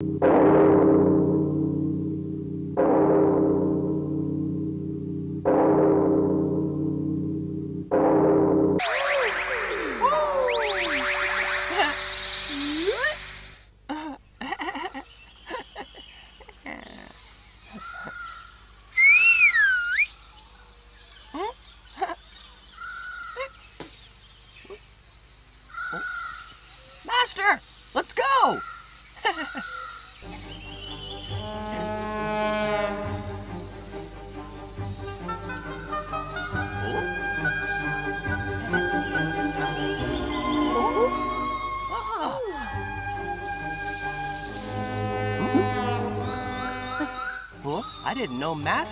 Master,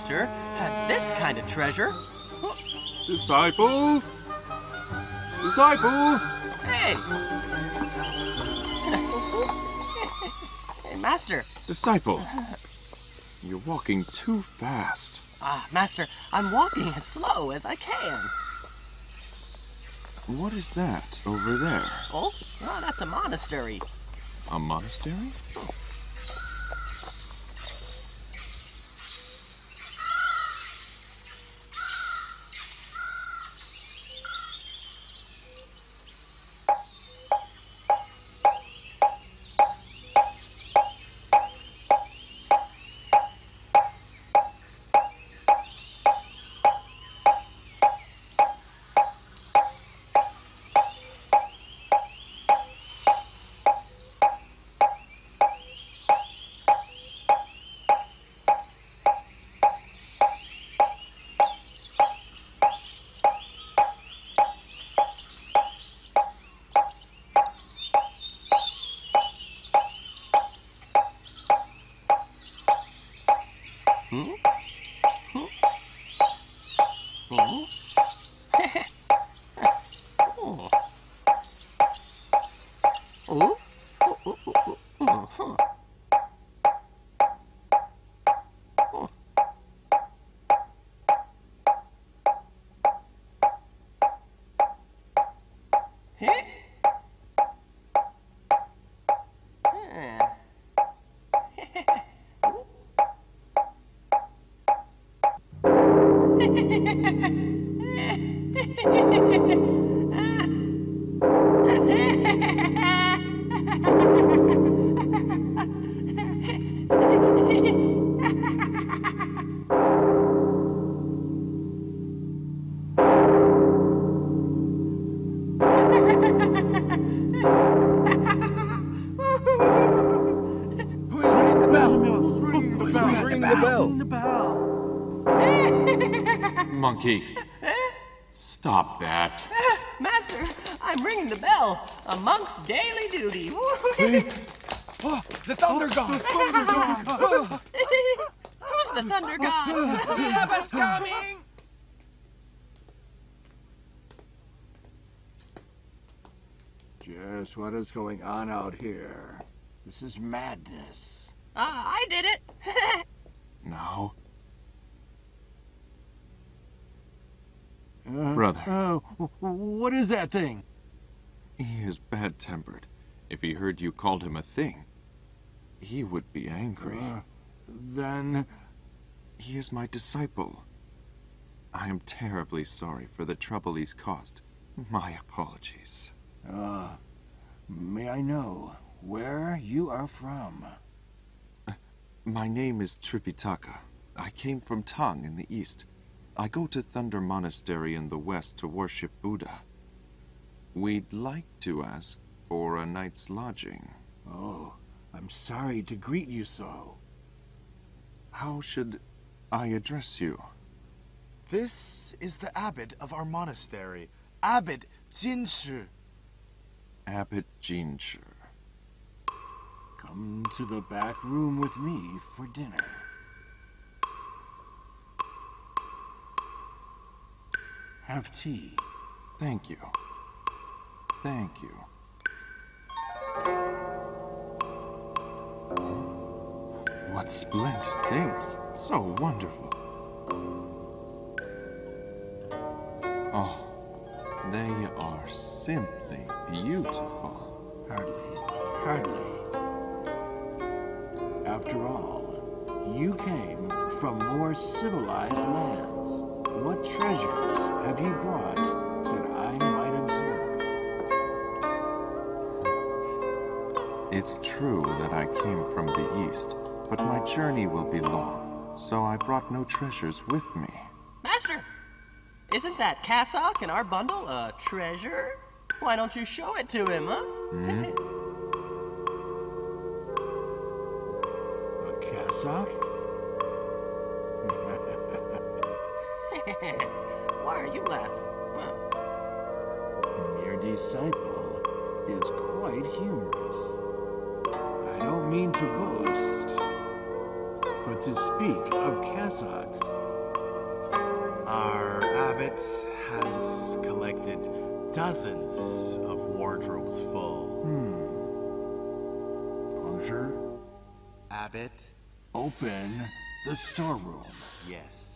Master had this kind of treasure. Disciple? Disciple? Hey! hey, Master. Disciple. You're walking too fast. Ah, Master, I'm walking as slow as I can. What is that over there? Oh, oh that's a monastery. A monastery? This is madness. Ah, I did it. no. Uh, Brother. Oh, w- what is that thing? he is bad tempered. If he heard you called him a thing, he would be angry. Uh, then, He is my disciple. I am terribly sorry for the trouble he's caused. My apologies. uh, may I know where you are from? My name is Tripitaka. I came from Tang in the east. I go to Thunder Monastery in the west to worship Buddha. We'd like to ask for a night's lodging. Oh, I'm sorry to greet you so. How should I address you? This is the abbot of our monastery, Abbot Jinchi. Abbot Jinchi. Come to the back room with me for dinner. Have tea. Thank you. Thank you. What splendid things. So wonderful. Oh, they are simply beautiful. Hardly, hardly. After all, you came from more civilized lands. What treasures have you brought that I might observe? It's true that I came from the east, but my journey will be long, so I brought no treasures with me. Master, isn't that cassock in our bundle a treasure? Why don't you show it to him, huh? A cassock? Why are you laughing? Huh? Your disciple is quite humorous. I don't mean to boast, but to speak of cassocks. Our abbot has collected dozens of wardrobes full. Hmm. Closure, Abbot? Open the storeroom. Yes.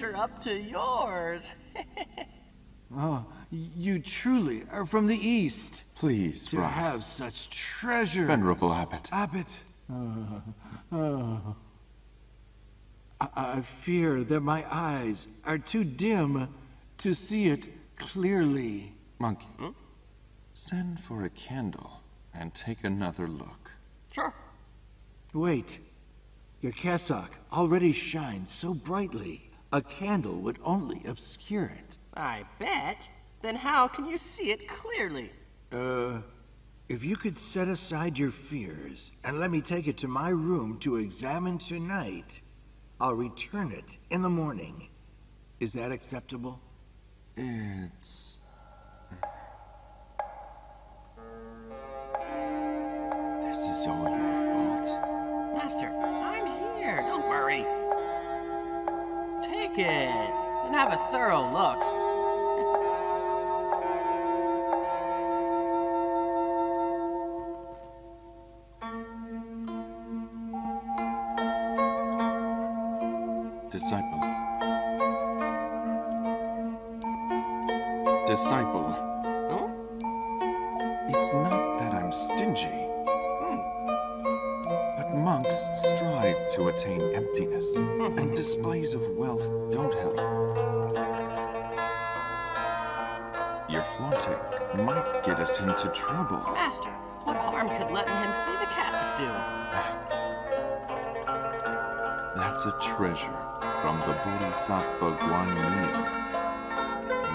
Measure up to yours? Oh, you truly are from the East. Please To rise. have such treasure. Venerable abbot. Abbot! Oh. I, I fear that my eyes are too dim to see it clearly. Monkey, hmm? send for a candle and take another look. Sure. Wait. Your cassock already shines so brightly. A candle would only obscure it. I bet. Then how can you see it clearly? Uh, if you could set aside your fears and let me take it to my room to examine tonight, I'll return it in the morning. Is that acceptable? It's... This is all your fault. Master, I'm here. Don't worry. And have a thorough look.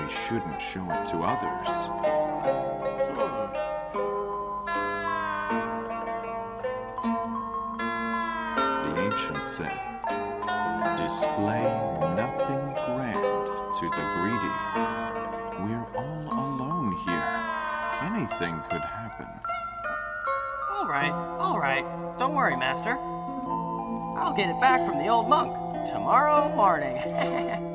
We shouldn't show it to others. Said, display nothing grand to the greedy. We're all alone here. Anything could happen. All right, all right. Don't worry, Master. I'll get it back from the old monk tomorrow morning.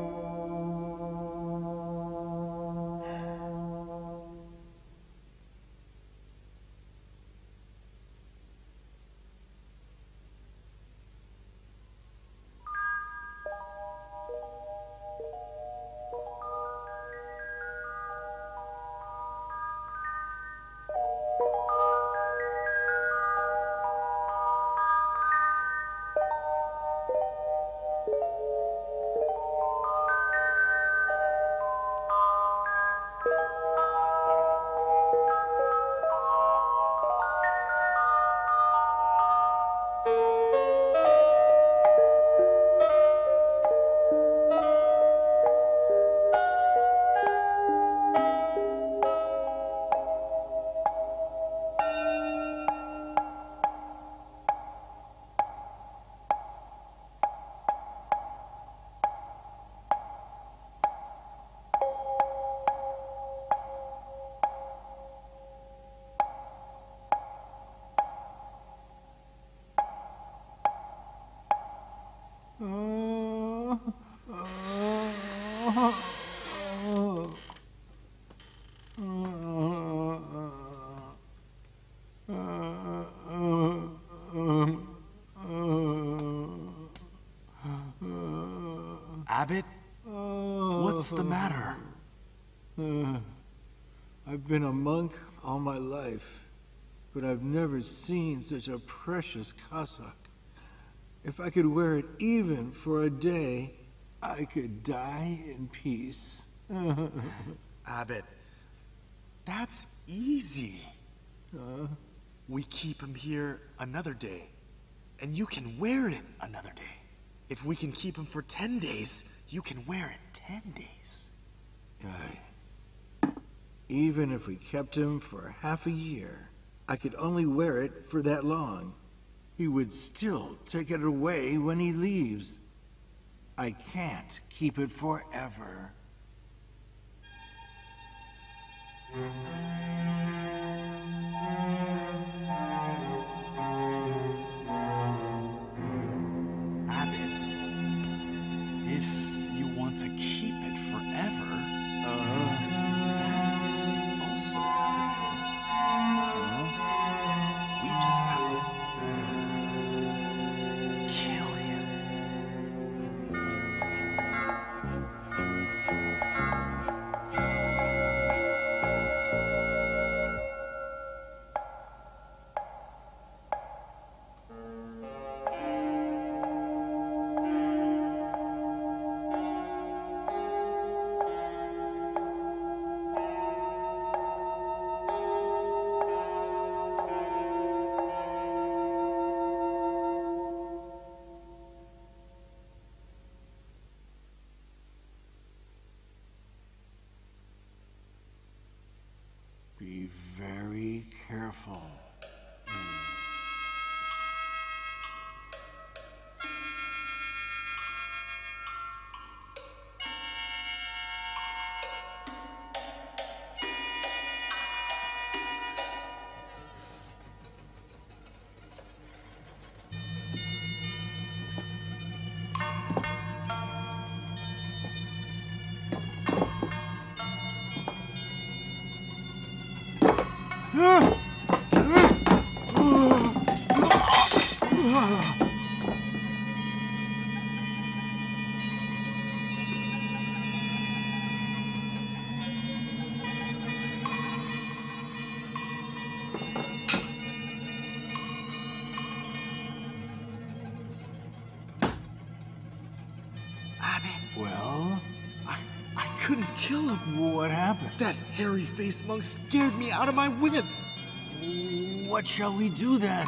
what's the matter? Hmm. I've been a monk all my life, but I've never seen such a precious cassock. If I could wear it even for a day, I could die in peace. Abbot, that's easy. We keep him here another day, and you can wear it another day. If we can keep him for 10 days, you can wear it 10 days. Even if we kept him for half a year, I could only wear it for that long. He would still take it away when he leaves. I can't keep it forever. Want to keep it forever, that's what happened? That hairy faced monk scared me out of my wits. What shall we do then?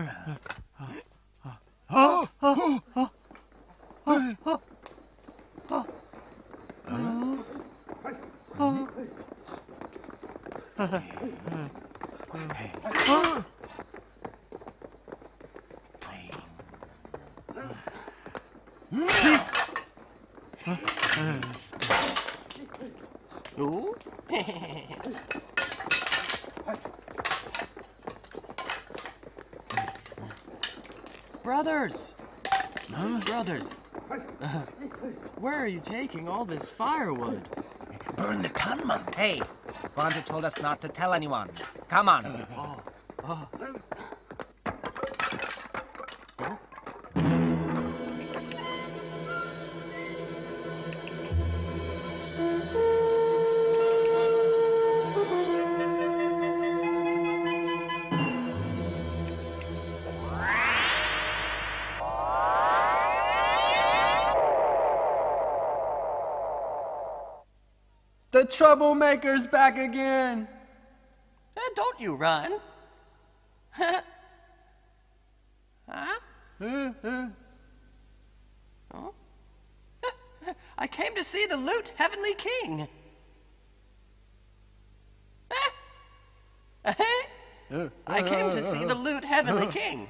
Ooh. Brothers! Brothers! Uh, where are you taking all this firewood? Burn the Tang, monk. Hey, Bonzo told us not to tell anyone. Come on. The troublemaker's back again. Eh, don't you run. huh? Oh? I came to see the Loot Heavenly King. I came to see the Loot Heavenly King.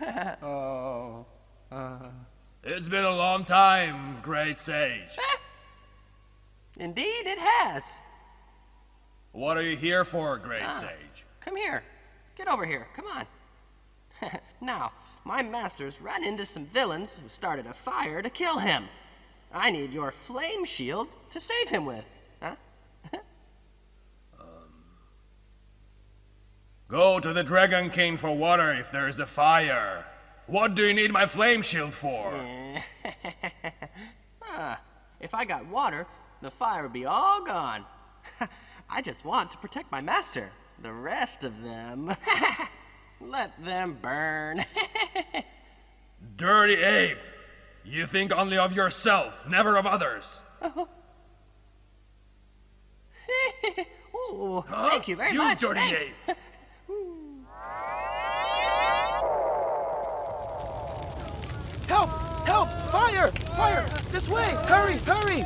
huh? Oh. It's been a long time, great sage. Indeed, it has. What are you here for, great sage? Come here. Get over here. Come on. now, my master's run into some villains who started a fire to kill him. I need your flame shield to save him with. Huh? um, Go to the Dragon King for water if there is a fire. What do you need my flame shield for? Ah, if I got water, the fire would be all gone. I just want to protect my master. The rest of them, let them burn. Dirty ape! You think only of yourself, never of others. Oh. Ooh, thank you very you much. dirty Thanks. ape! Help! Help! Fire! Fire! This way! Hurry! Hurry!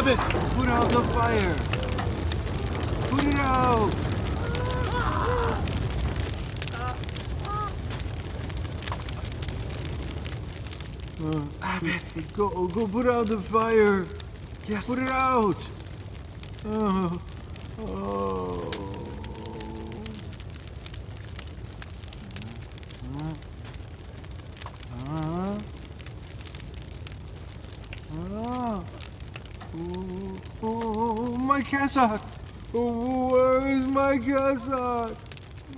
Abbott! Put out the fire! Put it out! Uh, Abbott! Go, go put out the fire! Yes. Put it out! Oh, oh. Huh? Ah. Oh, oh, my cassock! Oh, where is my cassock?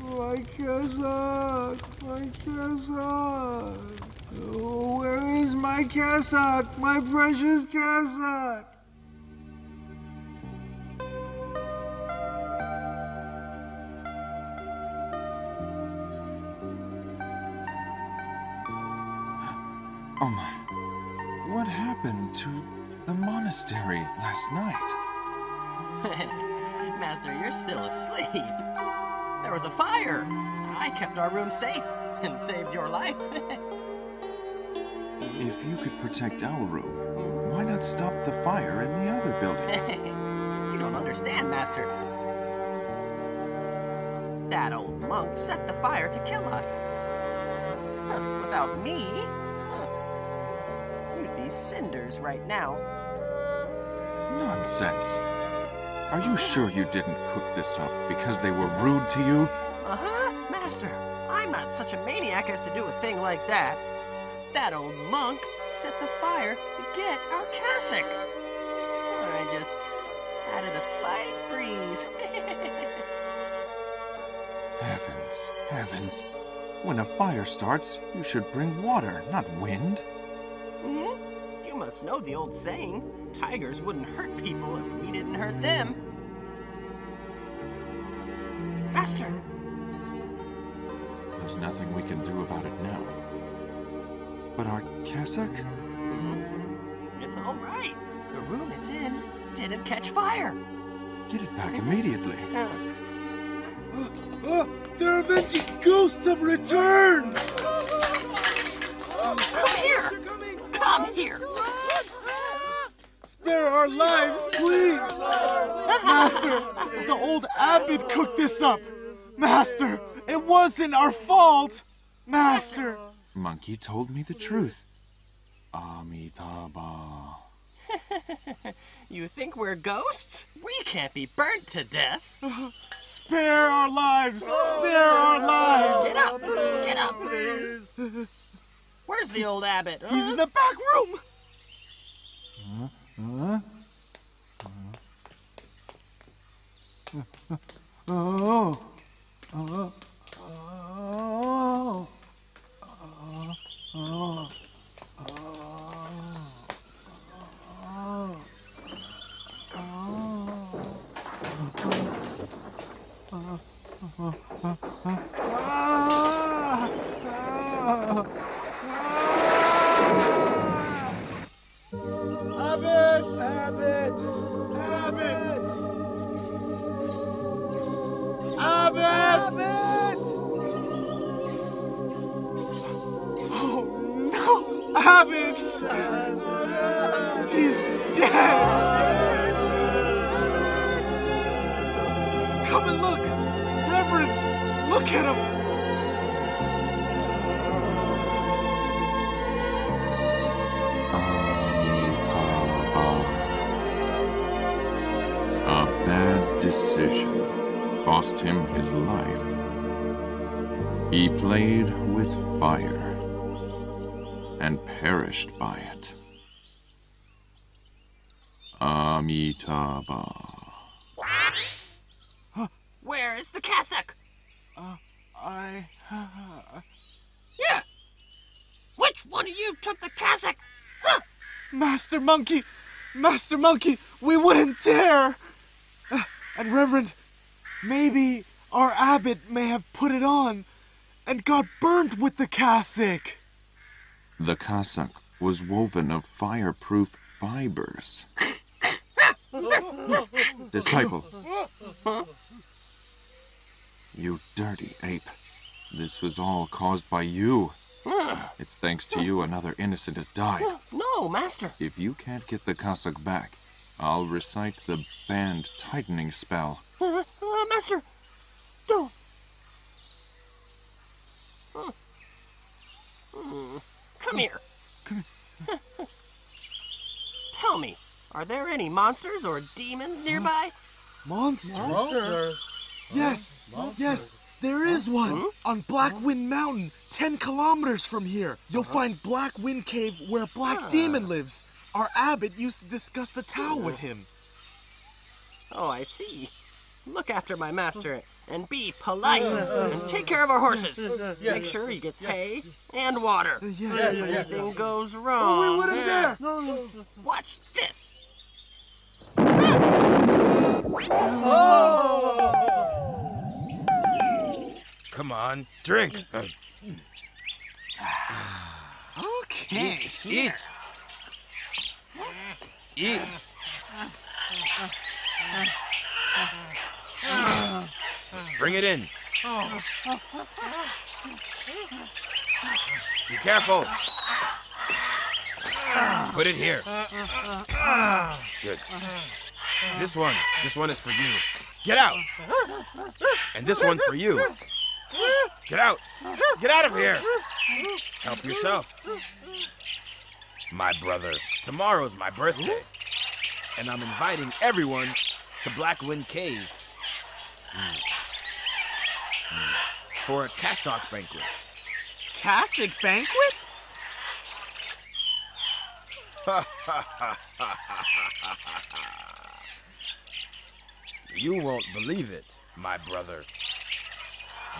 My cassock! My cassock! Oh, where my cassock? My precious cassock! Oh my. What happened to the monastery last night? Master, you're still asleep. There was a fire. I kept our room safe and saved your life. If you could protect our room, why not stop the fire in the other buildings? you don't understand, Master. That old monk set the fire to kill us. Huh, Without me, huh, you'd be cinders right now. Nonsense. Are you sure you didn't cook this up because they were rude to you? Uh huh, Master. I'm not such a maniac as to do a thing like that. That old monk set the fire to get our cassock. I just added a slight breeze. Heavens, heavens. When a fire starts, you should bring water, not wind. hmm? You must know the old saying tigers wouldn't hurt people if we didn't hurt them. Master, There's nothing we can do about it now. But our cassock? it's all right. The room it's in didn't catch fire. Get it back immediately. Uh, Oh, they're avenging ghosts have returned! come here! Come here! Spare our lives, please! Master, the old abbot cooked this up! Master, it wasn't our fault! Master, Monkey told me the truth. Amitabha. You think we're ghosts? We can't be burnt to death. Spare our lives! Spare our lives! Get up! Get up! Please. Where's the old abbot? He's in the back room! Oh. Oh. Oh. 哦哦哦哦哦哦哦哦哦哦哦 Abbott! He's dead! Come and look! Reverend! Look at him! A bad decision cost him his life. He played with fire and perished by it. Amitabha. Where is the cassock? I. Yeah. Which one of you took the cassock? Huh? Master Monkey! Master Monkey! We wouldn't dare! Uh, And Reverend, maybe our abbot may have put it on and got burned with the cassock. The cassock was woven of fireproof fibers. Disciple. You dirty ape. This was all caused by you. It's thanks to you another innocent has died. No, master. If you can't get the cassock back, I'll recite the band tightening spell. Uh, uh, master, don't. Huh. Hmm. Come here. Tell me, are there any monsters or demons nearby? Monsters? Yes, yes, there is one on Black Wind Mountain, 10 kilometers from here. You'll find Black Wind Cave where a black demon lives. Our abbot used to discuss the Tao with him. Oh, I see. Look after my master and be polite and take care of our horses. Make sure he gets hay and water. If anything goes oh, wrong, we wouldn't dare. Watch this. Oh! Come on, drink. Okay. Eat, eat. Eat. Bring it in. Be careful. Put it here. Good. This one, this one is for you. Get out. And this one for you. Get out. Get out of here. Help yourself. My brother, tomorrow's my birthday. And I'm inviting everyone to Blackwind Cave. Mm. Mm. For a cassock banquet. Cassock banquet? You won't believe it, my brother.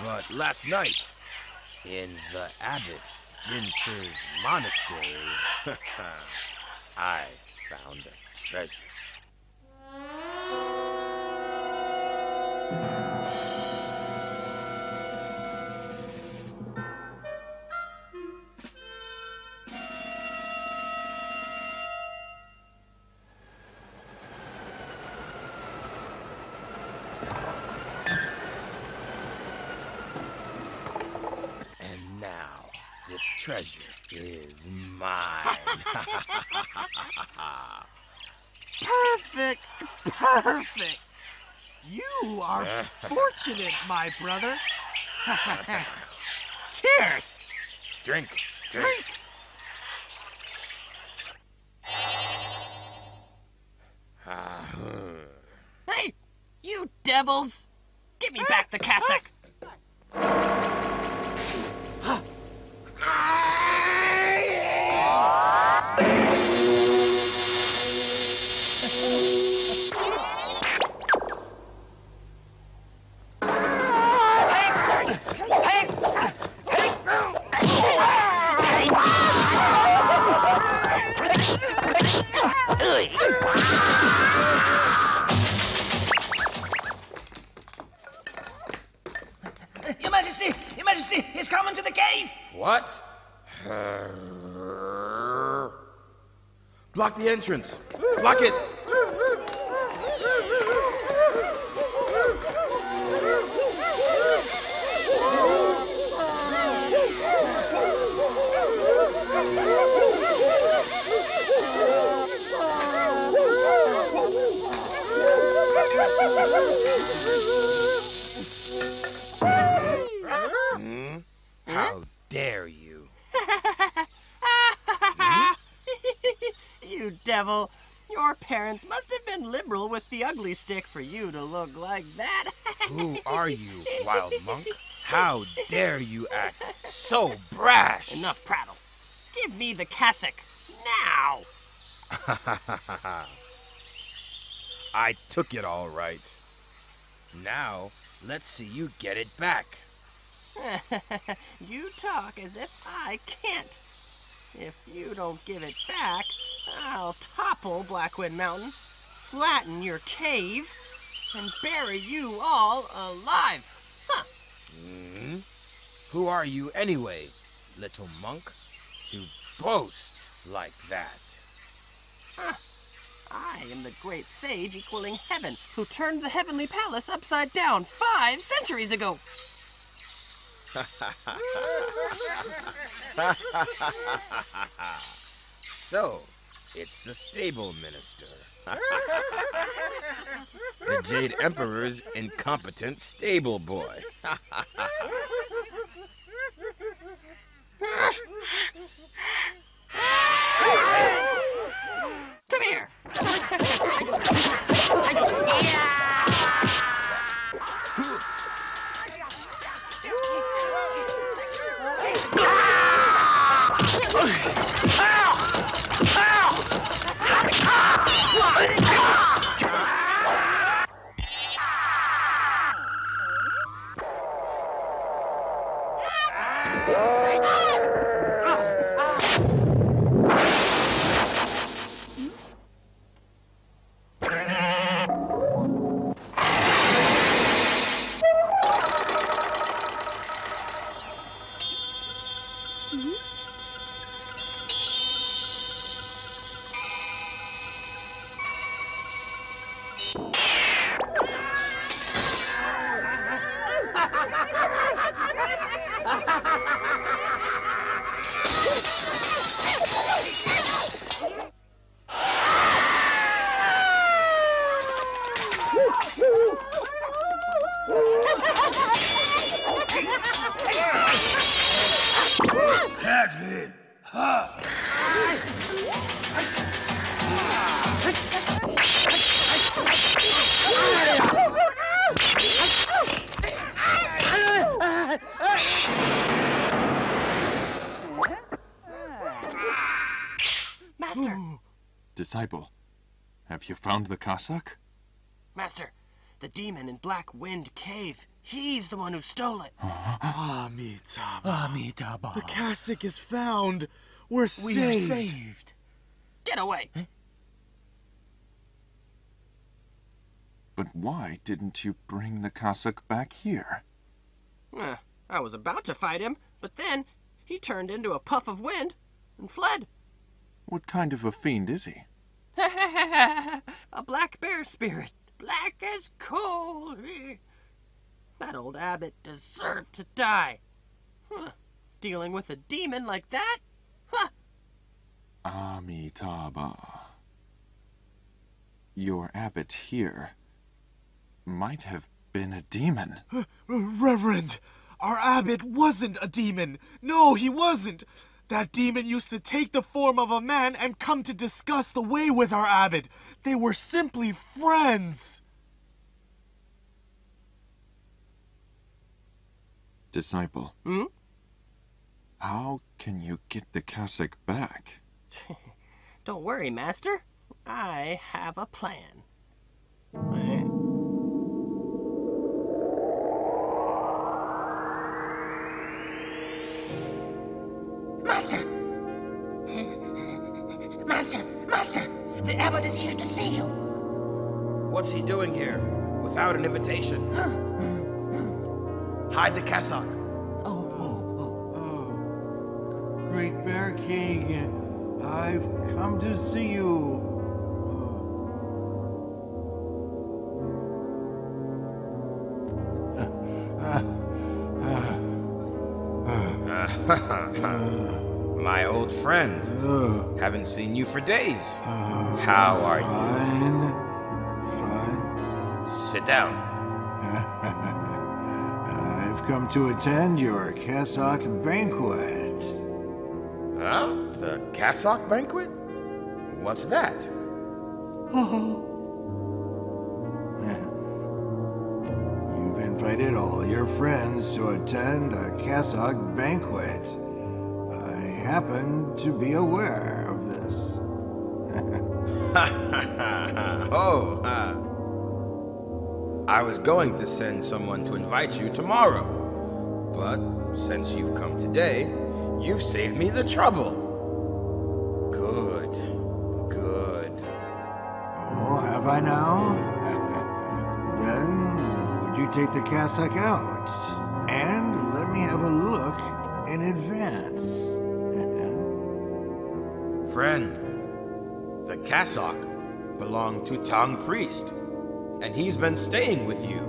But last night, in the Abbot Jinchi's monastery, I found a treasure. This treasure is mine. Perfect. Perfect. Are fortunate, my brother. Cheers. Drink. Drink. Ah, Hey, you devils! Give me back the cassock! The cave! what? Block the entrance. Block it. Devil! Your parents must have been liberal with the ugly stick for you to look like that. Who are you, wild monk? How dare you act so brash? Enough prattle. Give me the cassock now. I took it all right. Now, let's see you get it back. you talk as if I can't. If you don't give it back, I'll topple Black Wind Mountain, flatten your cave, and bury you all alive. Huh. Hmm? Who are you anyway, little monk, to boast like that? Huh. I am the great sage equaling heaven who turned the heavenly palace upside down five centuries ago. So, it's the stable minister. the Jade Emperor's incompetent stable boy. Come here. Have you found the cassock? Master, the demon in Black Wind Cave. He's the one who stole it. Amitabha. Amitabha. Ah, the cassock is found. We're we saved. are saved. Get away. Eh? But why didn't you bring the cassock back here? Uh, I was about to fight him, but then he turned into a puff of wind and fled. What kind of a fiend is he? a black bear spirit, black as coal. That old abbot deserved to die. Huh. Dealing with a demon like that? Huh. Amitabha. Your abbot here might have been a demon. Reverend, Our abbot wasn't a demon. No, he wasn't. That demon used to take the form of a man and come to discuss the way with our abbot. They were simply friends. Disciple. Hmm? How can you get the cassock back? Don't worry, Master. I have a plan. Master! The abbot is here to see you! What's he doing here? Without an invitation? Hide the cassock. Oh, oh, oh. oh. Great Bear King, I've come to see you. Oh. Uh, uh, uh, My old friend. Oh. Haven't seen you for days. Oh, How are you? Fine. Fine. Sit down. I've come to attend your cassock banquet. Huh? The cassock banquet? What's that? You've invited all your friends to attend a cassock banquet. Happen to be aware of this. oh, uh, I was going to send someone to invite you tomorrow. But since you've come today, you've saved me the trouble. Good. Good. Oh, have I now? then would you take the cassock out and let me have a look in advance? Friend, the cassock belonged to Tang Priest, and he's been staying with you.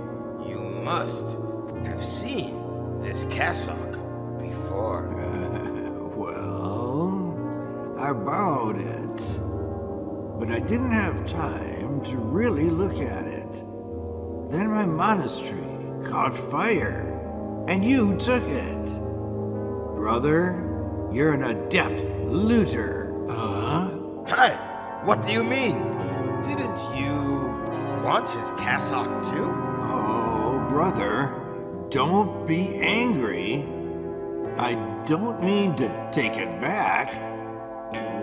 You must have seen this cassock before. well, I borrowed it, but I didn't have time to really look at it. Then my monastery caught fire, and you took it. Brother, you're an adept looter. Hey, what do you mean? Didn't you want his cassock too? Oh, brother, don't be angry. I don't mean to take it back.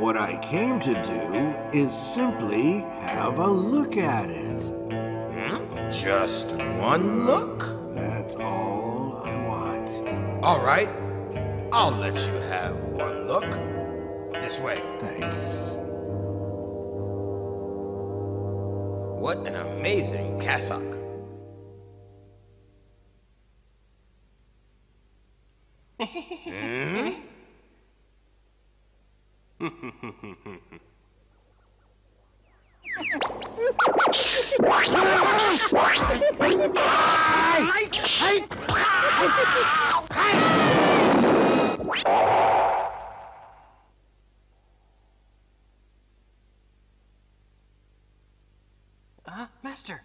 What I came to do is simply have a look at it. Hmm? Just one look? That's all I want. All right, I'll let you have one look. This way. Thanks. What an amazing cassock. hmm? Uh, Master.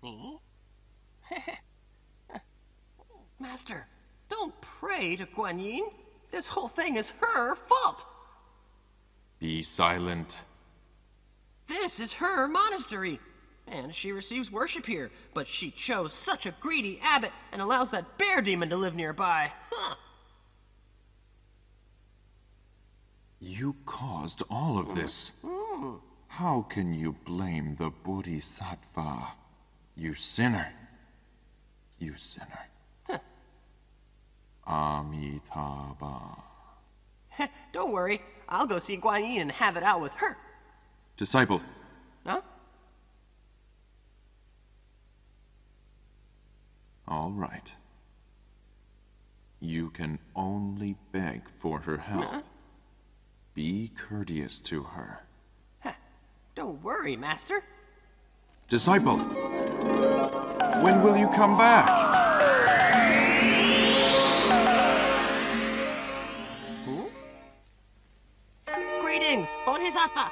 Hmm? Master, don't pray to Guan Yin. This whole thing is her fault. Be silent. This is her monastery. And she receives worship here, but she chose such a greedy abbot and allows that bear demon to live nearby. Huh. You caused all of this. How can you blame the Bodhisattva? You sinner. You sinner. Amitabha. Don't worry, I'll go see Guan Yin and have it out with her. Disciple, Huh? all right. You can only beg for her help. Be courteous to her. Don't worry, Master. Disciple, when will you come back? Greetings, Bodhisattva.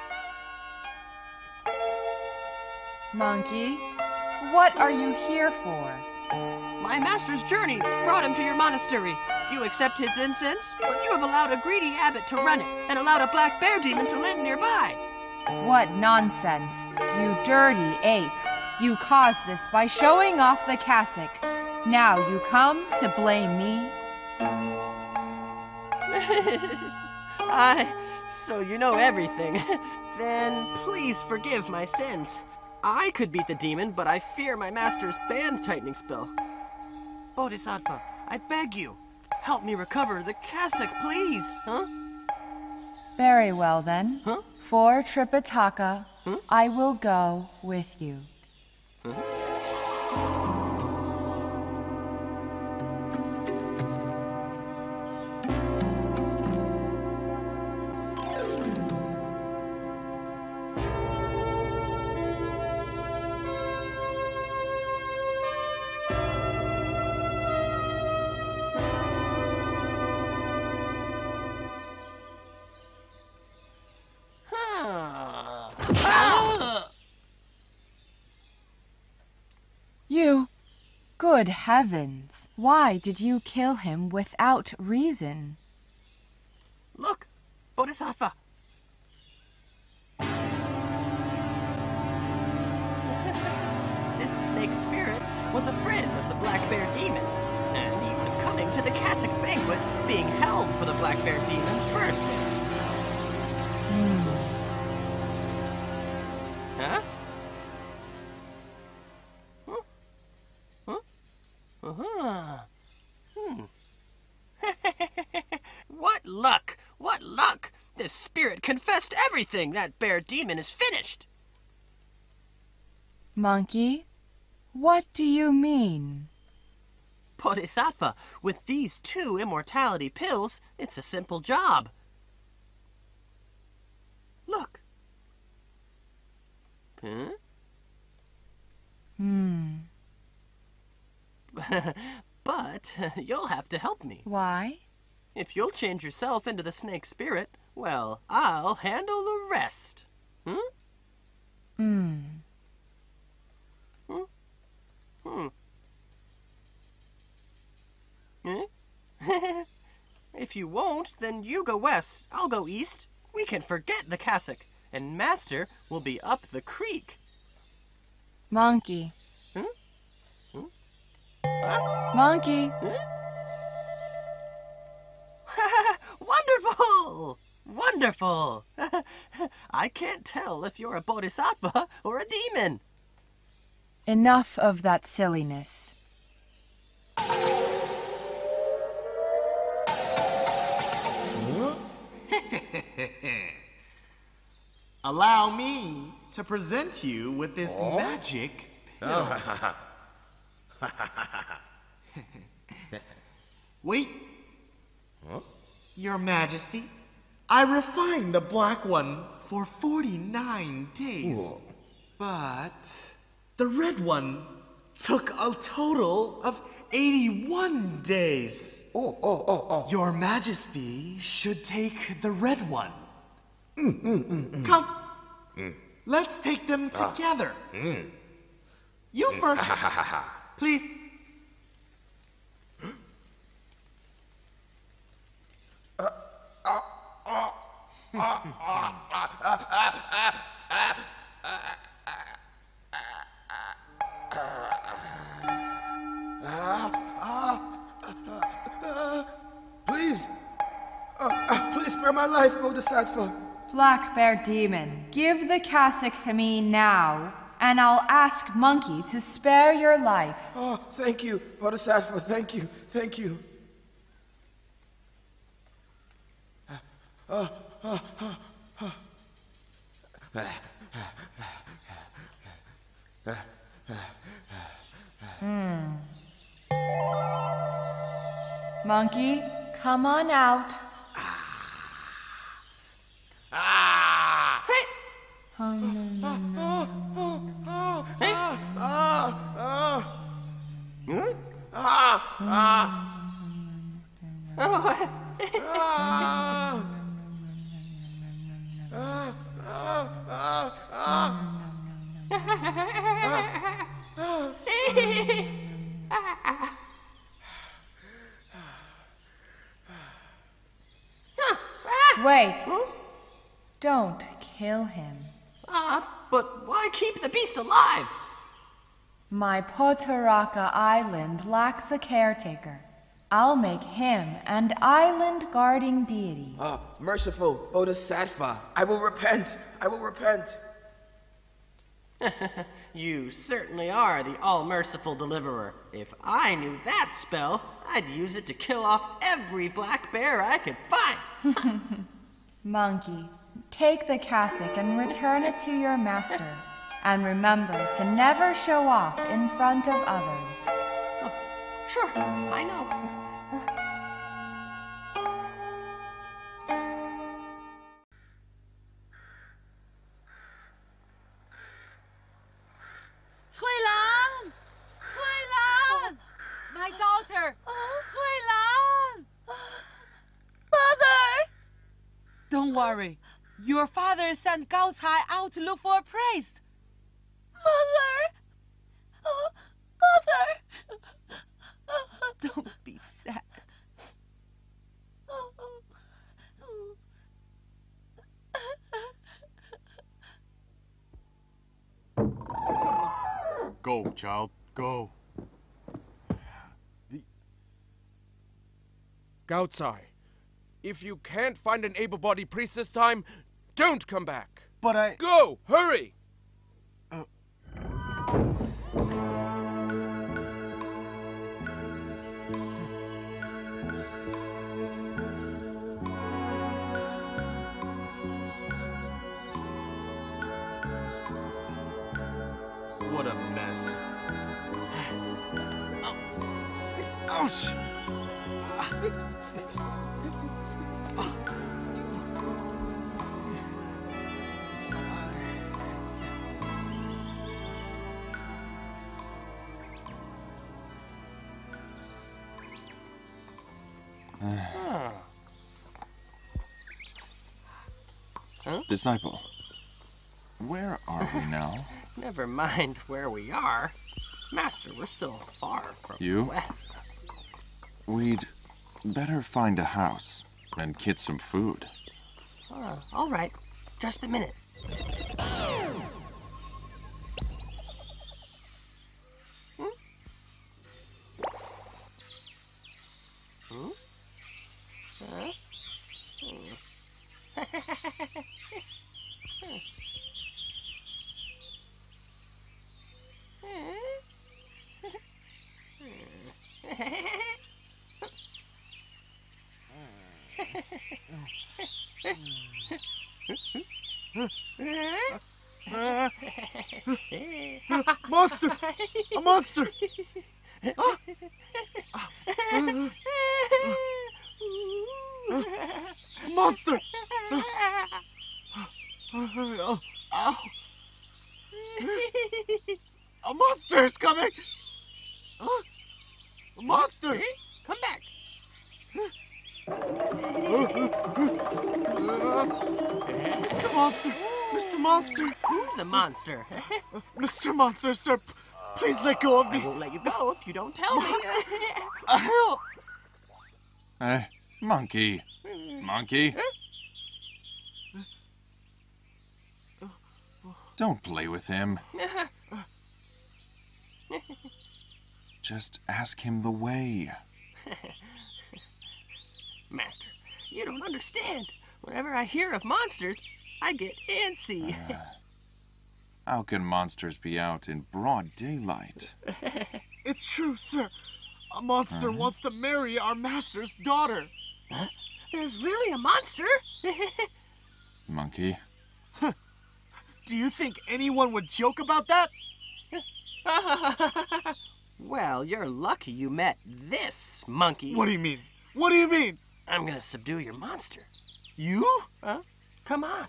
Monkey, What are you here for? My master's journey brought him to your monastery. You accept his incense, but you have allowed a greedy abbot to run it and allowed a black bear demon to live nearby. What nonsense, you dirty ape. You caused this by showing off the cassock. Now you come to blame me? I. So you know everything. then please forgive my sins. I could beat the demon, but I fear my master's band tightening spell. Bodhisattva, I beg you, help me recover the cassock, please, huh? Very well then. Huh? For Tripitaka, I will go with you. Huh. Good heavens. Why did you kill him without reason? Look, Bodhisattva. this snake spirit was a friend of the black bear demon, and he was coming to the cassock banquet being held for the black bear demon's birthday. Hmm. Huh? Huh? Huh? Uh-huh. Hmm. what luck! What luck! This spirit confessed everything. That bear demon is finished. Monkey, what do you mean? Bodhisattva, with these two immortality pills, it's a simple job. Look. Huh? Hmm. but you'll have to help me. Why? If you'll change yourself into the snake spirit, well, I'll handle the rest. Hmm? Hmm. Hmm. Hmm? if you won't, then you go west. I'll go east. We can forget the cassock, and Master will be up the creek. Monkey. Huh? Monkey. Oh, wonderful! Wonderful! I can't tell if you're a bodhisattva or a demon. Enough of that silliness. Allow me to present you with this oh. magic pill. Oh. Wait. Your Majesty, I refined the black one for 49 days. But the red one took a total of 81 days. Oh, oh, oh, oh. Your Majesty should take the red one. Mm, mm, mm, Come. Let's take them ah. together. You first. Please. Please. Uh, please spare my life, Bodhisattva. Black Bear Demon, give the cassock to me now, and I'll ask Monkey to spare your life. Oh, thank you, Bodhisattva. Thank you. Thank you. Hmm. Monkey, come on out. Ah. Hey. Oh, no, no, no, no, no. Hey. Ah, ah. Hmm? Ah, ah. Oh. ah. Wait. Hmm? Don't kill him. Ah, uh, but why keep the beast alive? My Potalaka Island lacks a caretaker. I'll make him an island guarding deity. Ah, merciful Bodhisattva, I will repent. I will repent. You certainly are the all merciful deliverer. If I knew that spell, I'd use it to kill off every black bear I could find. Monkey, take the cassock and return it to your master. And remember to never show off in front of others. Sure, I know. Cui Lan! Cui Lan! My daughter! Oh. Cui Lan! Mother! Don't worry. Your father sent Gao Cai out to look for a priest. Mother! Oh, Mother! Don't be sad. Go, child, go. Gao Cai, if you can't find an able-bodied priest this time, don't come back. But I... Go! Hurry! Ouch! Disciple, where are we now? Never mind where we are. Master, we're still far from You? the west. We'd better find a house and get some food. Uh, all right, just a minute. Hmm? Hmm? Huh? Hmm. monster! A monster! A monster! Oh, ow. A monster is coming! A monster! Come back! Mr. Monster! Mr. Monster! Who's a monster? Mr. Monster, sir, p- please let go of me. I me! won't let you go if you don't tell me. Uh, help! Eh, monkey. Monkey. Don't play with him. Just ask him the way. Master, you don't understand. Whenever I hear of monsters, I get antsy. How can monsters be out in broad daylight? It's true, sir. A monster wants to marry our master's daughter. There's really a monster? Monkey. Huh. Do you think anyone would joke about that? well, you're lucky you met this monkey. What do you mean? What do you mean? I'm gonna subdue your monster. You? Huh? Come on.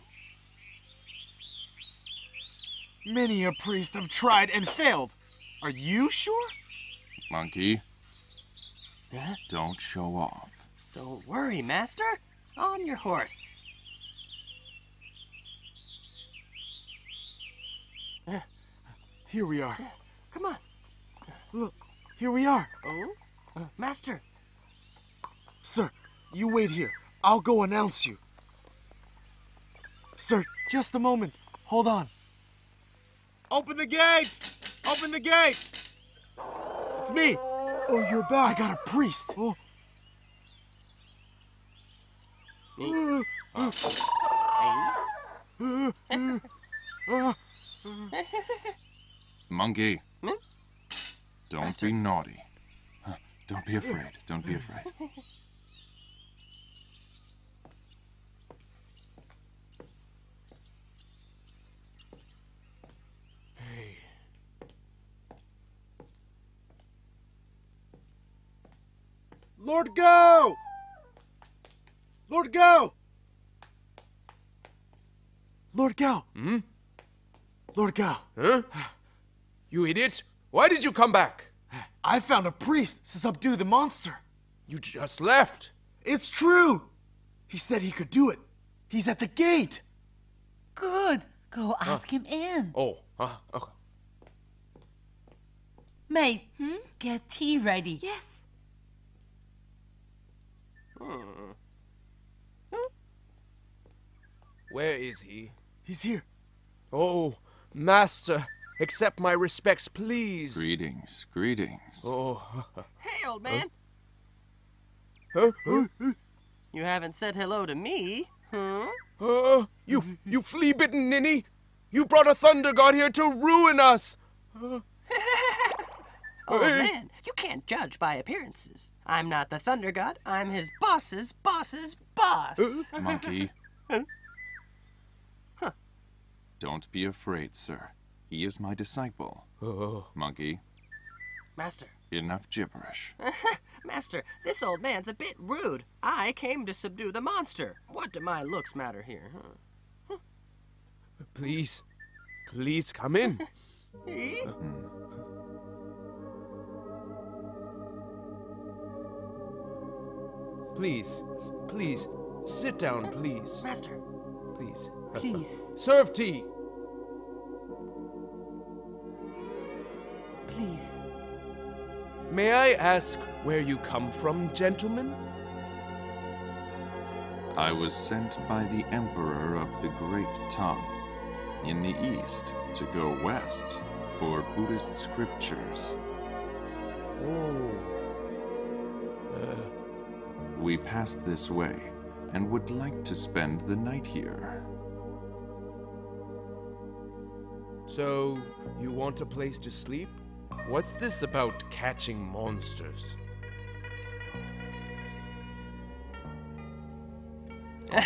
Many a priest have tried and failed. Are you sure? Monkey, Huh? don't show off. Don't worry, Master. On your horse. Here we are. Come on. Look, here we are. Oh? Uh, Master. Sir, you wait here. I'll go announce you. Sir, just a moment. Hold on. Open the gate! Open the gate! It's me. Oh, you're back. I got a priest. Oh. Monkey. Hmm? Don't be naughty. Don't be afraid. Don't be afraid. Lord Gao! Lord Gao! Lord Gao! Hmm? Lord Gao! Huh? You idiot! Why did you come back? I found a priest to subdue the monster. You just left. It's true! He said he could do it. He's at the gate. Good. Go ask him in. Oh, uh, okay. Maid, get tea ready. Yes. Where is he? He's here. Oh, master, accept my respects, please. Greetings, greetings. Oh. Hey, old man. Huh? Huh? You haven't said hello to me, huh? Uh, you, you flea-bitten ninny! You brought a thunder god here to ruin us! Uh, Oh eh. man, you can't judge by appearances. I'm not the Thunder God. I'm his boss's boss's boss. Eh. Monkey. huh. Don't be afraid, sir. He is my disciple. Oh. Monkey, Master, enough gibberish. Master, this old man's a bit rude. I came to subdue the monster. What do my looks matter here, huh? please, please come in. Eh? Mm-hmm. Please, please, sit down, please. Master, Please. Please. Serve tea. Please. May I ask where you come from, gentlemen? I was sent by the Emperor of the Great Tang in the east to go west for Buddhist scriptures. Oh. Uh, We passed this way and would like to spend the night here. So, you want a place to sleep? What's this about catching monsters?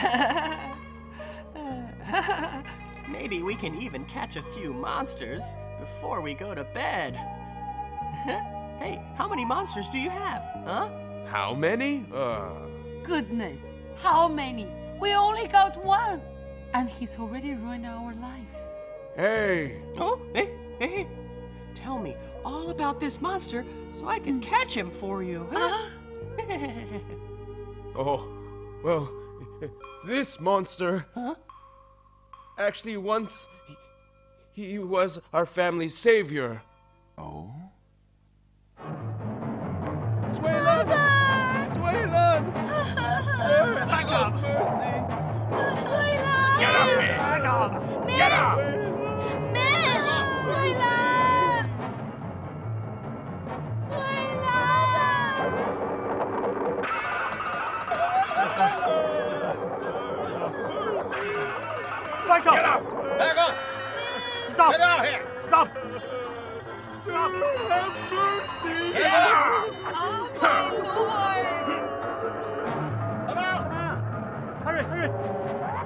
Maybe we can even catch a few monsters before we go to bed. hey, how many monsters do you have, huh? How many? Uh, Goodness. How many? We only got one. And he's already ruined our lives. hey, Oh, hey, hey, hey. Tell me all about this monster so I can catch him for you, huh? Oh, well, this monster. Huh? Actually, once he, he was our family's savior. Oh? Cui Lan! Sir, Back up! mercy! Get off me! Back off! Get off! Miss! Cui Lan! Back up! Get off! Back up! Stop! Get out here! Stop! Stop! have mercy! Get out! Oh, my lord! Hurry! Hurry!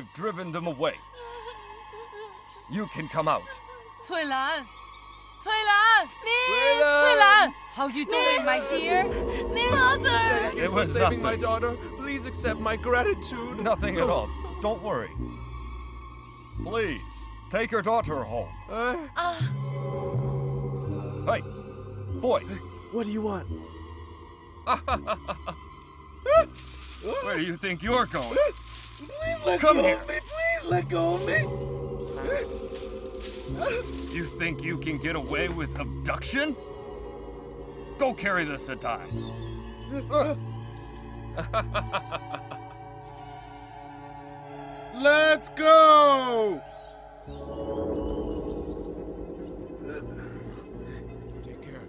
I've driven them away. You can come out. Cui Lan! Cui Lan! Miss! Cui Lan! How you doing, Miss. my dear? Miss! Mother! It was saving nothing. my daughter. Please accept my gratitude. Nothing at oh. all. Don't worry. Please, take your daughter home. Uh, uh. Hey, boy. What do you want? Where do you think you're going? Please let Come go here. of me. Please let go of me. You think you can get away with abduction? Go carry the Satai. Let's go! Take care.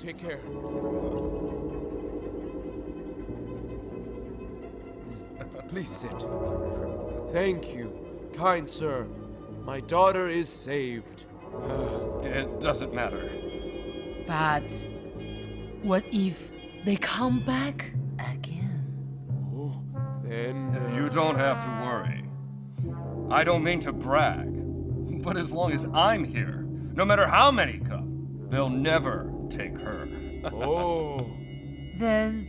Take care. Please sit. Thank you, kind sir. My daughter is saved. It doesn't matter. But what if they come back again? Oh, then uh, You don't have to worry. I don't mean to brag, but as long as I'm here, no matter how many come, they'll never take her. oh, Then,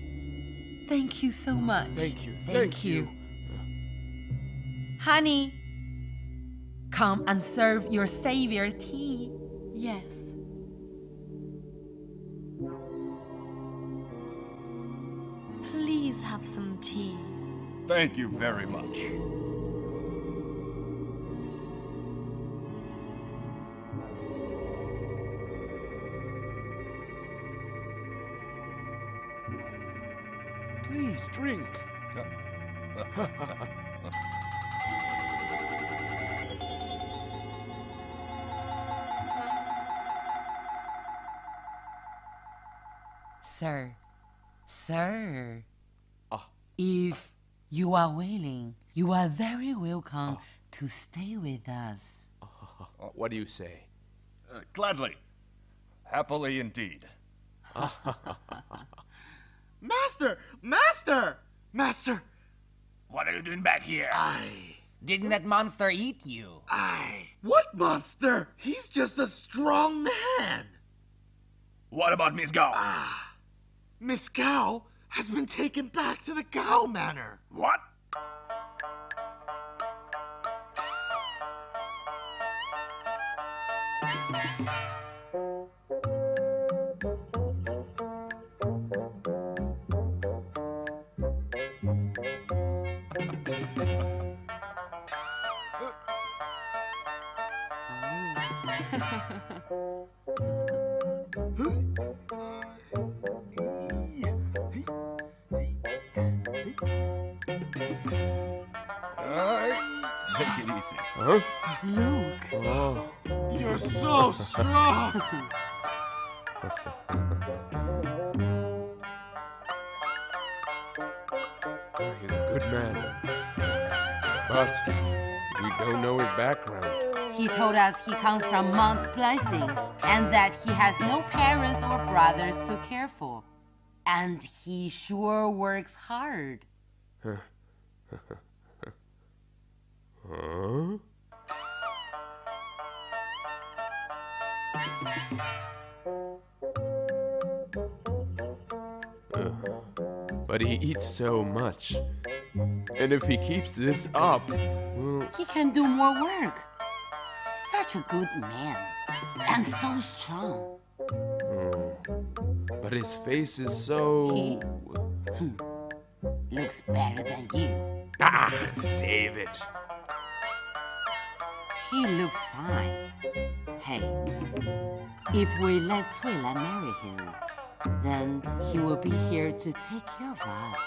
thank you so mm, much. thank you. Thank, Thank you. Honey, come and serve your savior tea. Yes. Please have some tea. Thank you very much. Please drink. Sir, sir. Ah. If you are willing, you are very welcome to stay with us. What do you say? Uh, gladly. Happily indeed. Master! Master! Master! What are you doing back here? I. Didn't that monster eat you? I. What monster? He's just a strong man. What about Miss Gao? Ah. Miss Gao has been taken back to the Gao Manor. What? Take it easy. Huh? Look. Oh. You're so strong. He's a good man. But we don't know his background. He told us he comes from Mount Blessing and that he has no parents or brothers to care for. And he sure works hard. Huh? Uh, But he eats so much. And if he keeps this up, well, He can do more work. Such a good man. And so strong. hmm. but his face is so. He looks better than you. Ah, save it. He looks fine. Hey, if we let Cui Lan marry him, then he will be here to take care of us.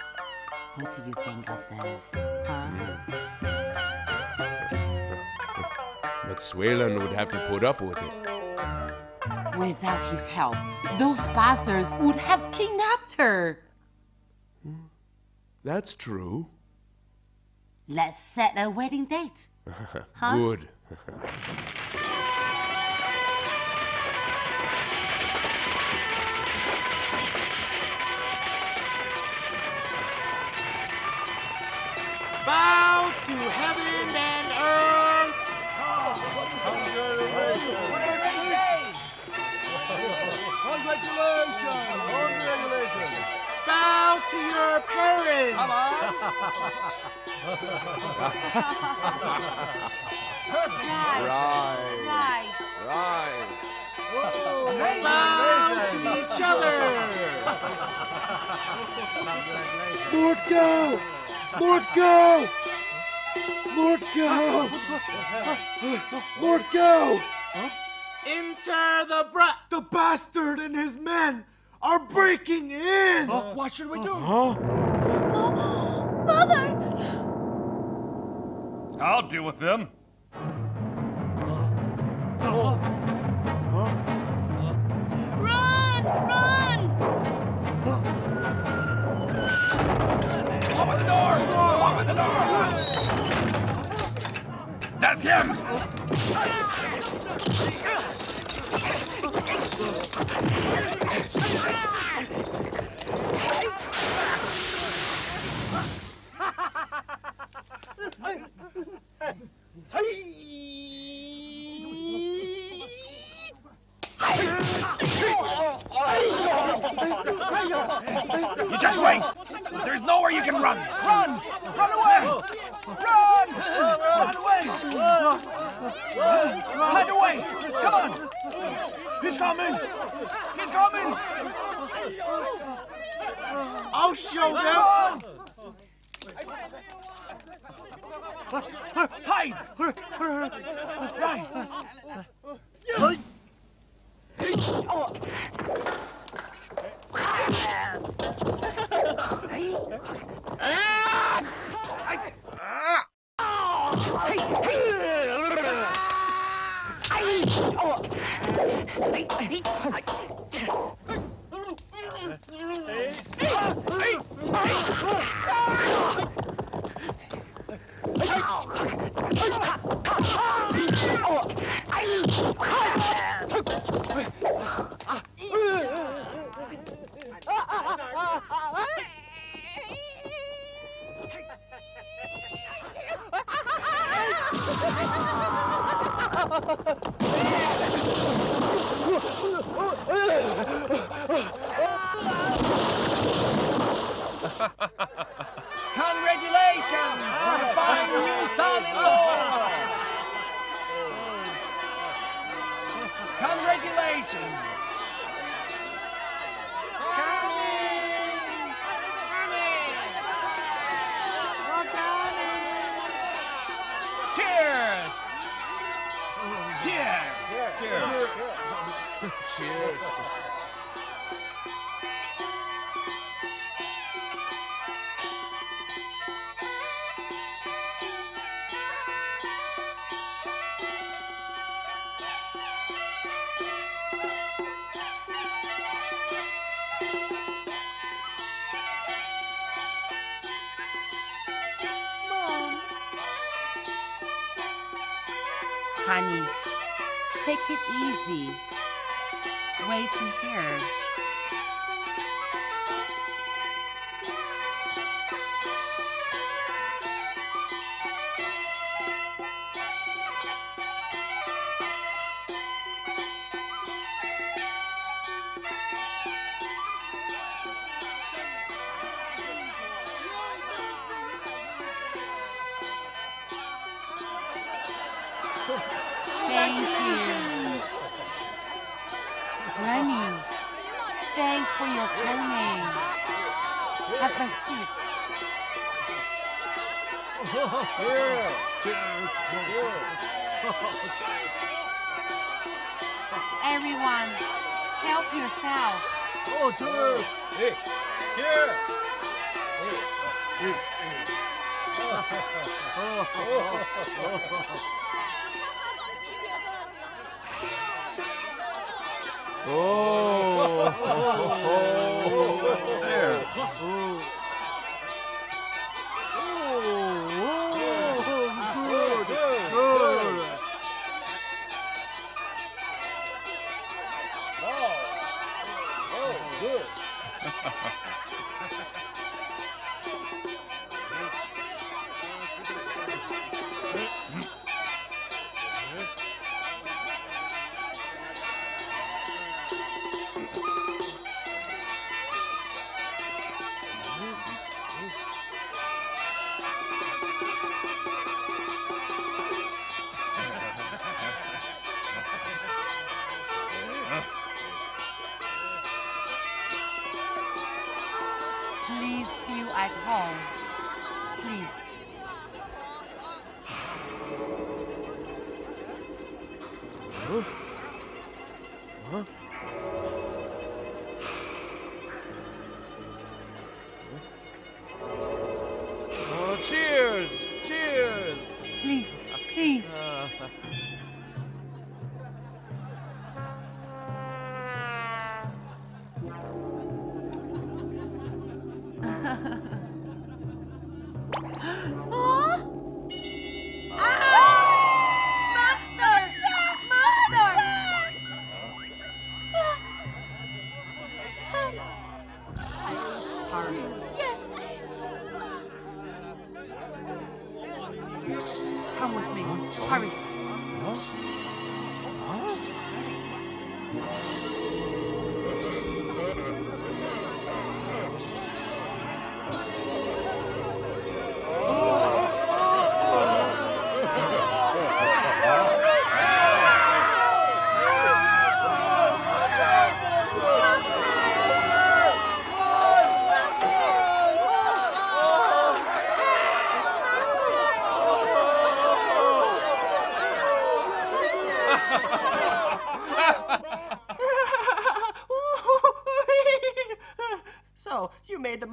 What do you think of this, huh? But Cui Lan would have to put up with it. Without his help, those bastards would have kidnapped her. That's true. Let's set a wedding date. Huh? Good. to heaven and earth. Congratulations! Congratulations! Bow to your parents. Right. Right. Bow to each other. Lord, go! Lord, go! Lord, go! Lord, go! Enter the brat. The bastard and his men are breaking in. Oh, what should we do? Huh? Mother! I'll deal with them. Run! Run! Open the door! Open the door! That's him! You just wait! There's nowhere you can run! Run! Run away! Run! Run away! Hide away! Come on! He's coming! He's coming! I'll show them. Hide! Right! Hey! Congratulations! Fine new son-in-law! Congratulations! Cheers! Cheers! Cheers. Cheers. Honey, take it easy. Wait here. Thank you. Granny, thank for your coming. Have a seat. Everyone, help yourself. Oh, cheers! Hey, here! Hey, here. Oh, oh, oh, Oh. Oh. There. Good,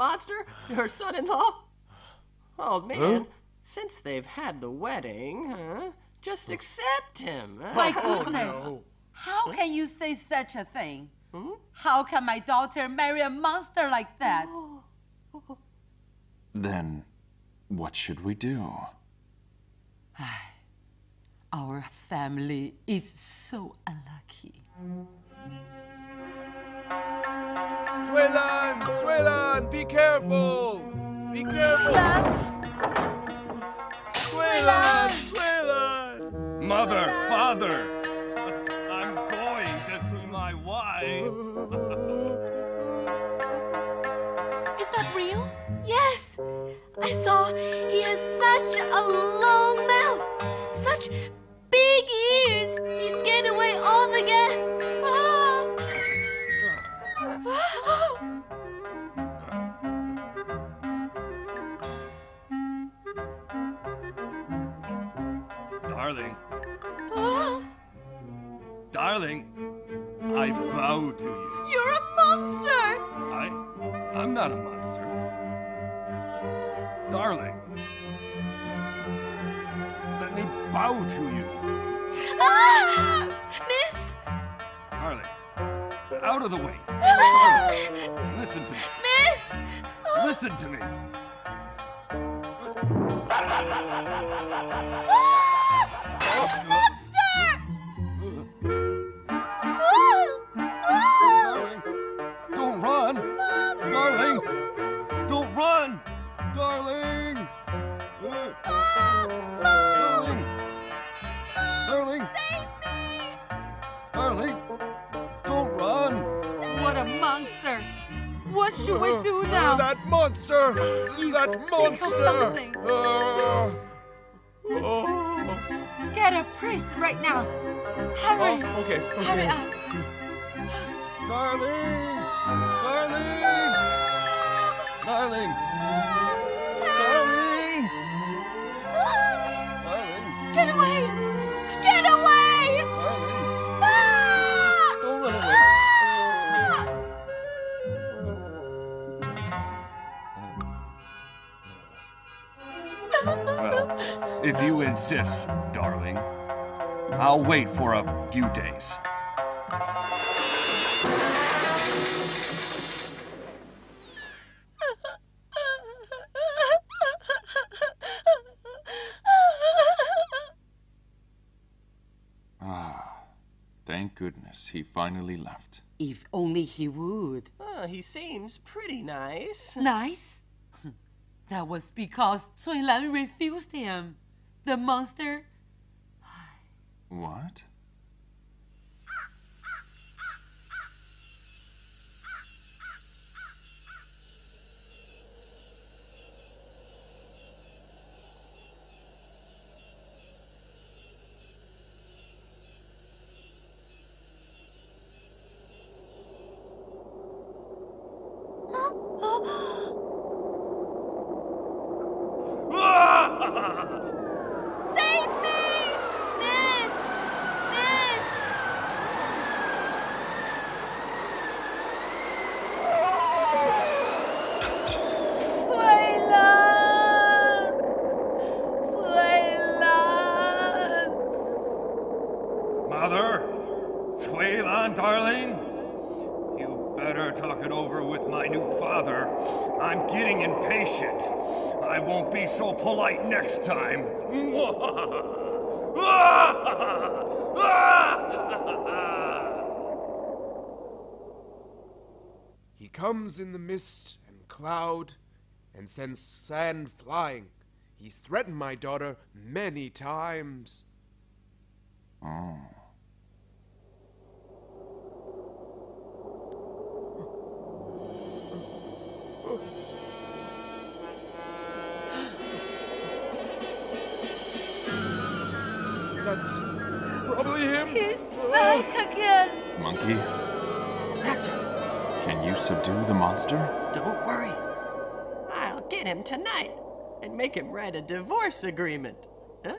monster your son in law? Old oh, man, Huh? since they've had the wedding, huh? Just accept him. huh? My oh, goodness. How can you say such a thing? Hmm? How can my daughter marry a monster like that? Then, what should we do? Our family is so unlucky. Cui Lan! Swalan! Be careful! Be careful! Cui Lan! Swalan! Mother, father, I'm going to see my wife. Is that real? Yes. I saw he has such a long mouth, such big ears. He scared away all the guests. Darling, darling, I bow to you. You're a monster. I, I'm not a monster. Darling, let me bow to you. Ah. Miss. Darling, out of the way. Listen to me. Miss. Listen to me. Darling, don't run. Darling, don't run. Darling. What should we do now? that monster! You that monster! Uh, Get a priest right now! Hurry! Oh, okay, Hurry up! Darling! Darling! Darling! If you insist, darling, I'll wait for a few days. Ah, thank goodness he finally left. If only he would. Oh, he seems pretty nice. Nice? That was because Cui Lan refused him. The monster What? Save me! Miss! Mother? Cui Lan, darling? You better talk it over with my new father. I'm getting impatient. I won't be so polite next time. He comes in the mist and cloud and sends sand flying. He's threatened my daughter many times. Oh. That's probably him. He's back oh. again. Monkey, Master, can you subdue the monster? don't worry. I'll get him tonight and make him write a divorce agreement. Huh?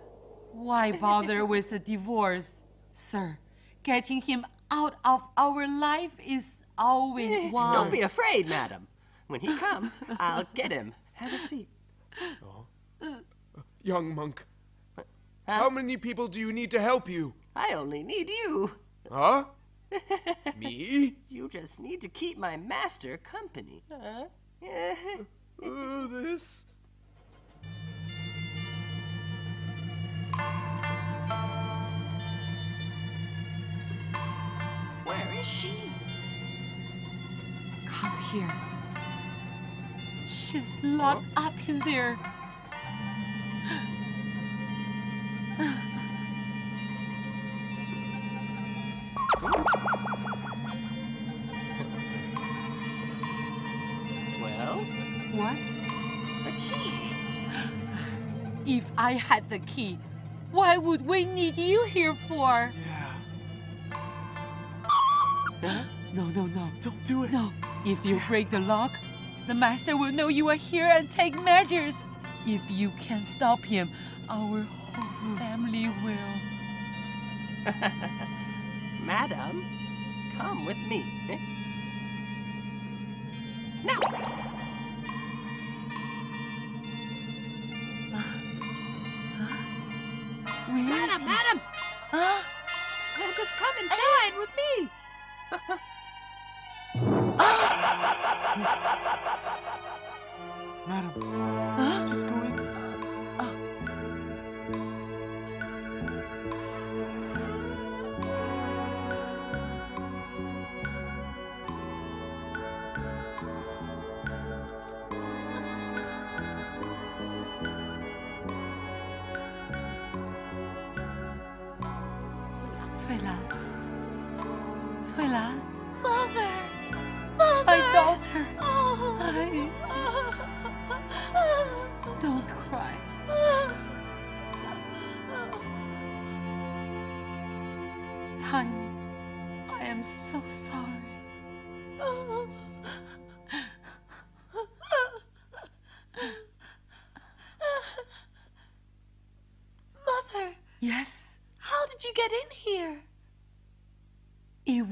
Why bother with a divorce, sir? Getting him out of our life is all we Eh, want. Don't be afraid, madam. When he comes, I'll get him. Have a seat. Oh, Young monk, how many people do you need to help you? I only need you. Huh? Me? You just need to keep my master company. Huh? Uh, this? Where is she? Come here. She's locked up in there. If I had the key, why would we need you here for? No, no, no. Don't do it. No. If you break the lock, the master will know you are here and take measures. If you can stop him, our whole family will. Madam, come with me. Now, Where is madam, he? madam. Huh? Uh, just come inside with me. Madam,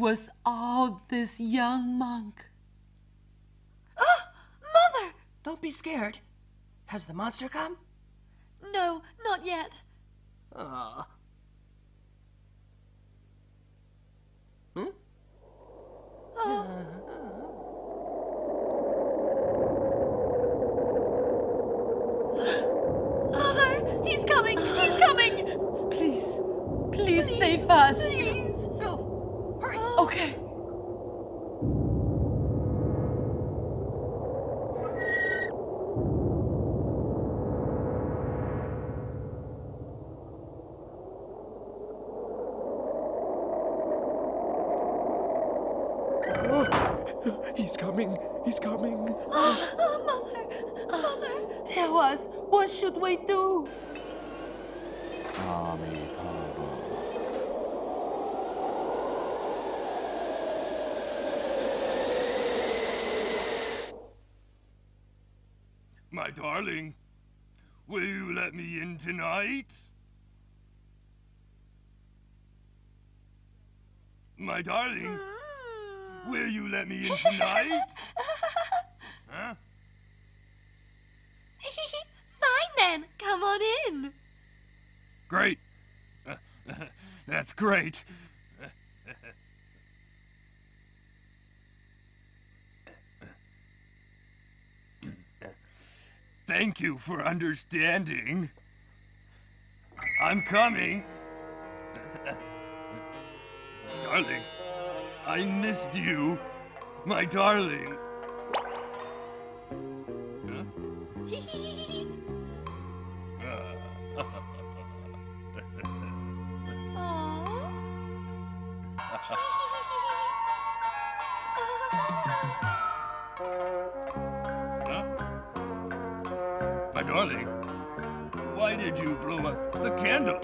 was all this young monk. Ah! Mother! Don't be scared. Has the monster come? No, not yet. Oh. Hmm? Mother! He's coming! He's coming! Please, please save us. Please! Okay. Oh, he's coming. He's coming. Oh, mother! Mother! Tell us, what should we do? My darling, will you let me in tonight? My darling, will you let me in tonight? huh? Fine then, come on in. Great. That's great. Thank you for understanding. I'm coming. darling, I missed you. My darling. Out the candle?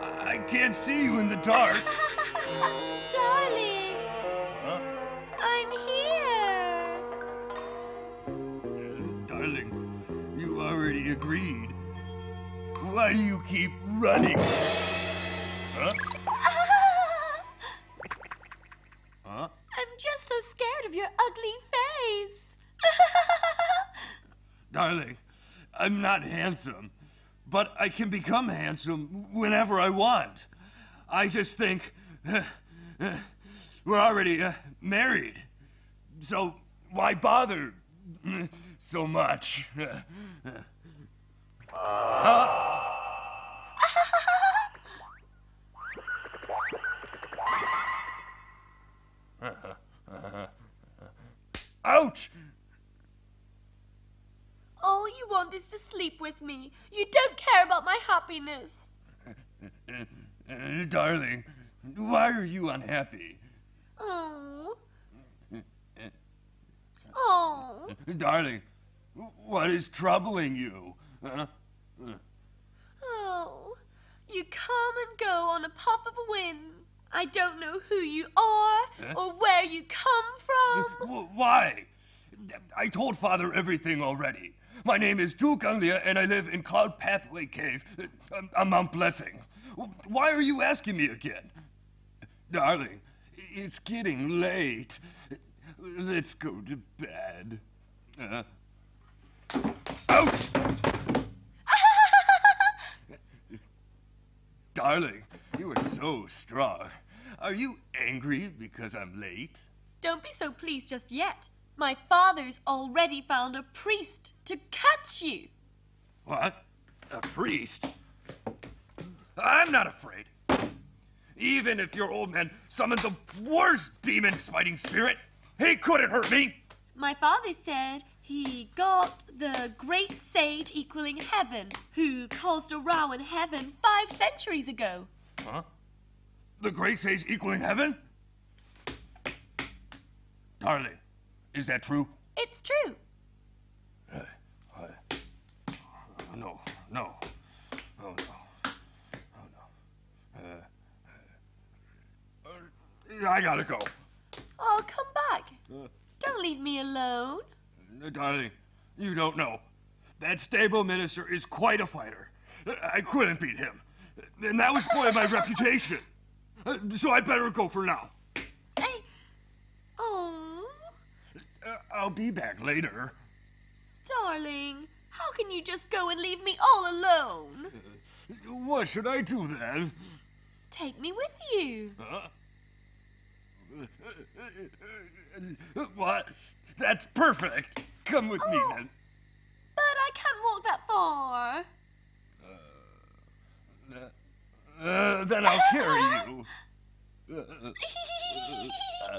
I I can't see you in the dark. Darling, Huh? I'm here. Darling, you already agreed. Why do you keep running? Huh? Huh? I'm just so scared of your ugly face. Darling, I'm not handsome, but I can become handsome whenever I want. I just think we're already uh, married. So why bother so much? huh? Ouch! Want is to sleep with me. You don't care about my happiness. Darling, why are you unhappy? Oh. Oh. Darling, what is troubling you? Huh? Oh. You come and go on a puff of wind. I don't know who you are Huh? or where you come from. Why? I told Father everything already. My name is Zhu Ganglie, and I live in Cloud Pathway Cave, uh, on Mount Blessing. Why are you asking me again? Darling, it's getting late. Let's go to bed. Uh, ouch! Darling, you are so strong. Are you angry because I'm late? Don't be so pleased just yet. My father's already found a priest to catch you. What? A priest? I'm not afraid. Even if your old man summoned the worst demon smiting spirit, he couldn't hurt me. My father said he got the great sage equaling heaven, who caused a row in heaven five centuries ago. Huh? The great sage equaling heaven? Darling, is that true? It's true. No, no. Oh, no. Oh, no. Uh, uh, I gotta go. Oh, come back. Uh, Don't leave me alone. darling, you don't know. That stable minister is quite a fighter. I couldn't beat him. And that would spoil my reputation. Uh, So I better go for now. Oh, Uh, I'll be back later. darling, how can you just go and leave me all alone? Uh, what should I do then? Take me with you. Huh? What? That's perfect. Come with me oh, then. But I can't walk that far. Uh, uh then I'll carry you. Uh,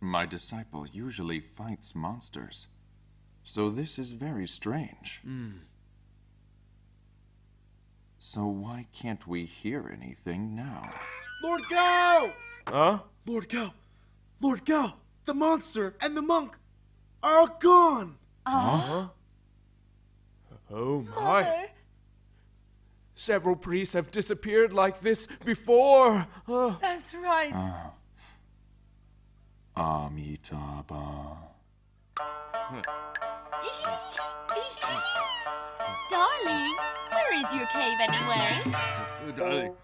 My disciple usually fights monsters. So this is very strange. Hmm. So why can't we hear anything now? Lord Gao! Huh? Lord Gao! Lord Gao! The monster and the monk are gone! Huh? Oh my. Mother. Several priests have disappeared like this before. Oh. That's right. Ah. Amitabha. Darling, where is your cave anyway? Darling,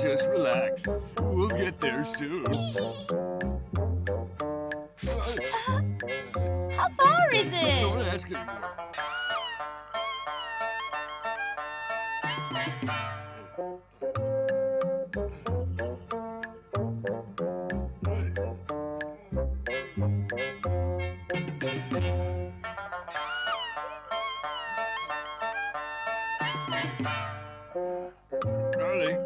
just relax. We'll get there soon. How far is it? Don't ask anymore. Darling,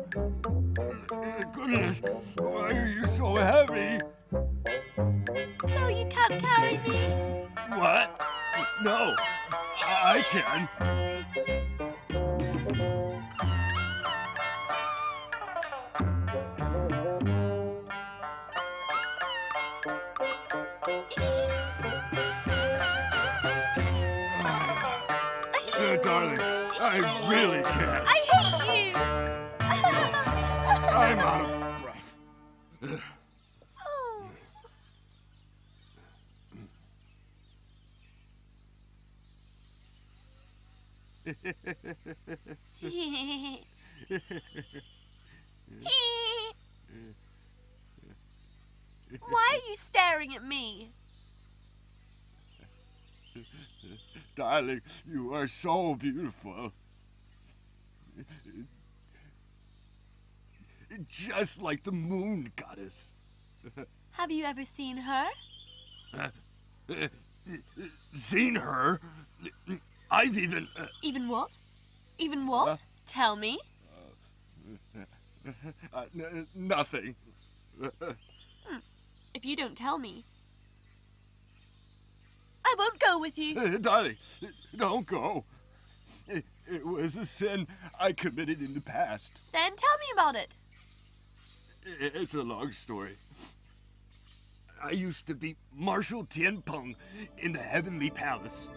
goodness, why are you so heavy? I can. Uh, darling, I really can't. I hate you! I'm out of Why are you staring at me? Darling, you are so beautiful. Just like the moon goddess. Have you ever seen her? Seen her? I've even. uh, Even what? Even what? Huh? Tell me. uh, nothing. If you don't tell me, I won't go with you. Uh, Darling, don't go. It, it was a sin I committed in the past. Then tell me about it. It's a long story. I used to be Marshal Tianpeng in the Heavenly Palace.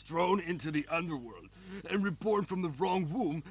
Thrown into the underworld and reborn from the wrong womb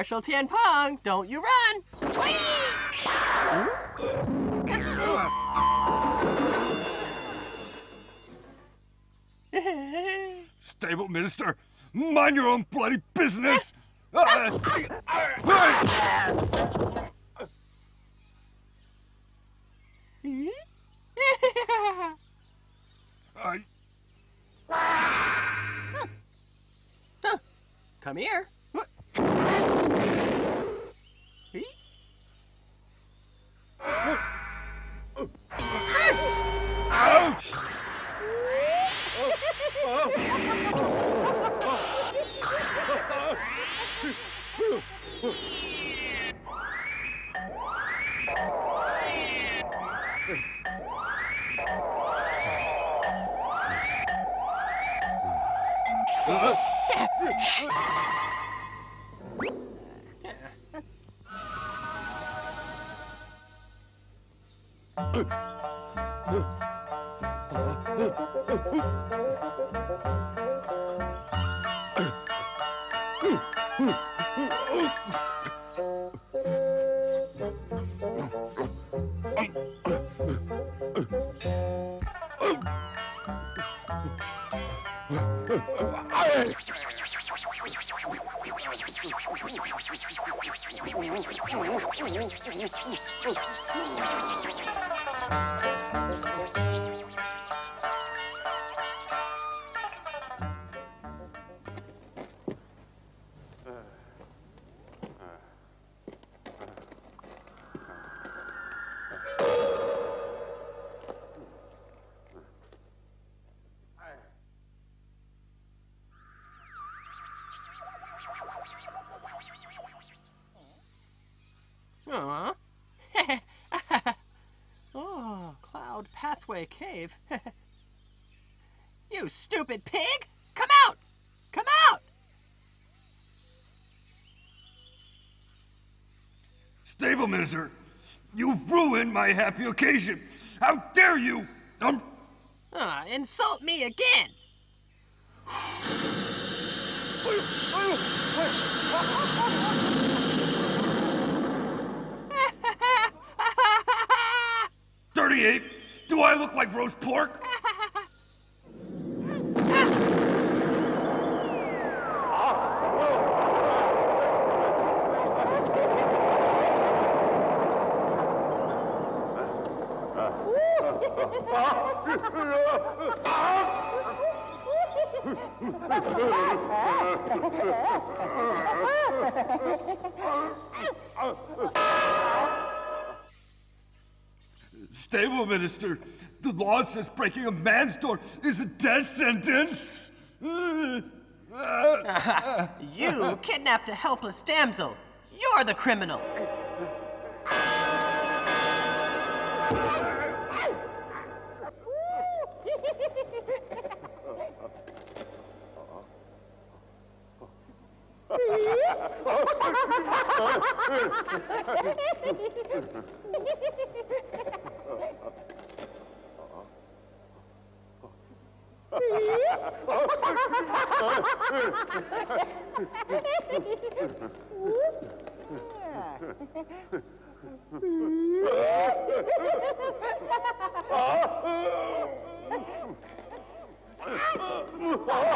Marshal Tianpeng, don't you run! Stable minister, mind your own bloody business. Uh, uh, I, stupid pig! Come out! Come out! Stable minister, you've ruined my happy occasion. How dare you? Um, Ah, insult me again! Thirty-eight. Do I look like roast pork? Stable minister, the law says breaking a man's door is a death sentence. you kidnapped a helpless damsel. You're the criminal.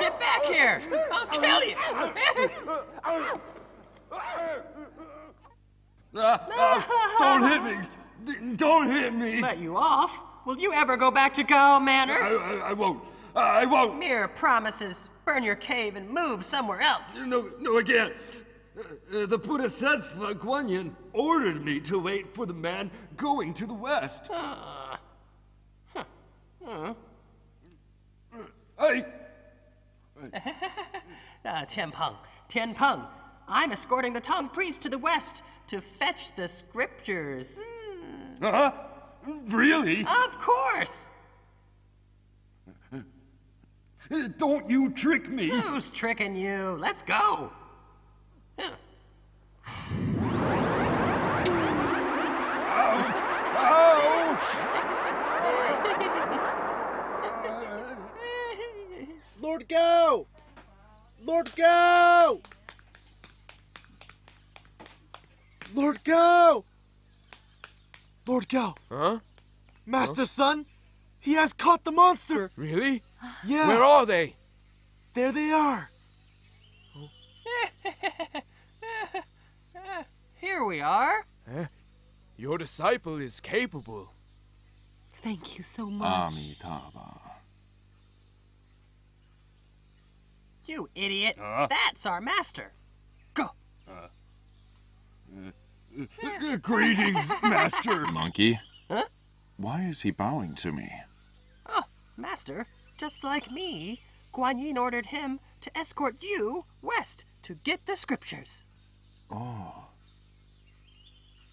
Get back here! I'll kill you! Ah, ah, don't hit me! Don't hit me! Let you off? Will you ever go back to Gao Manor? I, I, I won't. I won't. Mere promises. Burn your cave and move somewhere else. No, no, I can't. Uh, uh, the Bodhisattva Guan Yin ordered me to wait for the man going to the west. Ah. Huh. Huh. I. Ah, Tianpeng, Tianpeng, I'm escorting the Tang priest to the west to fetch the scriptures. Huh? Really? Of course! Don't you trick me. Hmm, who's tricking you? Let's go. Lord Gao! Lord Gao! Lord Gao! Lord Gao! Huh? Master Sun, he has caught the monster! Really? Yeah! Where are they? There they are! Here we are. Eh? Your disciple is capable. Thank you so much. Amitabha. You idiot. Huh? That's our master. Go. Uh, Greetings, Master. Monkey? Huh? Why is he bowing to me? Master, just like me, Guan Yin ordered him to escort you west to get the scriptures. Oh.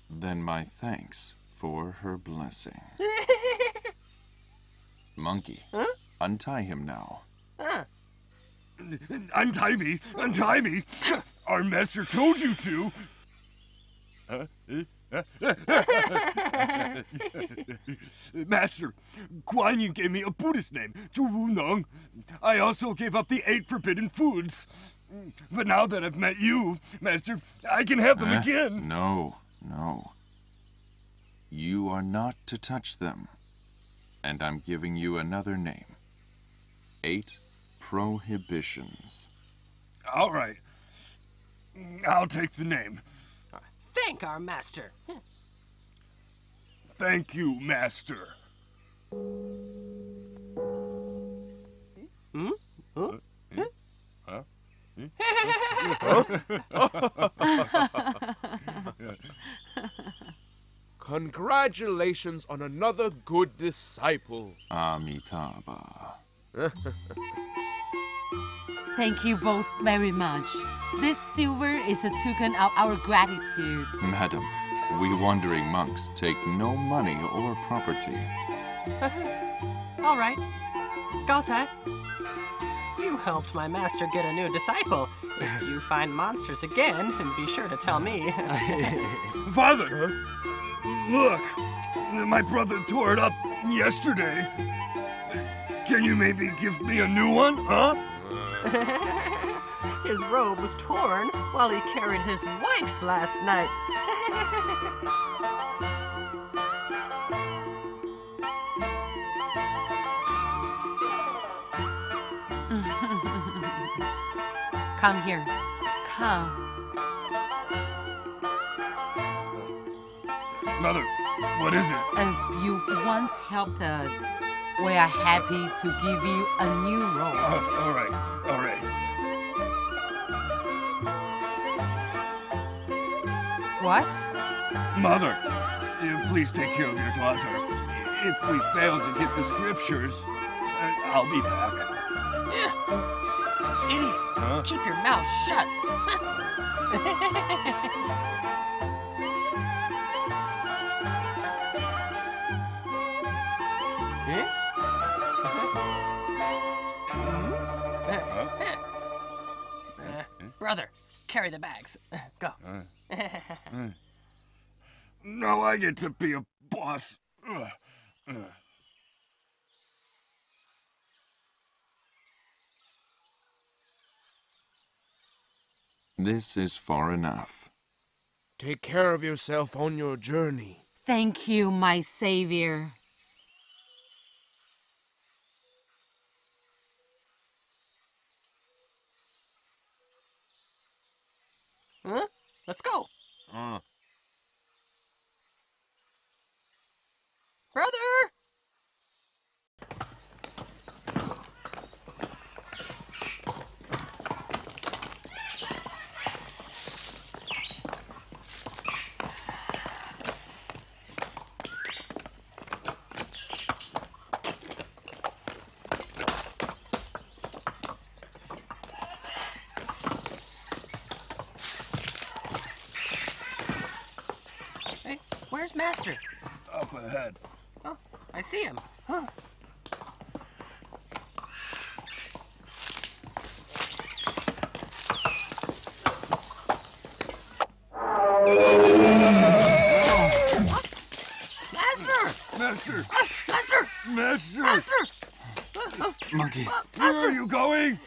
Then my thanks for her blessing. Monkey, Huh? untie him now. Huh. Untie me! Untie me! Our master told you to! Huh? master, Guan Yin gave me a Buddhist name, Zhu Neng. I also gave up the eight forbidden foods. But now that I've met you, Master, I can have them Eh? again. No, no. You are not to touch them. And I'm giving you another name. Eight prohibitions. All right. I'll take the name. Thank our master. Thank you, Master. Hmm? Huh? Huh? Congratulations on another good disciple. Amitabha. Thank you both very much. This silver is a token of our gratitude. Madam, we wandering monks take no money or property. All right. Gao Cai, you helped my master get a new disciple. If you find monsters again, be sure to tell me. Father! Look! My brother tore it up yesterday. Can you maybe give me a new one, huh? his robe was torn while he carried his wife last night. Come here. Come. Mother, what is it? As you once helped us, we are happy to give you a new role. Uh, all right, all right. What? Mother, please take care of your daughter. If we fail to get the scriptures, uh, I'll be back. Idiot! Huh? Keep your mouth shut. brother, carry the bags. Go. Now I get to be a boss. Ugh. Ugh. This is far enough. Take care of yourself on your journey. Thank you, my savior. Huh? Let's go. Uh. Brother! I see him. Huh. Master! Master! Ah, Master! Master! Master! Monkey! Master. Where are you going?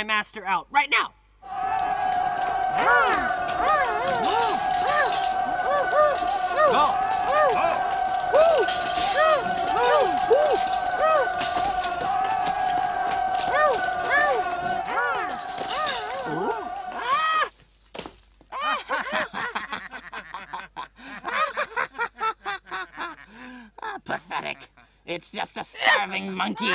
my master out right now. Ah, pathetic. It's just a starving monkey.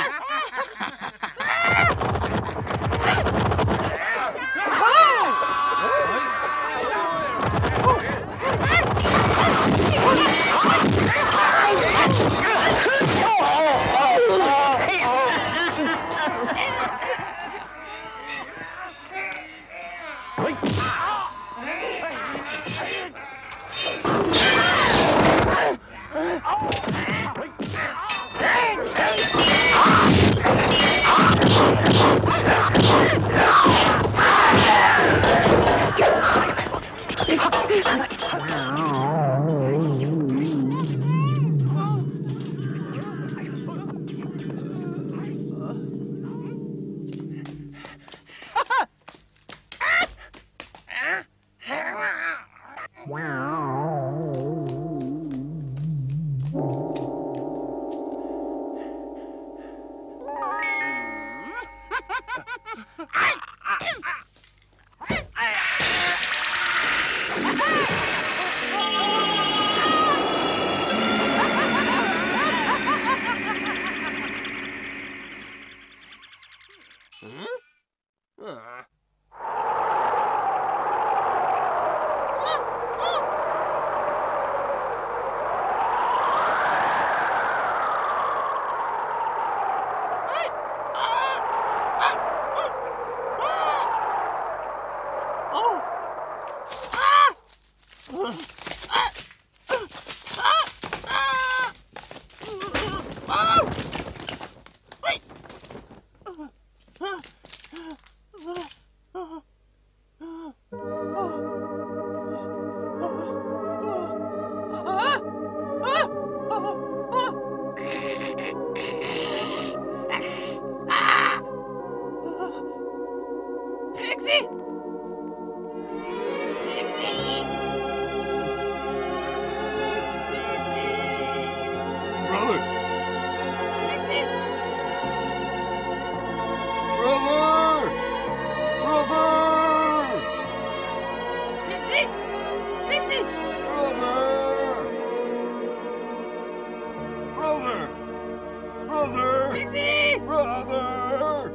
Brother!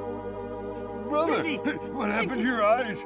Brother! What happened to your eyes?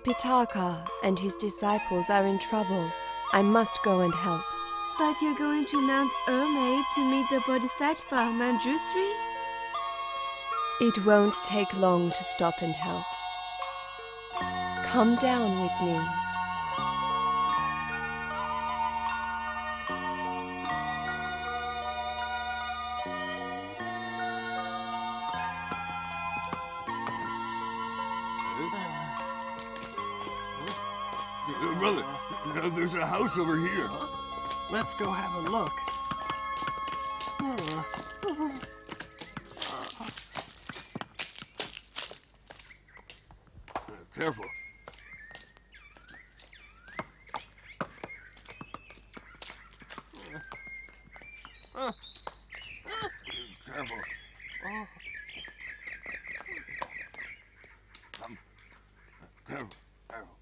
Tripitaka and his disciples are in trouble. I must go and help. But you're going to Mount Emei to meet the Bodhisattva Manjusri? It won't take long to stop and help. Come down with me. House over here. Let's go have a look. Oh. Careful. Careful. Come. Careful. Careful.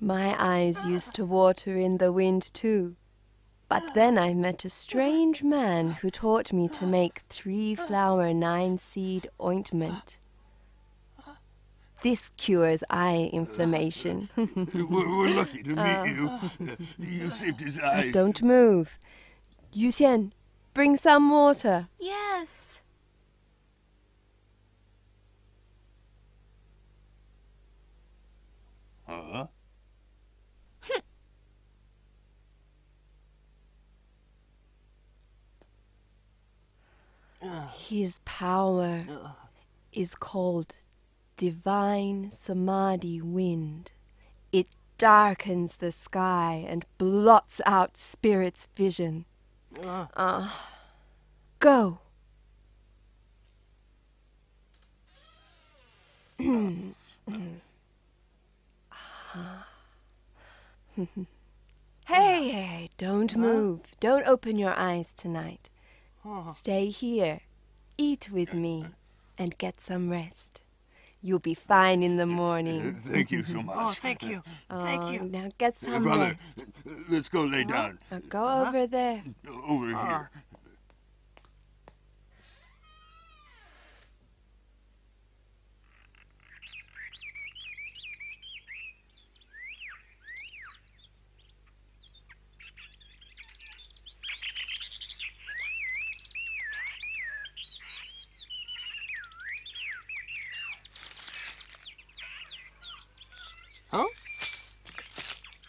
My eyes used to water in the wind too. But then I met a strange man who taught me to make three flower, nine seed ointment. This cures eye inflammation. We're, we're lucky to meet Uh, you. You saved his eyes. Don't move. Yuxian, bring some water. Yes. Huh? His power is called Divine Samadhi Wind. It darkens the sky and blots out spirit's vision. Ah. go. hey, hey, don't move. Don't open your eyes tonight. Stay here, eat with me, and get some rest. You'll be fine in the morning. Thank you so much. Oh, thank you. Oh, thank Oh, you. Now get some Brother, rest. let's go lay down. Now go over there. Over here. Uh-huh. Huh?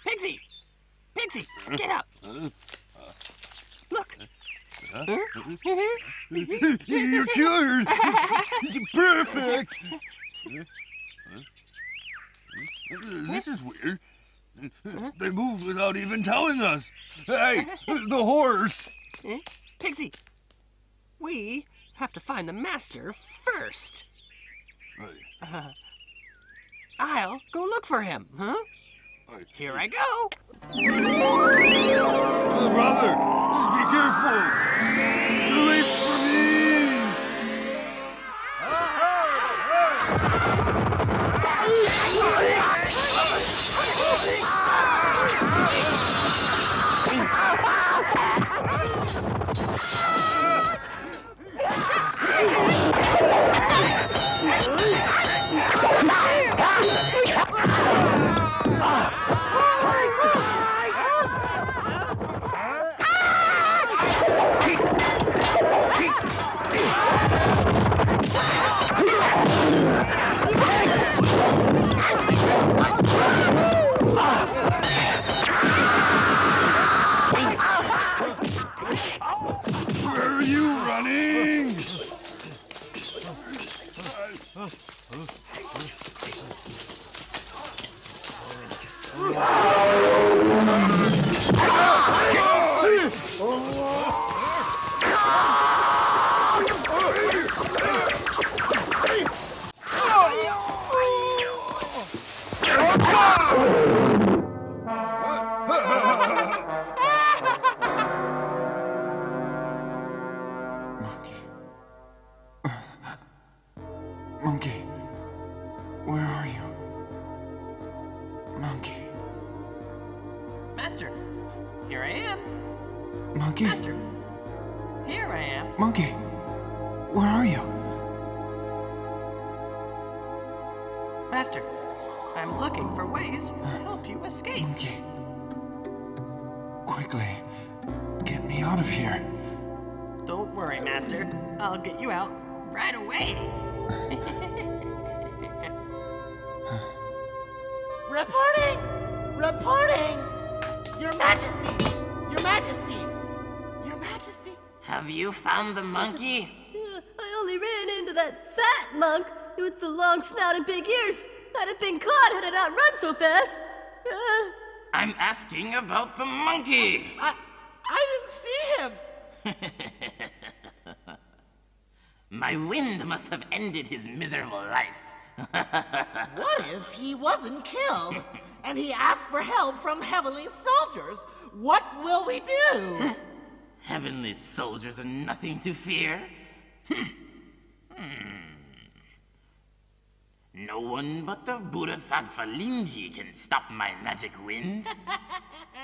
Pigsy! Pigsy, get up! Look! You're cured! It's perfect! This is weird. They moved without even telling us. Hey, the horse! Pigsy, we have to find the master first. Uh, I'll go look for him, huh? Here I go. Oh, brother, be careful! Too late the monkey. I, I didn't see him! My wind must have ended his miserable life. What if he wasn't killed and he asked for help from heavenly soldiers? What will we do? Heavenly soldiers are nothing to fear. Hmm. No one but the Bodhisattva Lingji can stop my magic wind.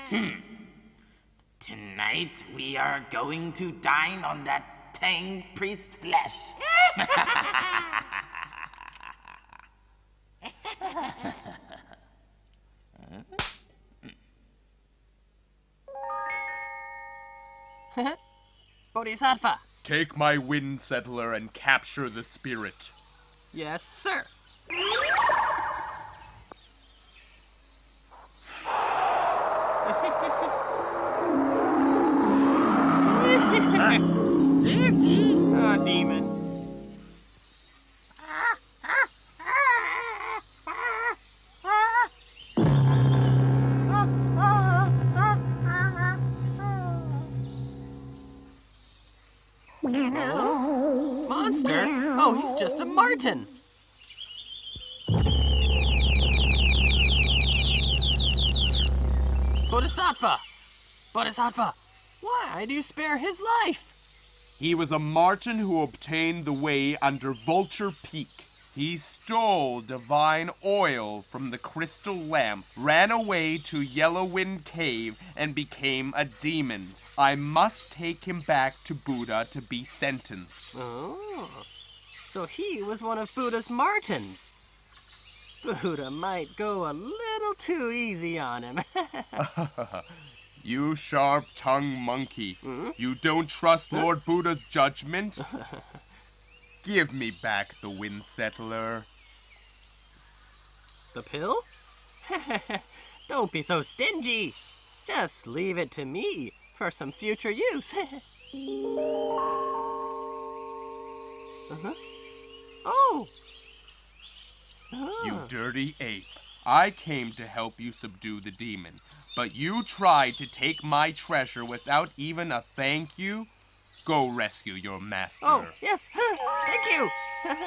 Hmm. Tonight we are going to dine on that Tang priest flesh. Bodhisattva. Take my wind settler and capture the spirit. Yes, sir. Ah, demon. Bodhisattva! Why do you spare his life? He was a marten who obtained the way under Vulture Peak. He stole divine oil from the crystal lamp, ran away to Yellow Wind Cave, and became a demon. I must take him back to Buddha to be sentenced. Oh, so he was one of Buddha's martens. Buddha might go a little too easy on him. you sharp tongued monkey. You don't trust Lord Buddha's judgment? Give me back the wind settler. the pill? Don't be so stingy. Just leave it to me for some future use. uh-huh. Oh. You Ah. dirty ape. I came to help you subdue the demon, but you tried to take my treasure without even a thank you? Go rescue your master. Oh, yes. Thank you.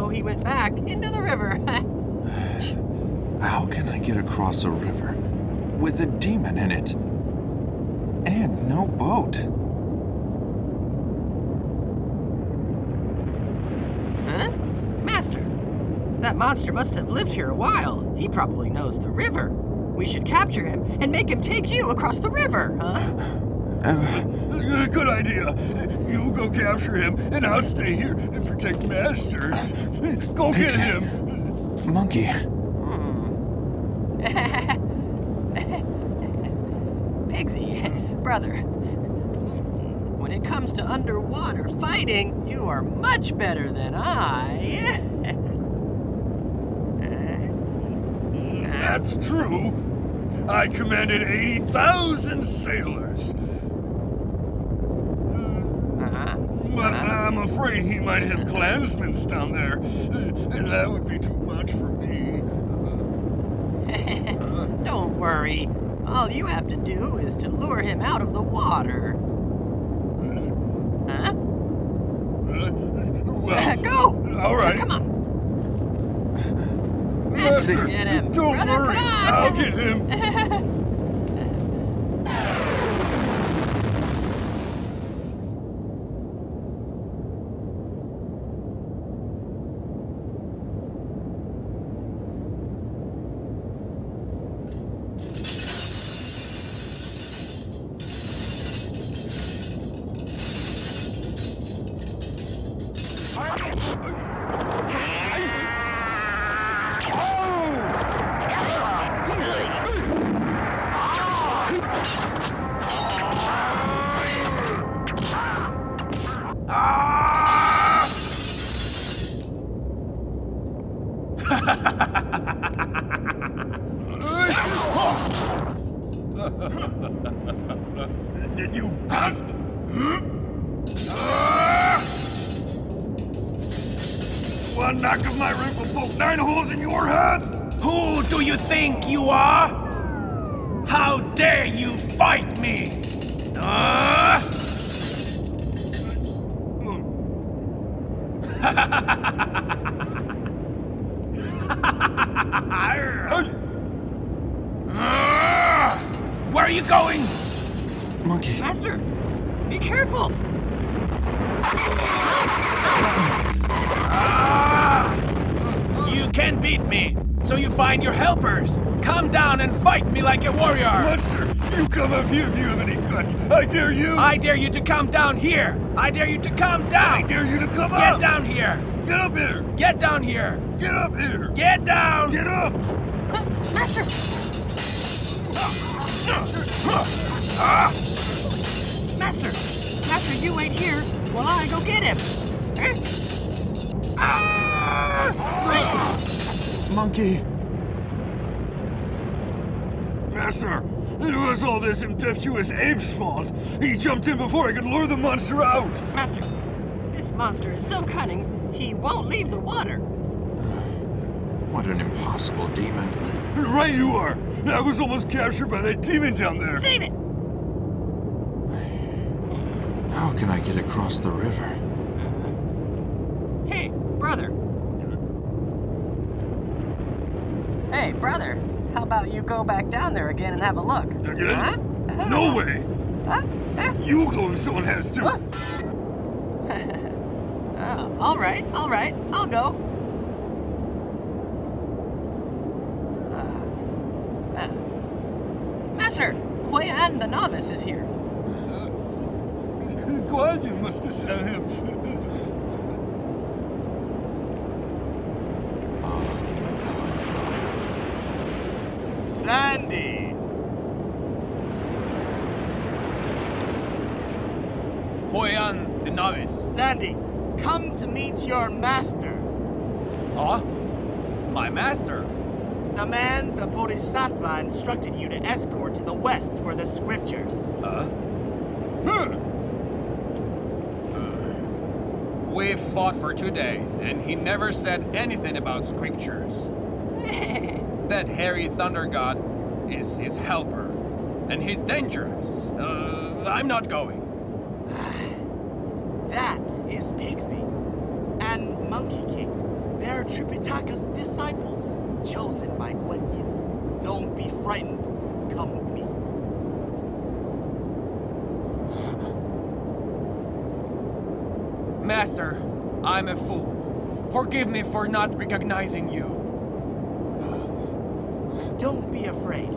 so he went back into the river. How can I get across a river with a demon in it? And no boat. huh? Master, that monster must have lived here a while. He probably knows the river. We should capture him and make him take you across the river, huh? Uh, Good idea. You go capture him, and I'll stay here and protect Master. Go get him. Monkey. Hmm. Pigsy, brother, when it comes to underwater fighting, you are much better than I. That's true. I commanded 80,000 sailors. But I'm afraid he might have clansmen down there, and that would be too much for me. Don't worry. All you have to do is to lure him out of the water. Huh? Well, Go! all right. Come on. Master, get him. Don't Brother, worry. I'll get him. here. I dare you to come down. I dare you to come Get up. down here. Get up here. Get down here. Get up here. Get down. Get up. Master! Master! Master, you wait here while I go get him. Ah! Monkey! Master, it was all this impetuous ape's fault. He jumped in before I could lure the monster out. Master, this monster is so cunning, he won't leave the water. What an impossible demon. Right you are. I was almost captured by that demon down there. Save it! How can I get across the river? Hey, brother. Hey, brother. How about you go back down there again and have a look? Again? Huh? No way. Huh? You go if someone has to. Oh, all right, all right. I'll go. Ah. Ah. Master, Hui An the novice is here. Guan Yin must have sent him. Sandy! Hui An the novice. Sandy, come to meet your master. Huh? My master? The man the Bodhisattva instructed you to escort to the west for the scriptures. Uh? We've fought for two days, and he never said anything about scriptures. that hairy thunder god is his helper, and he's dangerous. Uh, I'm not going. That is Pigsy Monkey King. They're Tripitaka's disciples, chosen by Guan Yin. Don't be frightened. Come with me. Master, I'm a fool. Forgive me for not recognizing you. Don't be afraid.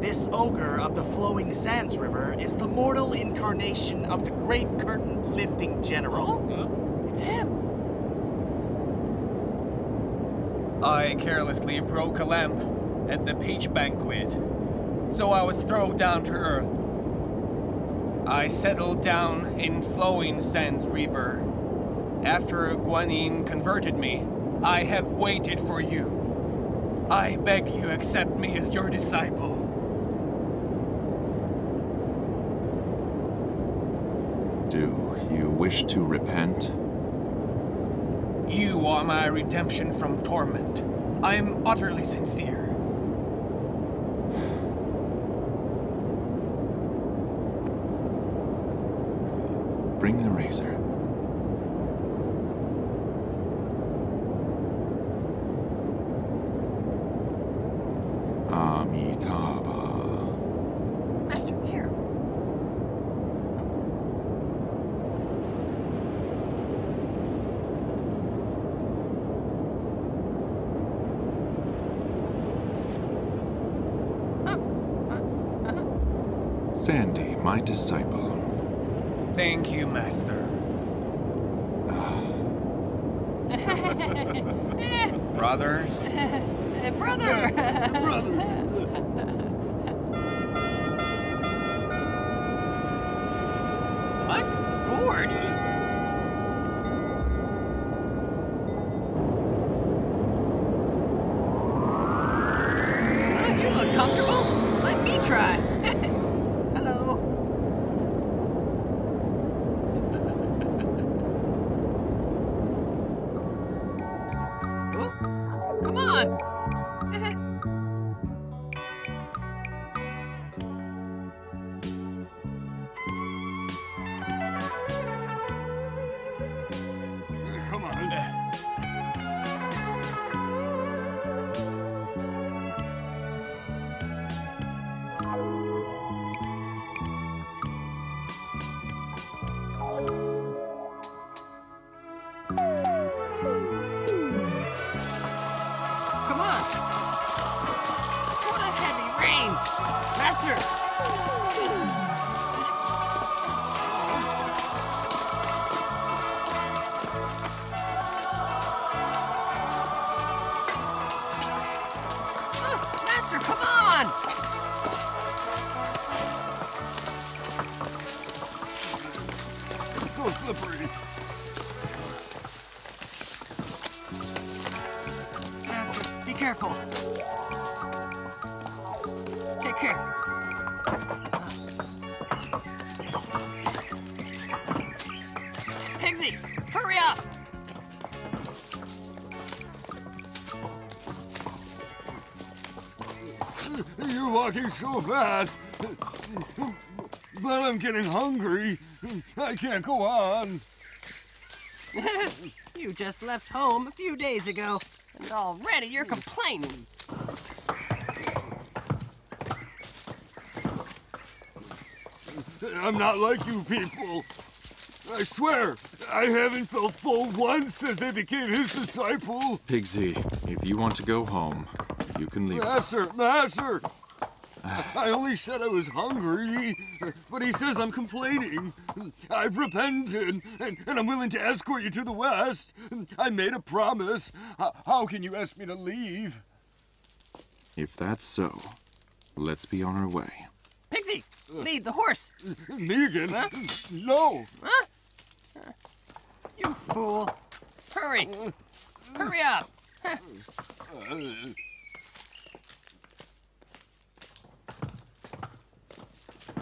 This ogre of the flowing sands river is the mortal incarnation of the great curtain lifting general. It's him. I carelessly broke a lamp at the peach banquet, so I was thrown down to earth. I settled down in flowing sands river. After Guanyin converted me, I have waited for you. I beg you accept me as your disciple. Do you wish to repent? You are my redemption from torment. I am utterly sincere. Bring the razor. So fast. But I'm getting hungry. I can't go on. you just left home a few days ago, and already you're complaining. I'm not like you people. I swear, I haven't felt full once since I became his disciple. Pigsy, if you want to go home, you can leave us. Master, master! I only said I was hungry, but he says I'm complaining. I've repented, and, and I'm willing to escort you to the west. I made a promise. How, how can you ask me to leave? If that's so, let's be on our way. Pigsy, lead the horse. Megan, Huh? no. Huh? You fool. Hurry. Hurry up. Uh,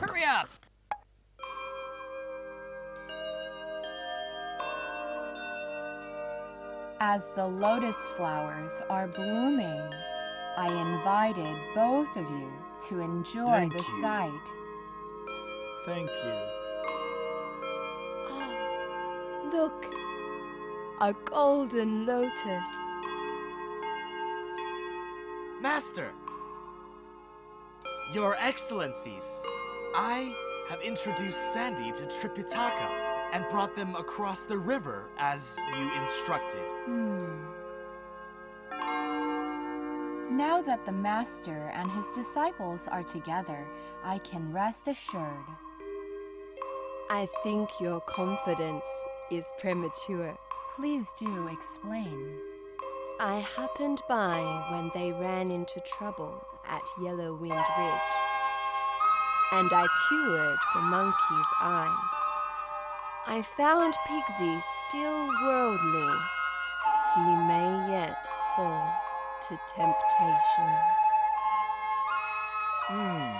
Hurry up. As the lotus flowers are blooming, I invited both of you to enjoy Thank the you. sight. Thank you. Oh, look, a golden lotus. Master, Your Excellencies, I have introduced Sandy to Tripitaka and brought them across the river as you instructed. Hmm. Now that the Master and his disciples are together, I can rest assured. I think your confidence is premature. Please do explain. I happened by when they ran into trouble at Yellow Wind Ridge, and I cured the monkey's eyes. I found Pigsy still worldly. He may yet fall to temptation. Hmm.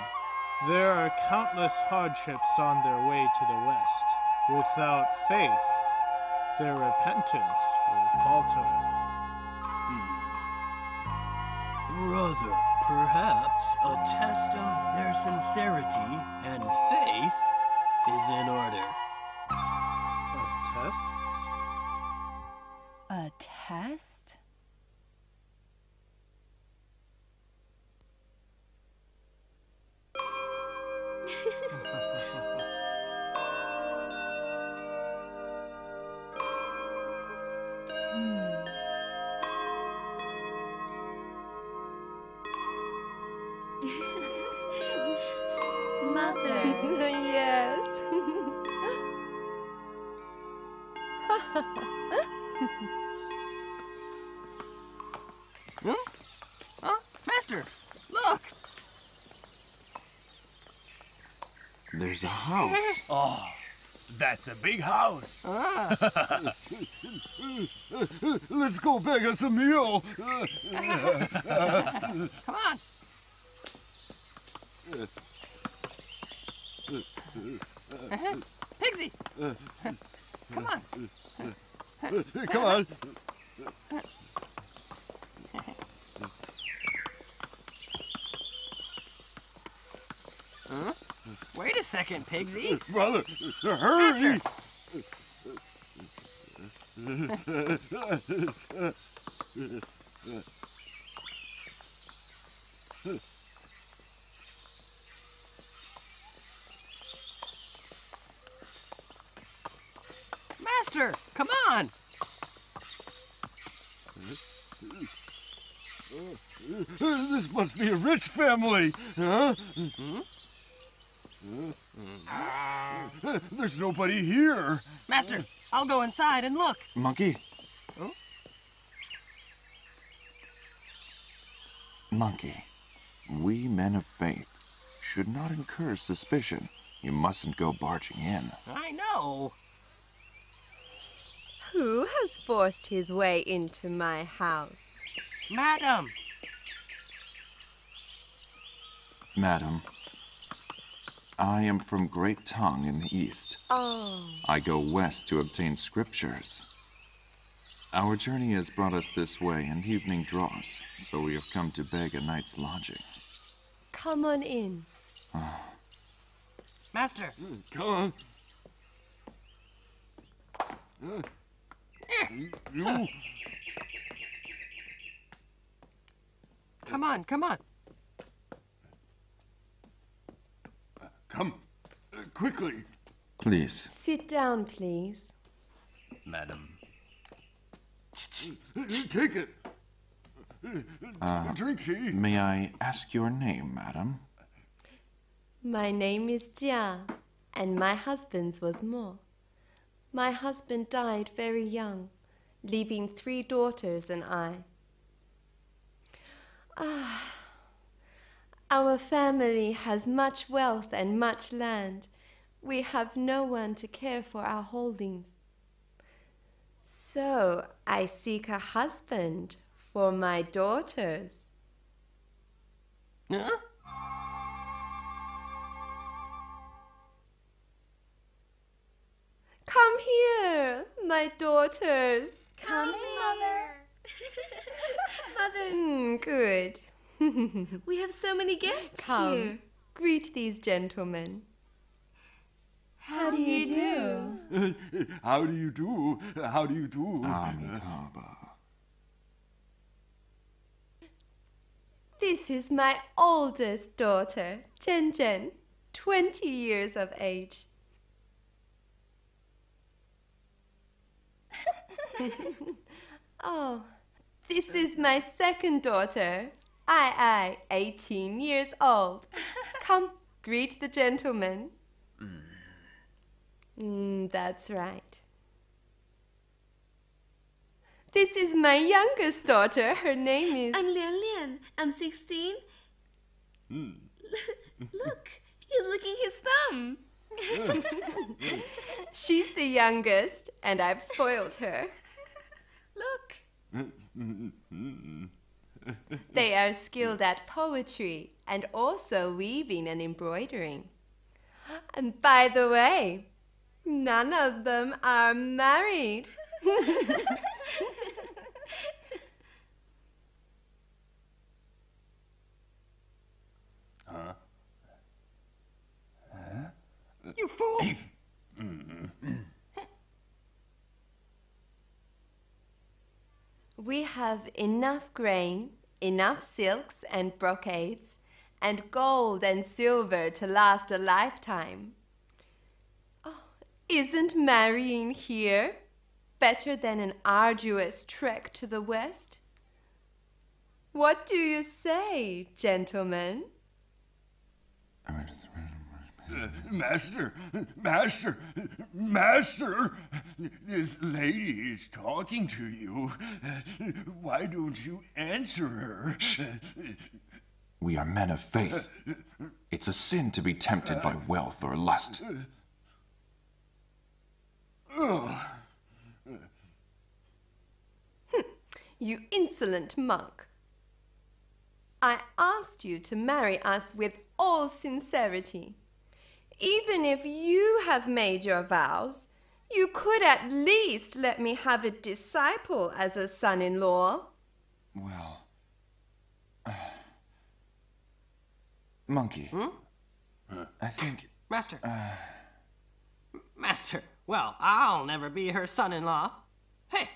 There are countless hardships on their way to the west. Without faith, their repentance will falter. Hmm. Brother, perhaps a test of their sincerity and faith is in order. A test? A test? That's a big house. Ah. Let's go beg us a meal. Come on. Uh-huh. Pigsy! Come on. Come on. Huh? Wait a second, Pigsy. Uh, brother, uh, hurry! Master, come on! Uh, this must be a rich family, huh? Hmm? There's nobody here. Master, I'll go inside and look. Monkey? Oh? Monkey, we men of faith should not incur suspicion. You mustn't go barging in. I know. Who has forced his way into my house? Madam! Madam, I am from Great Tang in the east. Oh. I go west to obtain scriptures. Our journey has brought us this way, and evening draws, so we have come to beg a night's lodging. Come on in. Master! Hmm, come on. You. Come on, come on. Quickly. Please. Sit down, please. Madam. Take it. Uh, Drink tea. May I ask your name, madam? My name is Jia, and my husband's was Mo. My husband died very young, leaving three daughters and I. Ah, our family has much wealth and much land. We have no one to care for our holdings. So I seek a husband for my daughters. Huh? Come here, my daughters. Come, Mother. Mother, Mm, good. we have so many guests Come, here. greet these gentlemen. How do you do? How do you do? How do you do? Amitabha. This is my oldest daughter, Jen Jen, 20 years of age. oh, this is my second daughter, Ai Ai, 18 years old. Come, greet the gentleman. Mm, that's right. This is my youngest daughter. Her name is. I'm Lian Lian. I'm 16. Hmm. Look, he's licking his thumb. She's the youngest, and I've spoiled her. Look. They are skilled at poetry and also weaving and embroidering. And by the way, none of them are married. Huh? Huh? You fool! we have enough grain, enough silks and brocades, and gold and silver to last a lifetime. Isn't marrying here better than an arduous trek to the west? What do you say, gentlemen? Uh, Master, Master, Master, this lady is talking to you. Why don't you answer her? We are men of faith. It's a sin to be tempted by wealth or lust. You insolent monk. I asked you to marry us with all sincerity. Even if you have made your vows, you could at least let me have a disciple as a son in law. Well. Monkey. I think. Master. Uh, Master. Well, I'll never be her son in law. Hey,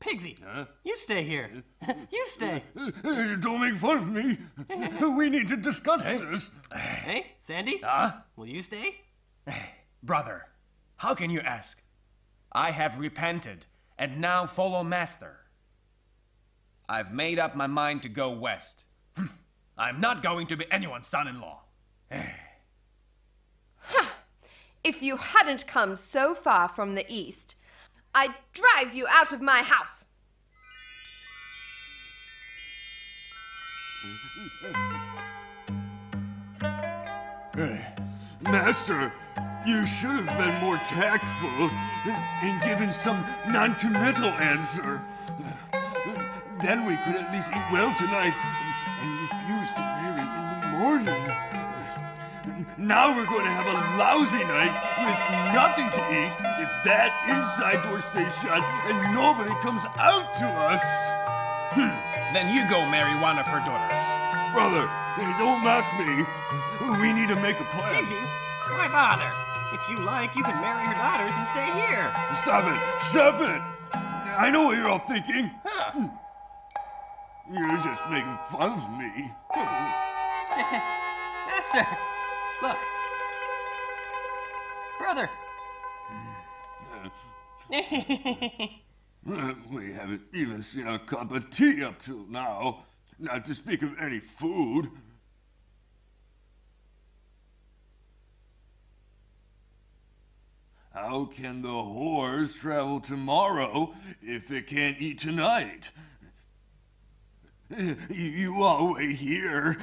Pigsy, you stay here. you stay. Uh, uh, don't make fun of me. We need to discuss this. Hey, Sandy? Huh? Will you stay? Brother, how can you ask? I have repented and now follow Master. I've made up my mind to go west. Hmm, I'm not going to be anyone's son in law. If you hadn't come so far from the east, I'd drive you out of my house. Master, you should have been more tactful and given some non-committal answer. Then we could at least eat well tonight and refuse to marry in the morning. Now we're going to have a lousy night with nothing to eat if that inside door stays shut and nobody comes out to us. Hmm, then you go marry one of her daughters. Brother, don't mock me. We need to make a plan. Pigsy, why bother? If you like, you can marry her daughters and stay here. Stop it! Stop it! I know what you're all thinking. Hmm. You're just making fun of me. Hmm. Master, look. Brother. We haven't even seen a cup of tea up till now, not to speak of any food. How can the horse travel tomorrow if it can't eat tonight? You- You all wait here.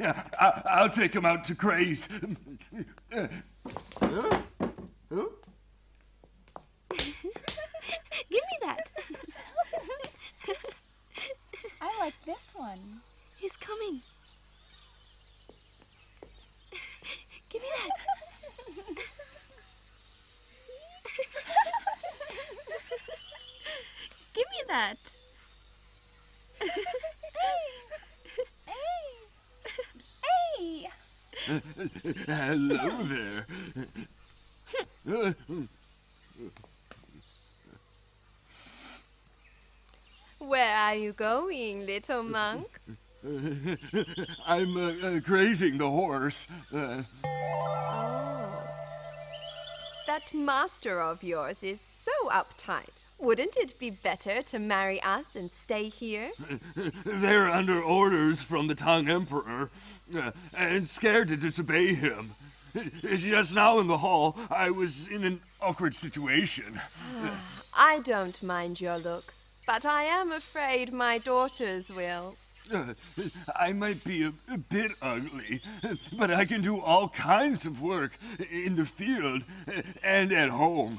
I- I'll take him out to graze. Give me that. I like this one. He's coming. Give me that. Give me that. Hey! Hello there. Where are you going, little monk? I'm uh, uh, grazing the horse. Uh, Oh. That master of yours is so uptight. Wouldn't it be better to marry us and stay here? they're under orders from the Tang Emperor uh, and scared to disobey him. Just now in the hall, I was in an awkward situation. I don't mind your looks, but I am afraid my daughters will. Uh, I might be a, a bit ugly, but I can do all kinds of work in the field and at home.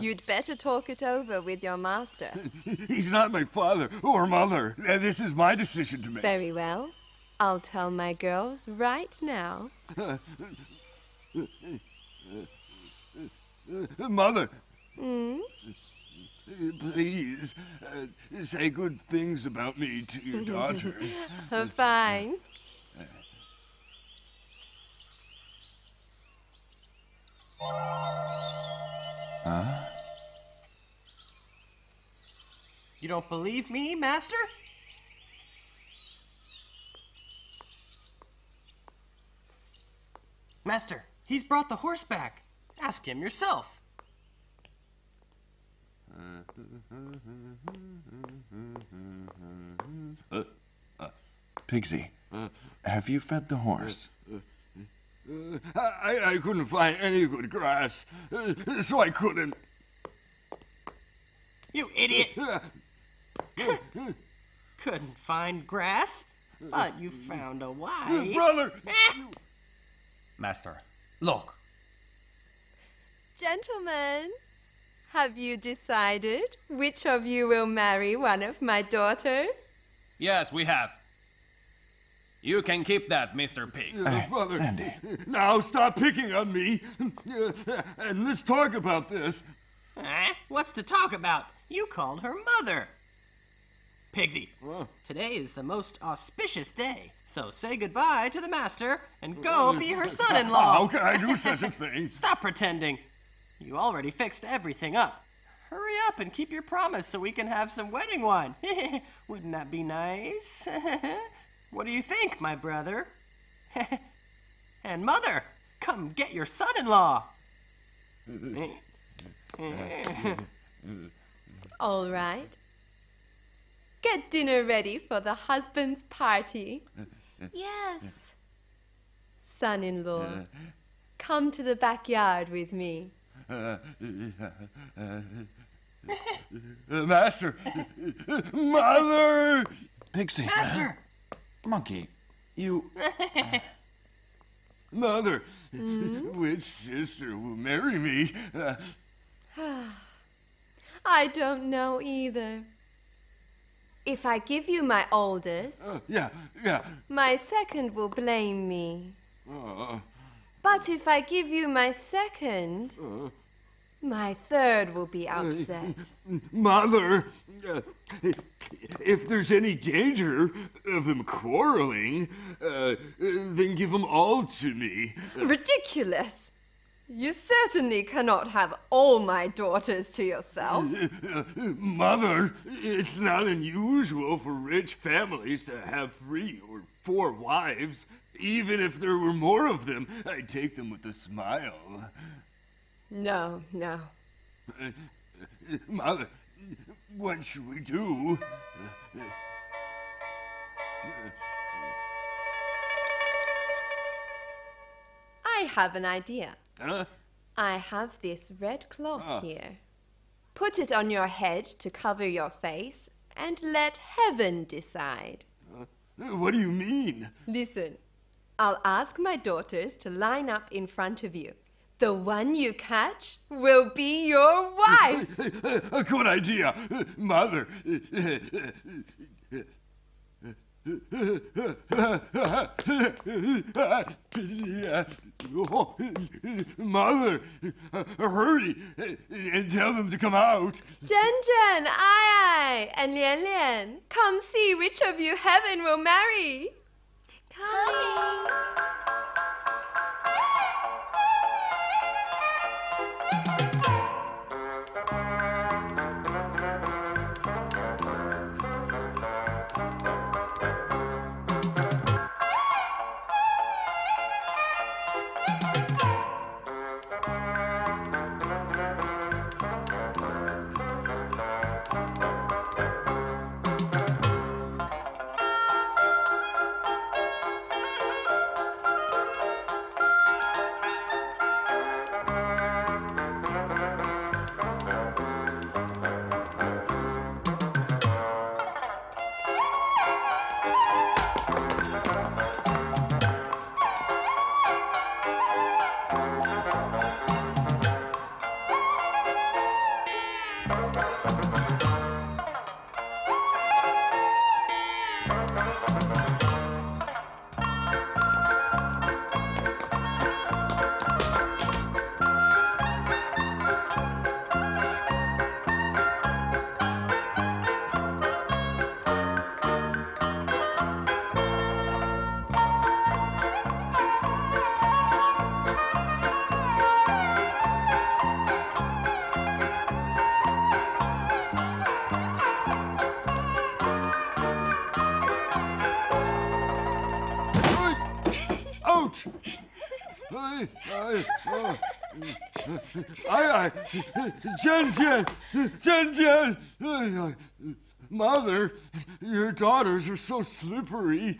You'd better talk it over with your master. He's not my father or mother. Uh, This is my decision to make. Very well. I'll tell my girls right now. Mother, Hmm? please uh, say good things about me to your daughters. Fine. Huh? You don't believe me, Master? Master, he's brought the horse back. Ask him yourself. Uh, Pigsy, have you fed the horse? Uh, I, I couldn't find any good grass, uh, so I couldn't. You idiot! Couldn't find grass? But you found a wife. Brother! Master, look. Gentlemen, have you decided which of you will marry one of my daughters? Yes, we have. You can keep that, Mr. Pig. Brother, Now stop picking on me. And let's talk about this. Eh? What's to talk about? You called her mother. Pigsy, today is the most auspicious day, so say goodbye to the master and go be her son in law. How can I do such a thing? Stop pretending. You already fixed everything up. Hurry up and keep your promise so we can have some wedding wine. Wouldn't that be nice? what do you think, my brother? and mother, come get your son in law. All right. Get dinner ready for the husband's party. Yes. Son in law, come to the backyard with me. Master! Mother! Pigsy. Master! Monkey, you. Mother, which sister will marry me? Uh, I don't know either. If I give you my oldest, uh, yeah, yeah. my second will blame me. Uh, But if I give you my second, uh, my third will be upset. Mother, uh, if there's any danger of them quarreling, uh, then give them all to me. Ridiculous! You certainly cannot have all my daughters to yourself. Mother, it's not unusual for rich families to have three or four wives. Even if there were more of them, I'd take them with a smile. No, no. Uh, Mother, what should we do? I have an idea. Huh? I have this red cloth Ah. here. Put it on your head to cover your face and let heaven decide. What do you mean? Listen, I'll ask my daughters to line up in front of you. The one you catch will be your wife. A good idea. Mother. Mother, hurry and tell them to come out. Jen Jen, Ai Ai, and Lian Lian, come see which of you heaven will marry. Coming. Jen, Jen, Jen, Jen. Mother, your daughters are so slippery.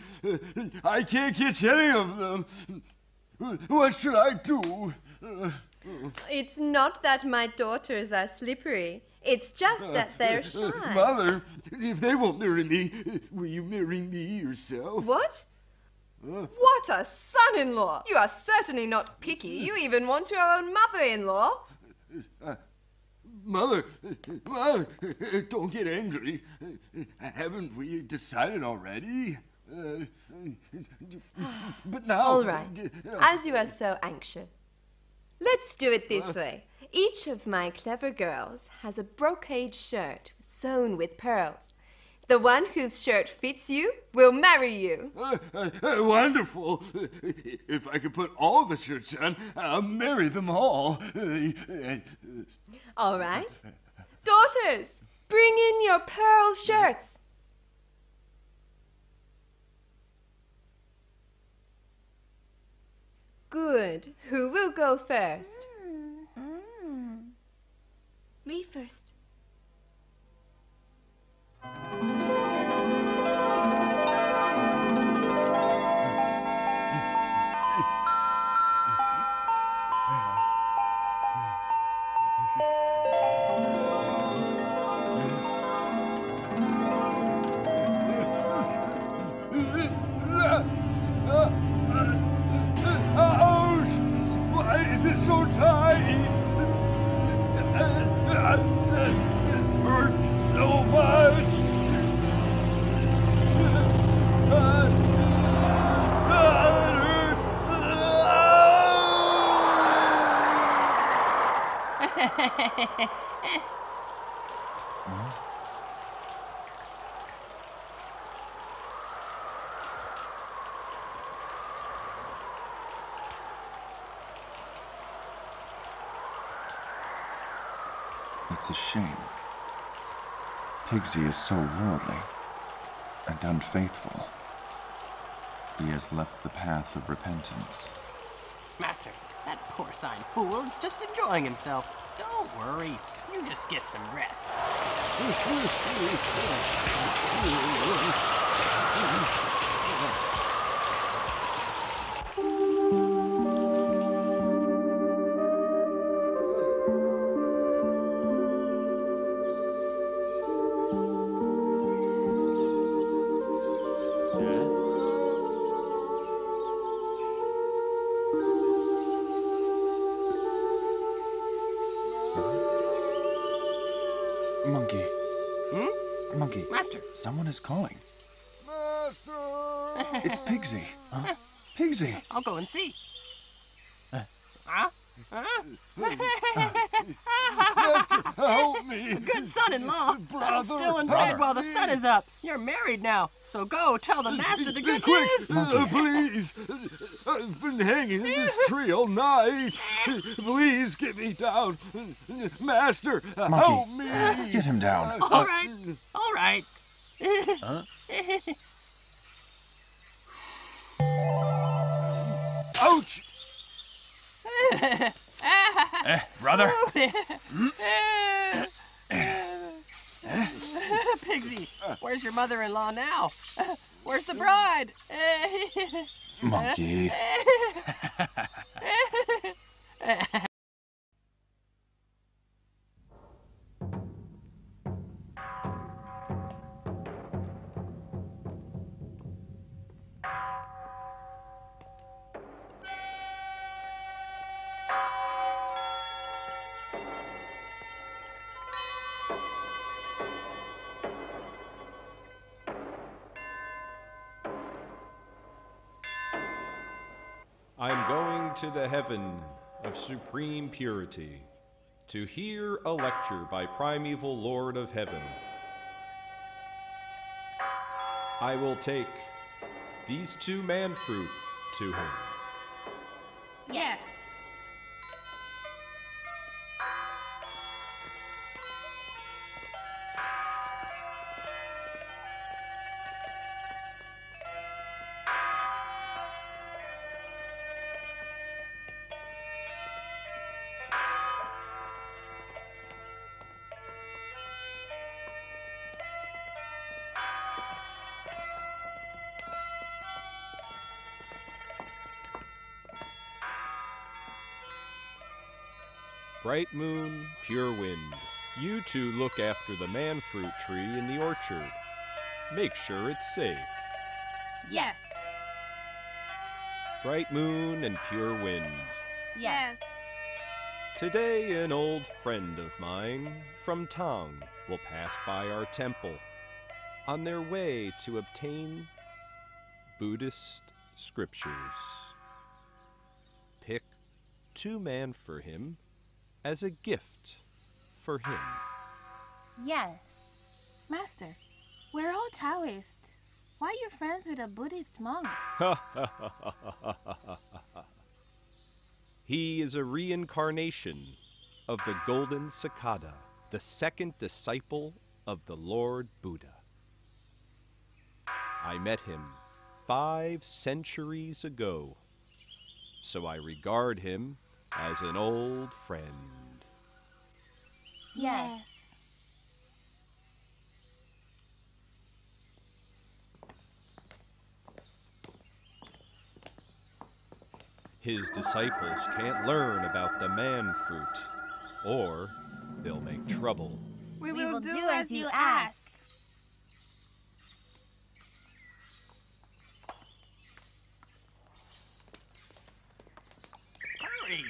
I can't catch any of them. What should I do? It's not that my daughters are slippery. It's just that they're shy. Mother, if they won't marry me, will you marry me yourself? What? What a son in law! You are certainly not picky. You even want your own mother in law. uh, mother, Mother, don't get angry. Haven't we decided already? Uh, but now. All right. As you are so anxious, let's do it this way. Each of my clever girls has a brocade shirt sewn with pearls. The one whose shirt fits you will marry you. Uh, uh, uh, wonderful. If I could put all the shirts on, I'll marry them all. All right. Daughters, bring in your pearl shirts. Good. Who will go first? Hmm. Hmm. Me first. It's a shame. Pigsy is so worldly and unfaithful. He has left the path of repentance. Master, that porcine fool is just enjoying himself. Don't worry. You just get some rest. and see. Uh. Huh? Huh? Help me! Good son-in-law. Brother. Still in bed while the sun is up. You're married now, so go tell the master the good Quick, news. uh, please! I've been hanging in this tree all night. Please get me down. Master, Monkey, help me! get him down. All right, all right. Huh? Ouch! Eh, brother? Pigsy, where's your mother-in-law now? Where's the bride? Monkey. I'm going to the heaven of supreme purity to hear a lecture by primeval Lord of Heaven. I will take these two man fruit to him. Yes. Bright moon, pure wind, You two look after the man fruit tree in the orchard. Make sure it's safe. Yes. Bright moon and pure wind. Yes. Today, an old friend of mine from Tang will pass by our temple on their way to obtain Buddhist scriptures. Pick two man for him as a gift for him. Yes. Master, we're all Taoists. Why are you friends with a Buddhist monk? he is a reincarnation of the Golden Cicada, the second disciple of the Lord Buddha. I met him five centuries ago, so I regard him as an old friend. Yes. His disciples can't learn about the man fruit, or they'll make trouble. We will, do, as you ask. Hurry!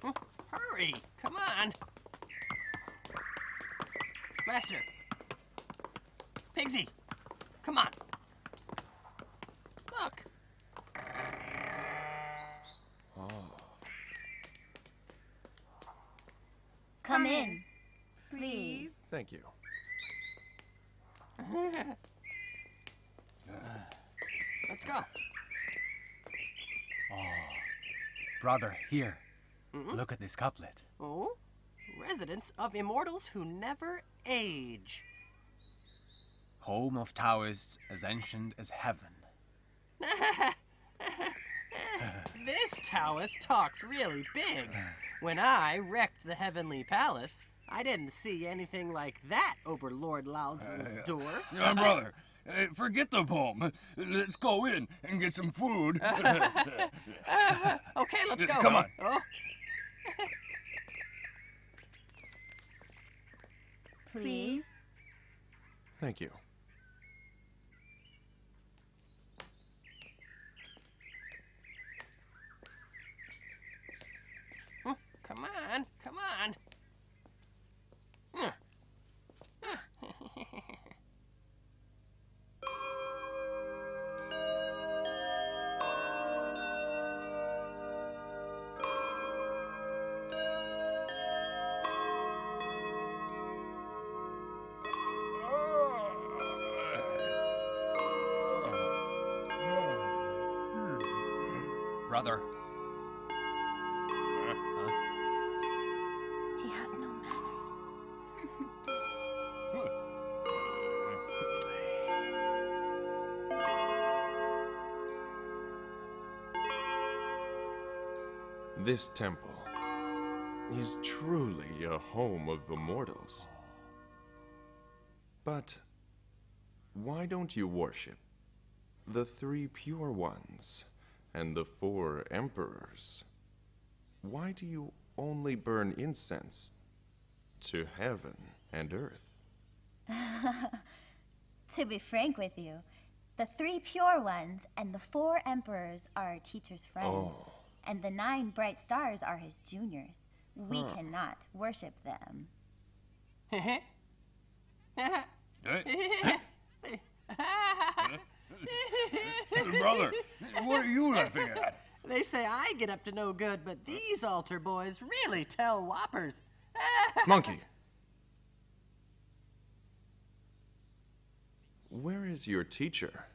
Hmm, Hurry! Come on! Master! Pigsy! Come on! Look! Come in, please. Thank you. Let's go. Oh. Brother, here. Mhm. Look at this couplet. Oh? Residence of immortals who never age. Home of Taoists as ancient as heaven. this Taoist talks really big. When I wrecked the Heavenly Palace, I didn't see anything like that over Lord Laozi's Uh, door. Yeah, brother, uh, forget the poem. Let's go in and get some food. okay, let's go. Come on. Oh. Please. Thank you. This temple is truly a home of immortals. But why don't you worship the three pure ones and the four emperors? Why do you only burn incense to heaven and earth? to be frank with you, the three pure ones and the four emperors are our teacher's friends, Oh. And the nine bright stars are his juniors. We Huh. cannot worship them. brother, what are you laughing at? They say I get up to no good, but these altar boys really tell whoppers. Monkey! Where is your teacher?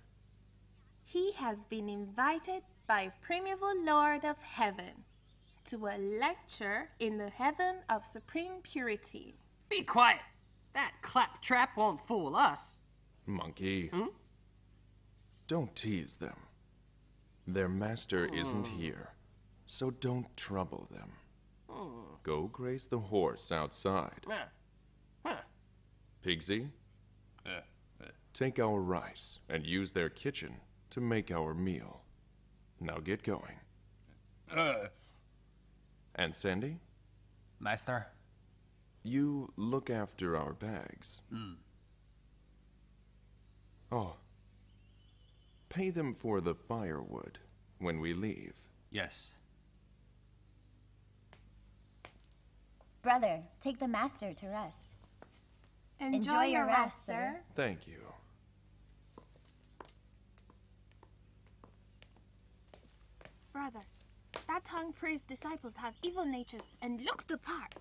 He has been invited by Primeval Lord of Heaven to a lecture in the heaven of supreme purity. Be quiet. That claptrap won't fool us. Monkey. hmm? Don't tease them. Their master isn't Hmm. here, so don't trouble them. Hmm. Go graze the horse outside. Huh. Huh. Pigsy, take our rice and use their kitchen to make our meal. Now get going. Uh, And Sandy, Master? you look after our bags. Hmm. Oh. Pay them for the firewood when we leave. Yes. Brother, take the master to rest. Enjoy your rest, sir. Thank you. Brother, that Tang priest's disciples have evil natures and look the part.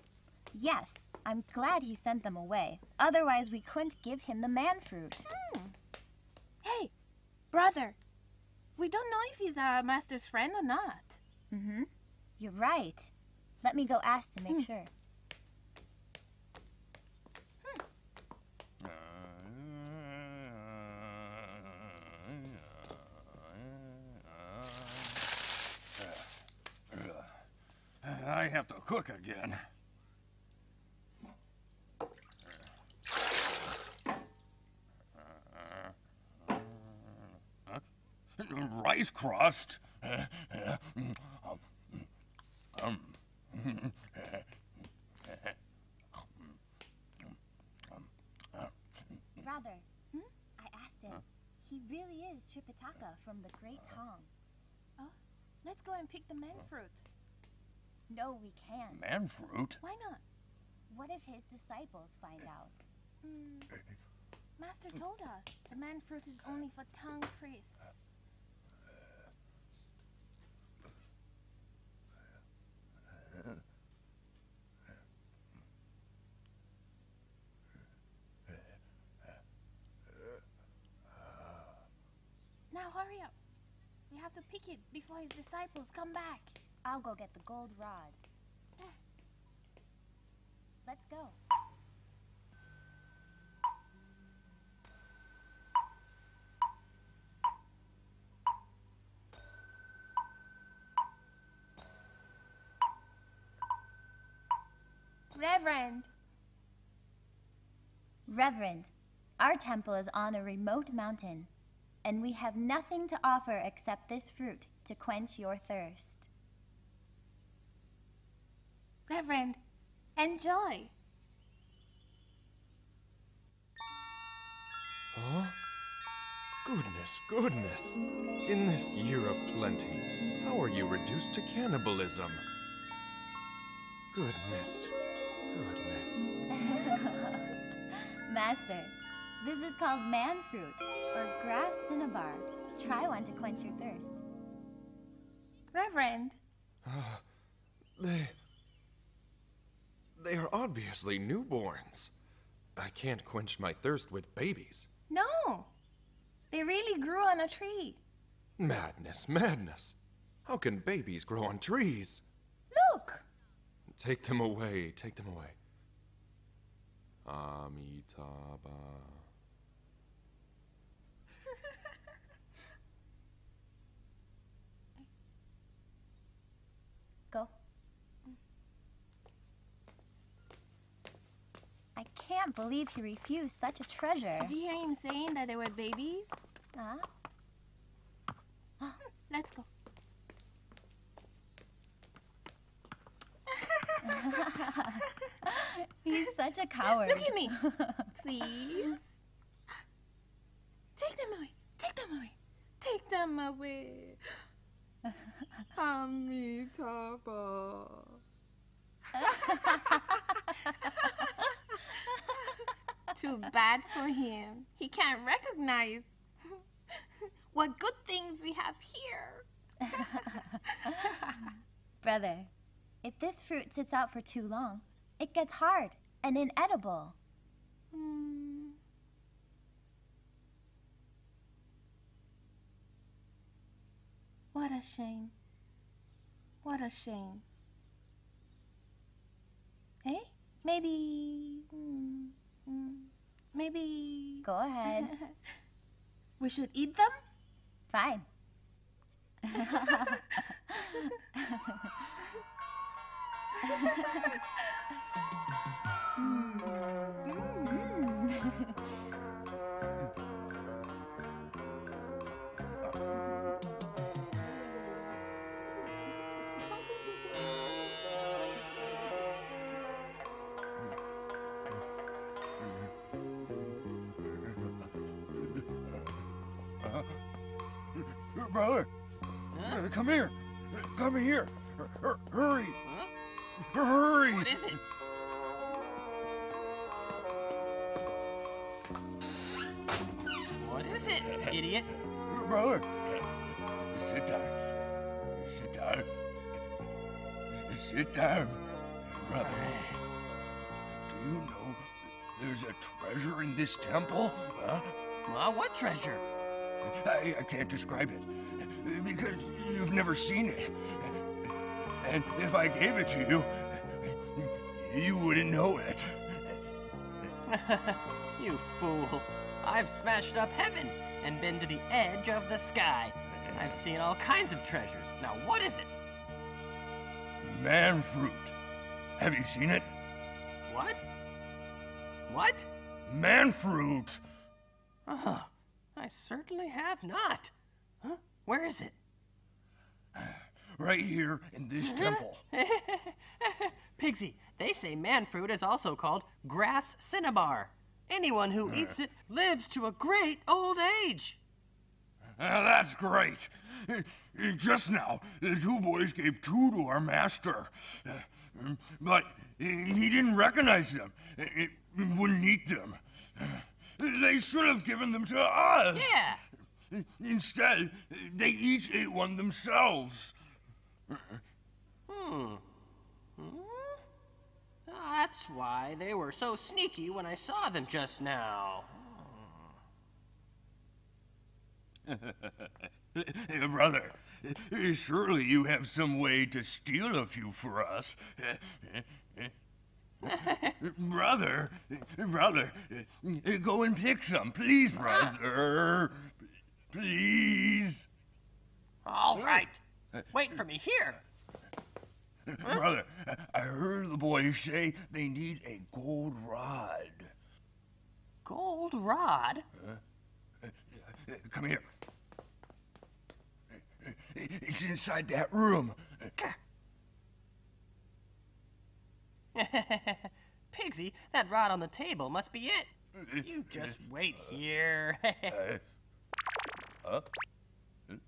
Yes, I'm glad he sent them away. Otherwise, we couldn't give him the man fruit. Hey, brother, we don't know if he's a master's friend or not. Mm-hmm. You're right. Let me go ask to make sure. I have to cook again. Rice crust. Um, Brother, I asked him. He really is Tripitaka from the Great Tang. Oh, let's go and pick the man fruit. No, we can't. Man fruit? Why not? What if his disciples find out? Mm, Master told us the man fruit is only for Tang priests. Now hurry up. We have to pick it before his disciples come back. I'll go get the gold rod. Let's go. Reverend, Reverend, our temple is on a remote mountain, and we have nothing to offer except this fruit to quench your thirst. Reverend, enjoy. Huh? Goodness, goodness. In this year of plenty, how are you reduced to cannibalism? Goodness, goodness. Master, this is called man fruit, or grass cinnabar. Try one to quench your thirst. Reverend, Ah, they. They are obviously newborns. I can't quench my thirst with babies. no. They really grew on a tree. Madness, madness. How can babies grow on trees? Look! Take them away, take them away. Amitabha. Can't believe he refused such a treasure. Did you hear him saying that they were babies? Huh? Let's go. He's such a coward. Look at me. Please. Take them away. Take them away. Take them away. Amitabha. Too bad for him. He can't recognize what good things we have here. Brother, if this fruit sits out for too long, it gets hard and inedible. Hmm. What a shame. What a shame. Eh? Maybe. mm, mm, maybe. Go ahead. we should eat them? Fine. Hmm. Brother, uh, come here. Come here. Hur- Hurry. Hurry. What is it? What is it, idiot? Brother, sit down. Sit down. Sit down, brother. Do you know there's a treasure in this temple? Huh? Well, what treasure? I, I can't describe it because you've never seen it. And if I gave it to you, you wouldn't know it. you fool. I've smashed up heaven and been to the edge of the sky. I've seen all kinds of treasures. Now, what is it? Man fruit. Have you seen it? What? What? Man fruit. Oh, I certainly have not. Where is it? Right here in this temple. Pigsy, they say man fruit is also called grass cinnabar. Anyone who eats it lives to a great old age. Ah, that's great. Uh, Just now, the two boys gave two to our master. Uh, But he didn't recognize them. He wouldn't eat them. They should have given them to us. Yeah. Instead, they each ate one themselves. Hmm. Hmm? That's why they were so sneaky when I saw them just now. Brother, surely you have some way to steal a few for us. brother, brother, go and pick some, please, brother. Please. All right. Wait for me here. Brother, I heard the boys say they need a gold rod. Gold rod? Come here. It's inside that room. Pigsy, that rod on the table must be it. Uh, you just uh, wait here. Uh, Huh?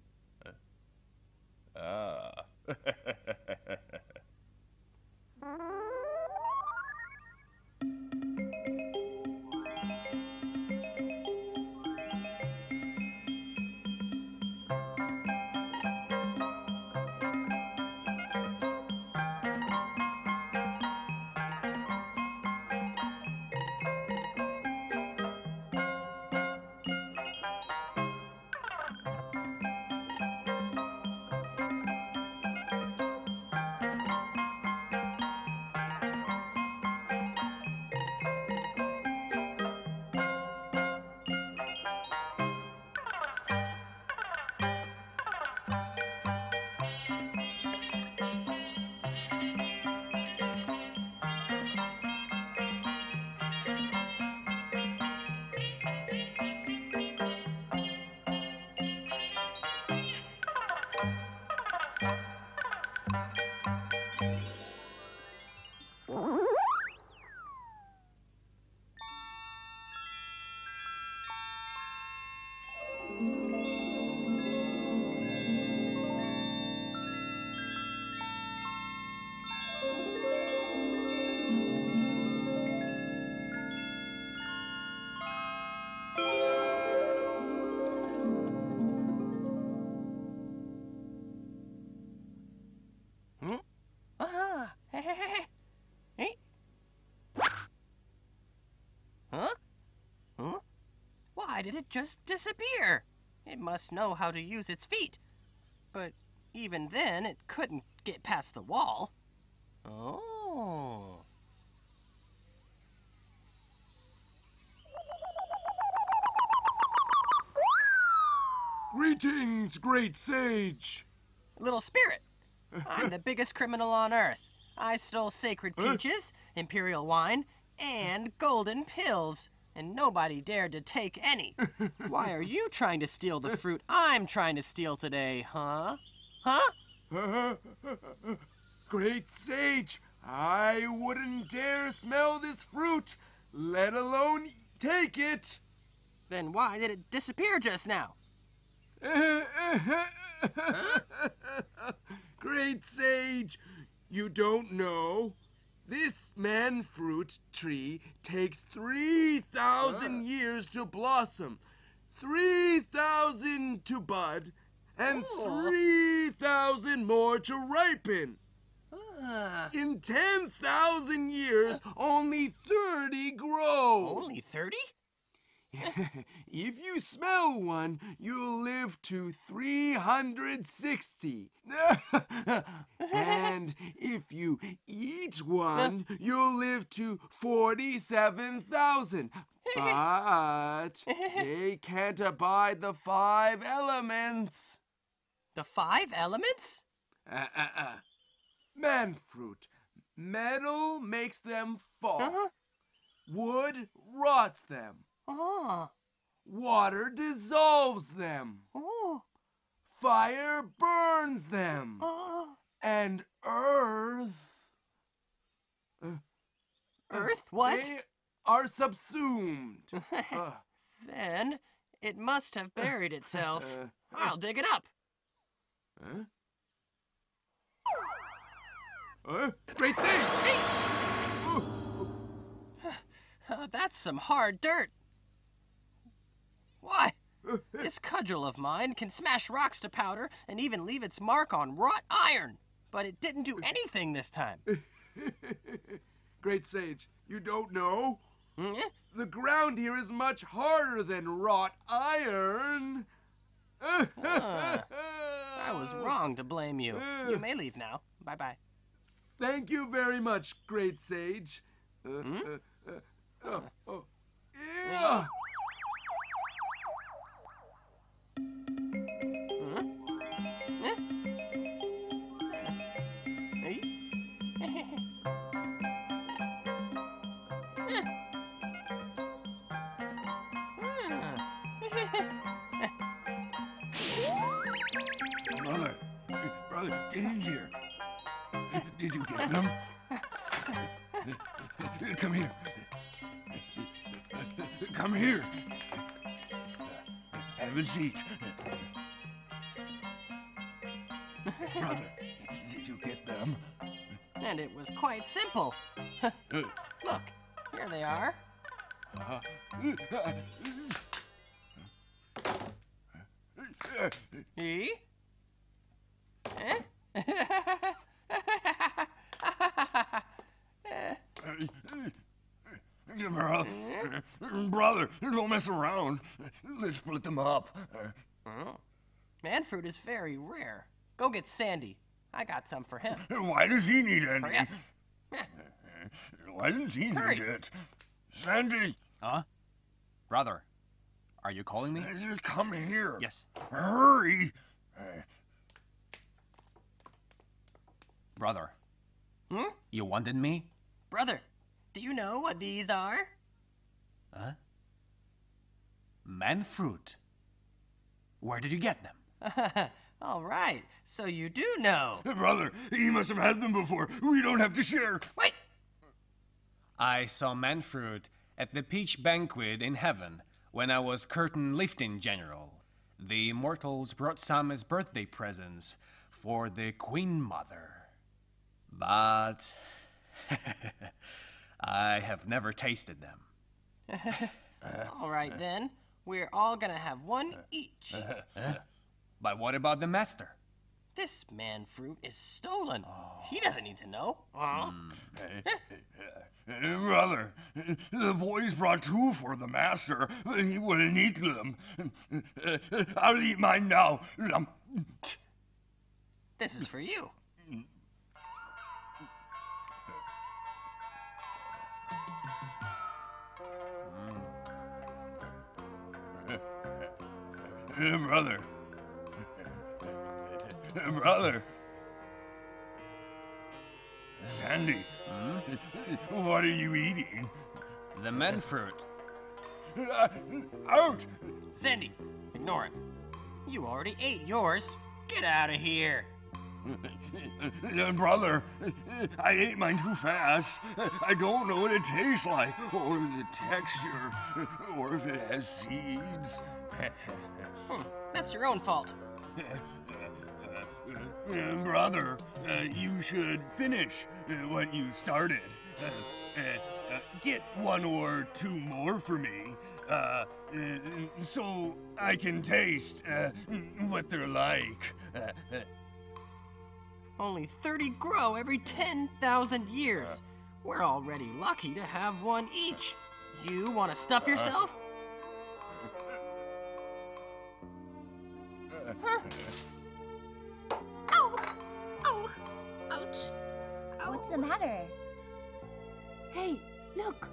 Ah. did it just disappear? It must know how to use its feet. But even then, it couldn't get past the wall. Oh. Greetings, great sage. Little spirit, I'm the biggest criminal on earth. I stole sacred peaches, imperial wine, and golden pills, and nobody dared to take any. Why are you trying to steal the fruit I'm trying to steal today, huh? Huh? Great sage, I wouldn't dare smell this fruit, let alone take it. Then why did it disappear just now? Great sage, you don't know. This man fruit tree takes 3,000 ah. years to blossom, 3,000 to bud, and 3,000 more to ripen. Ah. In 10,000 years, only 30 grow. Only 30? if you smell one, you'll live to 360. and if you eat one, you'll live to 47,000. But they can't abide the five elements. The five elements? Uh, uh, uh. Man fruit. Metal makes them fall. Wood rots them. Oh. Water dissolves them. Oh. Fire burns them. Oh. And earth. uh, Earth? What? They are subsumed. Uh, Then it must have buried itself. Uh, I'll dig it up. huh? Uh, great sage! Oh, that's some hard dirt. Why? This cudgel of mine can smash rocks to powder and even leave its mark on wrought iron. But it didn't do anything this time. Great sage, you don't know? Hmm? The ground here is much harder than wrought iron. Ah, I was wrong to blame you. You may leave now. Bye bye. Thank you very much, great sage. Uh, Hmm? uh, uh, oh, oh. Yeah. Brother, get in here. Did you get them? Come here. Come here. Have a seat. Brother, did you get them? And it was quite simple. Look, here they are. Uh, E? Eh? Brother, brother, don't mess around. Let's split them up. Oh. Man fruit is very rare. Go get Sandy. I got some for him. Why does he need any? Hurry up. Why does he need it? Sandy! Huh? Brother, are you calling me? Come here. Yes. Hurry! Brother, Hmm? you wanted me? Brother, do you know what these are? Huh? Man fruit. Where did you get them? All right, so you do know. Brother, he must have had them before. We don't have to share. Wait! I saw man fruit at the peach banquet in heaven when I was curtain lifting general. The immortals brought some as birthday presents for the queen mother. But I have never tasted them. All right then, we're all gonna have one each. But what about the master? This man fruit is stolen. He doesn't need to know. Aw. Uh, Brother, the boys brought two for the master, but he wouldn't eat them. Uh, I'll eat mine now. This is for you. Brother. Brother. Sandy, what are you eating? The men fruit. Uh, Out! Sandy, ignore it. You already ate yours. Get out of here. Brother, I ate mine too fast. I don't know what it tastes like, or the texture, or if it has seeds. Hmm, That's your own fault. Uh, brother, uh, you should finish uh, what you started. Uh, uh, uh, get one or two more for me, uh, uh, so I can taste uh, what they're like. Only 30 grow every 10,000 years. We're already lucky to have one each. You want to stuff yourself? Huh? Ow! Ow! Ouch! What's the matter? Hey, look!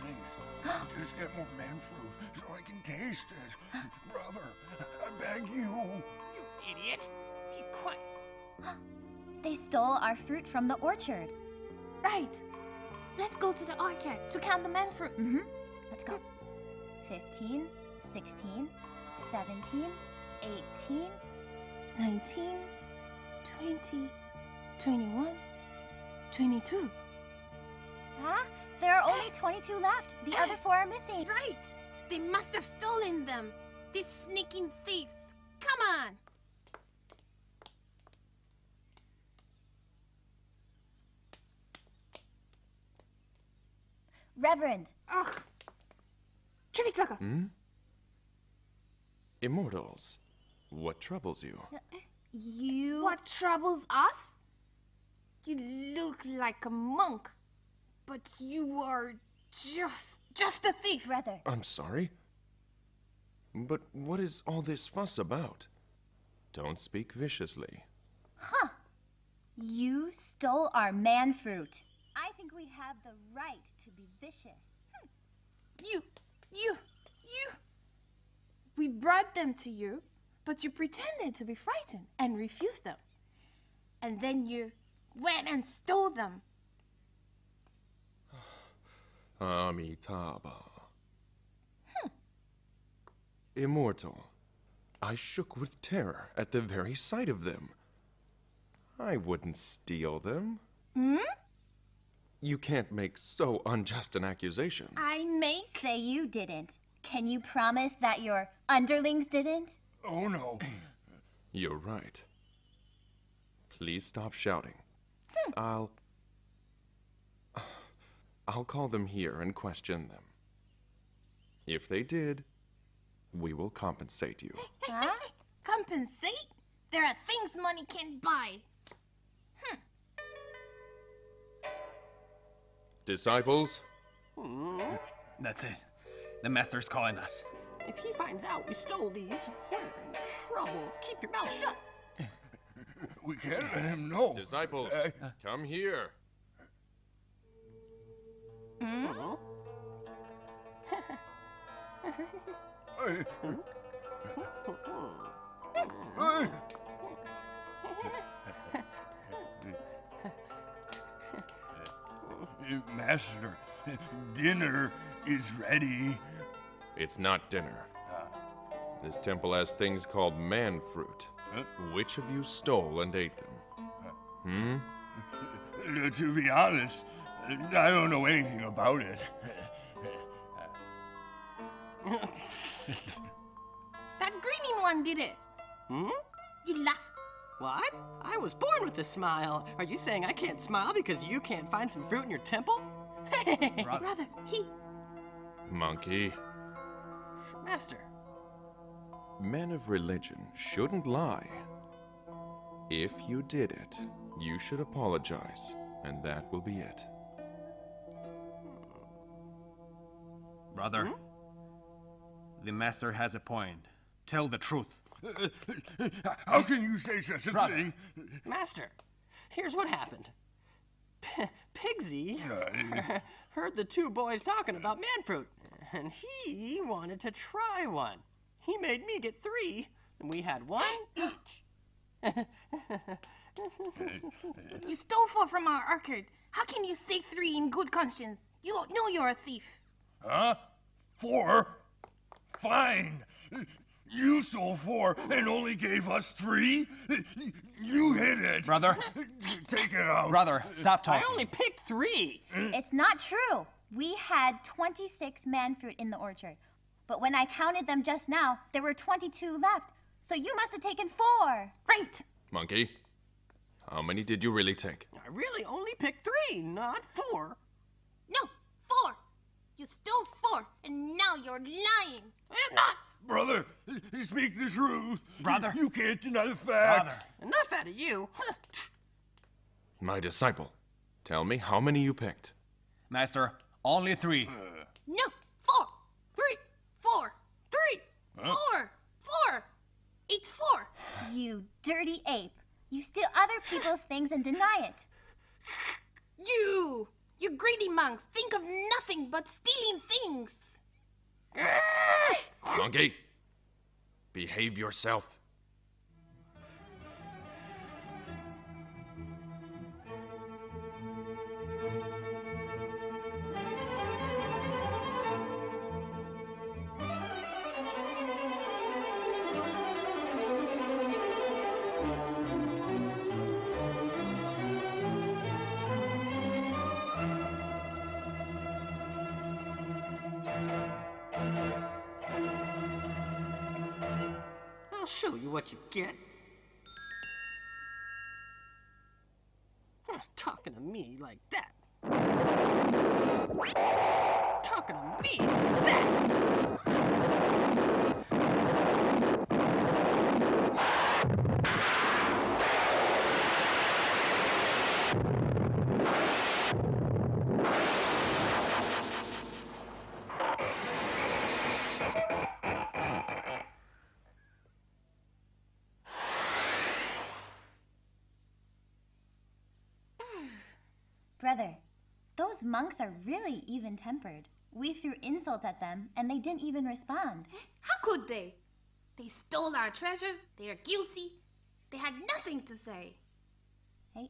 Please, just get more man fruit so I can taste it. Brother, I beg you. You idiot! Be quiet. They stole our fruit from the orchard. Right. Let's go to the orchard to count the man fruit. Mm-hmm. Let's go. 15, 16, 17, 18. 19, 20, 21, 22. Huh? There are only 22 left. The other four are missing. Right. They must have stolen them. These sneaking thieves. Come on. Reverend. Ugh. Tripitaka. Hmm? Immortals, what troubles you? You. What troubles us? You look like a monk, but you are just just a thief. rather. I'm sorry? But what is all this fuss about? Don't speak viciously. Huh. You stole our man fruit. I think we have the right to be vicious. Hmm. You, you, you. We brought them to you, but you pretended to be frightened and refused them. And then you went and stole them. Amitabha. Immortal, I shook with terror at the very sight of them. I wouldn't steal them. Hmm? You can't make so unjust an accusation. I make. Say you didn't. Can you promise that your underlings didn't? Oh no. You're right. Please stop shouting. I'll. I'll call them here and question them. If they did, we will compensate you. Huh? Compensate? There are things money can't buy. Hmm. Disciples, That's it. The master's calling us. If he finds out we stole these, we're in trouble. Keep your mouth shut. We can't let him know. disciples, come here. Hmm? Hey. Hey. Master, dinner is ready. It's not dinner. This temple has things called man fruit. Which of you stole and ate them? Hmm? Uh, To be honest, I don't know anything about it. That green one did it. Hmm? You laugh. What? I was born with a smile. Are you saying I can't smile because you can't find some fruit in your temple? Brother, he. Monkey. Master, Men of religion shouldn't lie. If you did it, you should apologize, and that will be it. Brother, the master has a point. Tell the truth. How can you say such a Brother. thing? Master, here's what happened. P- Pigsy Uh, heard the two boys talking about man fruit, and he wanted to try one. He made me get three, and we had one each. You stole four from our orchard. How can you say three in good conscience? You know you're a thief. Huh? Four? Fine. You stole four and only gave us three? You hit it. Brother. Take it out. Brother, stop talking. I only picked three. Mm. It's not true. We had 26 man fruit in the orchard. But when I counted them just now, there were 22 left. So you must have taken four. Right. Monkey, how many did you really take? I really only picked three, not four. No, four. You stole four, and now you're lying. I'm not. Brother, speak the truth. Brother. You can't deny the facts. Brother. Enough out of you. My disciple, tell me how many you picked. Master, only three. No, four, three, four, three, four, four. It's four. You dirty ape. You steal other people's things and deny it. You, you greedy monks, think of nothing but stealing things. Monkey, behave yourself. Show you what you get. Talking to me like that. Talking to me like that. Monks are really even tempered. We threw insults at them, and they didn't even respond. How could they? They stole our treasures. They are guilty. They had nothing to say. Hey,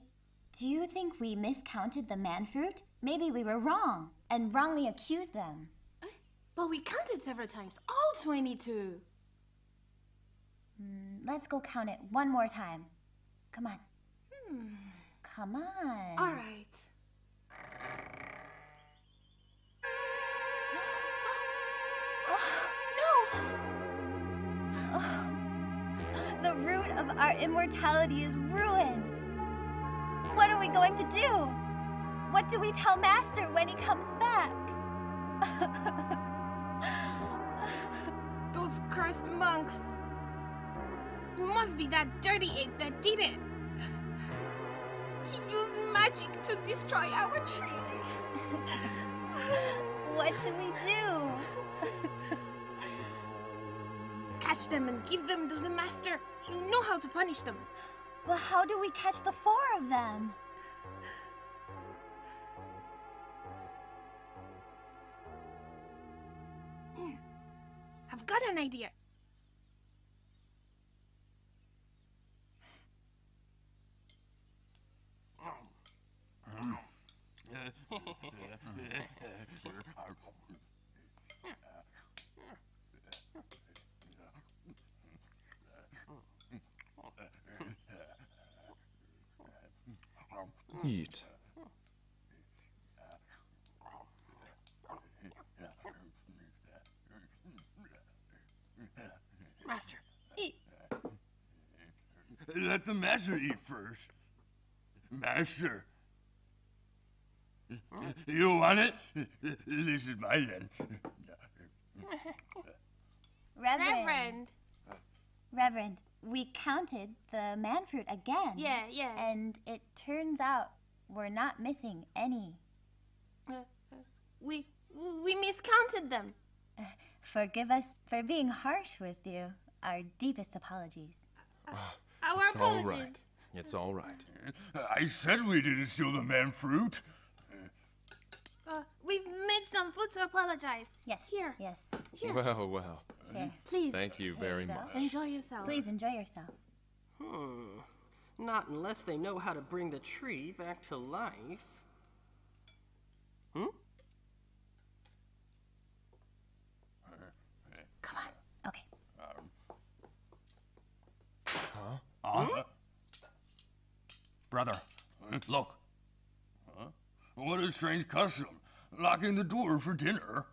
do you think we miscounted the man fruit? Maybe we were wrong and wrongly accused them. But we counted several times, all 22. Hmm, let's go count it one more time. Come on. Hmm. Come on. All right. Oh, the root of our immortality is ruined. What are we going to do? What do we tell Master when he comes back? Those cursed monks. Must be that dirty ape that did it. He used magic to destroy our tree. what should we do? Catch them and give them to the master. You know how to punish them. But how do we catch the four of them? I've got an idea. Eat. Master, eat. Let the master eat first. Master. You want it? This is my lunch. Reverend. Reverend. Reverend, we counted the man fruit again. Yeah, yeah. And it turns out we're not missing any. Uh, uh, we we miscounted them. Forgive us for being harsh with you. Our deepest apologies. Our it's all apologies. right. It's all right. I said we didn't steal the man fruit. We've made some food, so apologize. Yes. Here. Yes. Here. Well, well. Here. Please. Thank you very you much. Enjoy yourself. Please enjoy yourself. Hmm. Not unless they know how to bring the tree back to life. Hmm? Come on. Okay. Um. Huh? Huh? Brother, look. Huh? What a strange custom. Locking the door for dinner.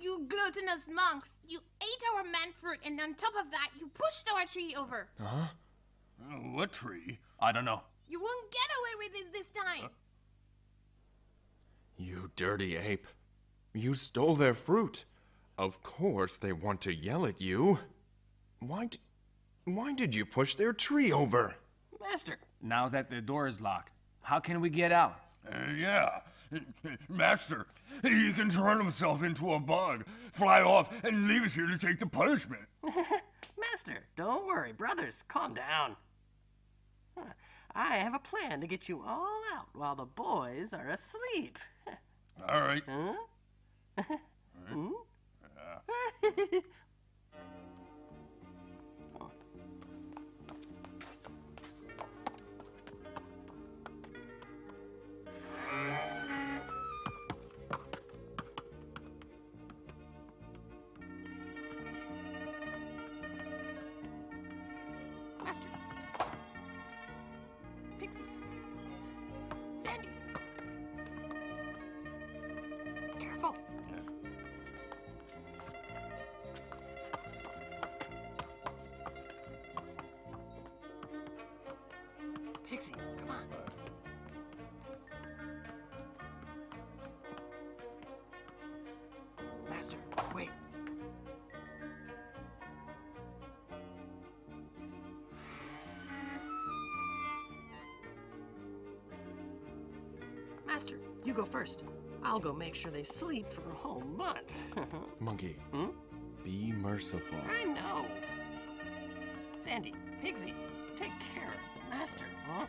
You gluttonous monks! You ate our man fruit, and on top of that, you pushed our tree over. Huh? What tree? I don't know. You won't get away with this this time. You dirty ape. You stole their fruit. Of course they want to yell at you. Why d- why did you push their tree over? Master. Now that the door is locked, how can we get out? Uh, yeah. Master, he can turn himself into a bug, fly off, and leave us here to take the punishment. Master, don't worry. Brothers, calm down. Huh, I have a plan to get you all out while the boys are asleep. All right. Huh? Hmm? Master, you go first. I'll go make sure they sleep for a whole month. Monkey, Hmm? be merciful. I know. Sandy, Pigsy, take care of the master, huh?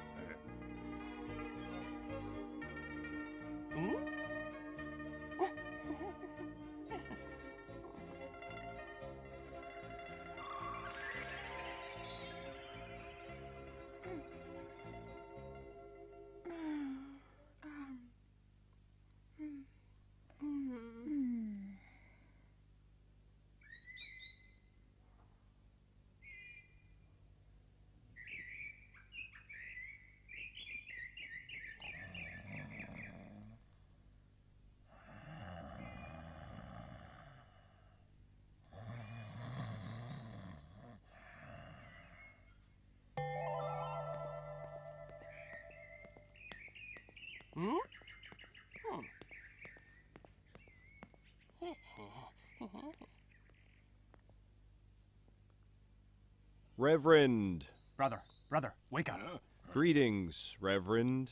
Mm-hmm. Reverend. Brother, brother, wake up. Greetings, Reverend.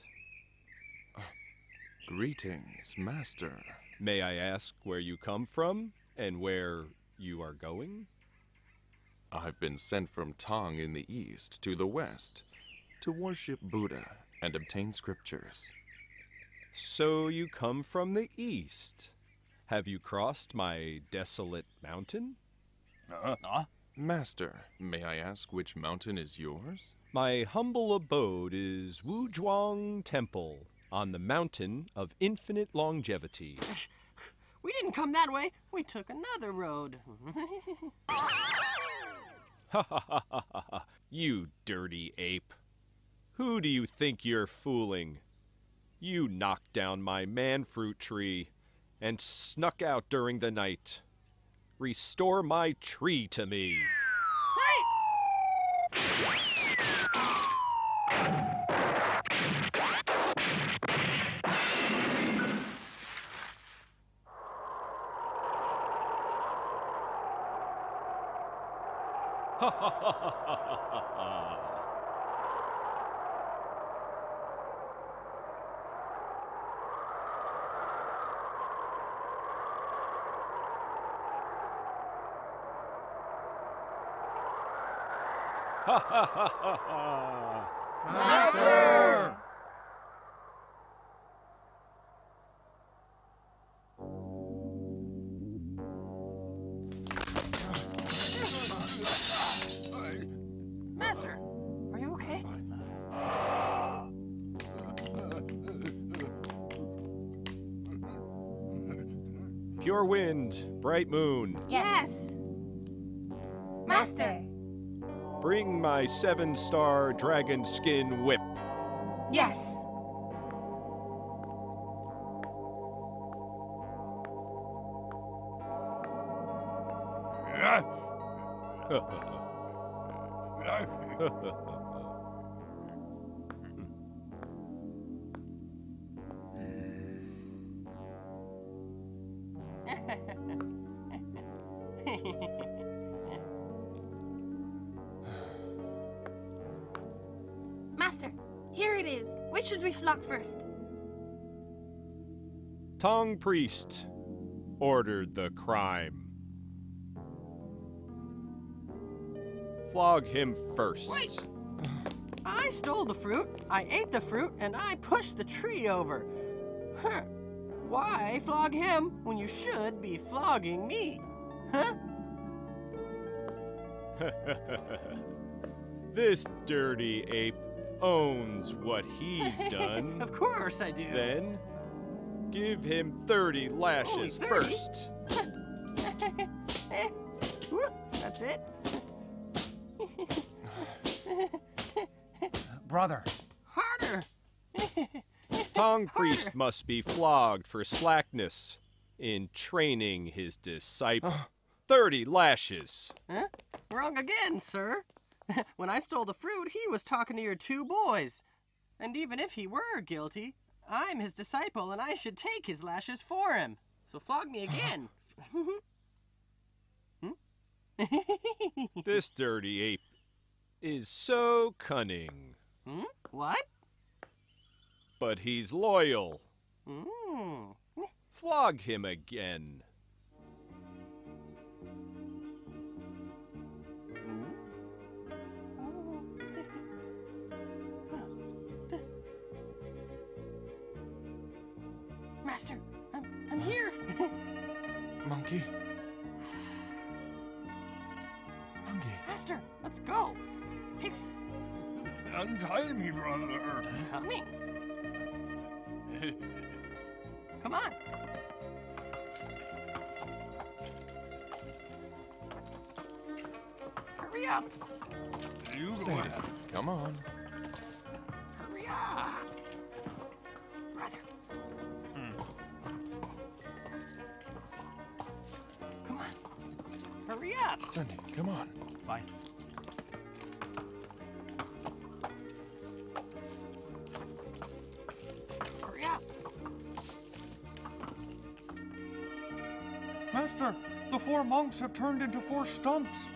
Greetings, Master. May I ask where you come from and where you are going? I've been sent from Tang in the east to the west to worship Buddha and obtain scriptures. So you come from the east. Have you crossed my desolate mountain? Uh, Master, may I ask which mountain is yours? My humble abode is Wuzhuang Temple on the mountain of infinite longevity. We didn't come that way. We took another road. Ha ha ha ha ha ha! You dirty ape. Who do you think you're fooling? You knocked down my man fruit tree and snuck out during the night. Restore my tree to me. Master! Master, are you okay? Pure wind, bright moon, seven star dragon skin whip. Yes. First? Tang Priest ordered the crime. Flog him first. Wait! I stole the fruit, I ate the fruit, and I pushed the tree over. Huh. Why flog him when you should be flogging me? Huh? this dirty ape owns what he's done. of course I do. Then give him 30 lashes Only 30? first. That's it. Brother. Harder. Tang Priest must be flogged for slackness in training his disciple. 30 lashes. Huh? Wrong again, sir. when I stole the fruit, he was talking to your two boys. And even if he were guilty, I'm his disciple and I should take his lashes for him. So flog me again. This dirty ape is so cunning, hmm? What? but he's loyal. Mm. Flog him again. Master, I'm, I'm here. Monkey? Monkey. Master, let's go. Pigsy, Untie me, brother. coming. Come on. Hurry up. You go ahead. come on. Hurry up. Sandy, come on. Fine. Hurry up. Master, the four monks have turned into four stumps.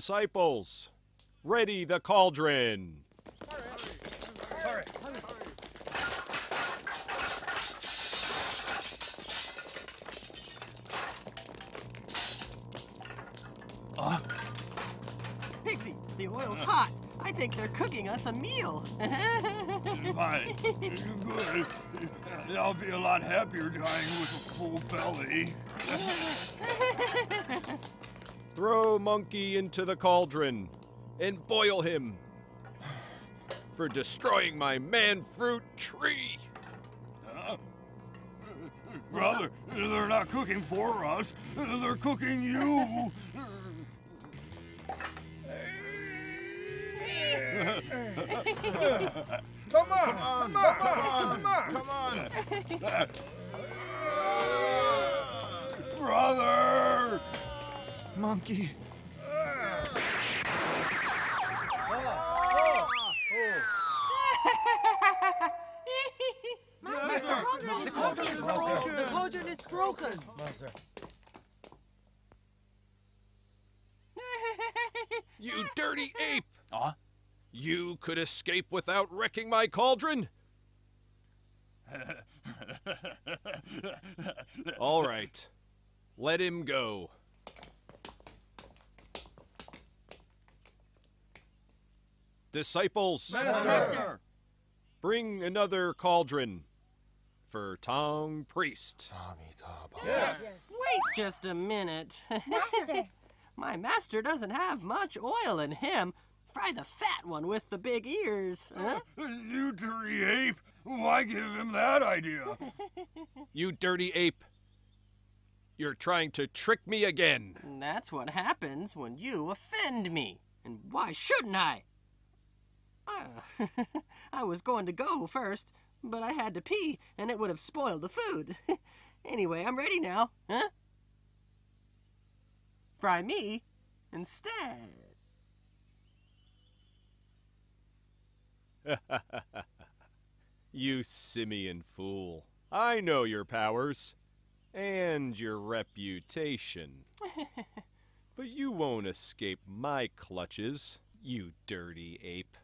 Disciples, ready the cauldron. Hurry. Pigsy, the oil's hot. I think they're cooking us a meal. Fine. Good. I'll be a lot happier dying with a full belly. Throw Monkey into the cauldron and boil him for destroying my man fruit tree. Huh? Brother, they're not cooking for us. They're cooking you. Come on, come on, come on, come on. Brother! Monkey. Master, the cauldron is broken. The cauldron is broken. You dirty ape! Huh? You could escape without wrecking my cauldron? All right. Let him go. Disciples, Master! bring another cauldron. for Tang Priest. Yes. Wait just a minute. Master. My master doesn't have much oil in him. Fry the fat one with the big ears. Huh? You dirty ape! Why give him that idea? You dirty ape! You're trying to trick me again. That's what happens when you offend me. And why shouldn't I? I was going to go first, but I had to pee, and it would have spoiled the food. anyway, I'm ready now, huh? Fry me instead. you simian fool. I know your powers. And your reputation. but you won't escape my clutches, you dirty ape.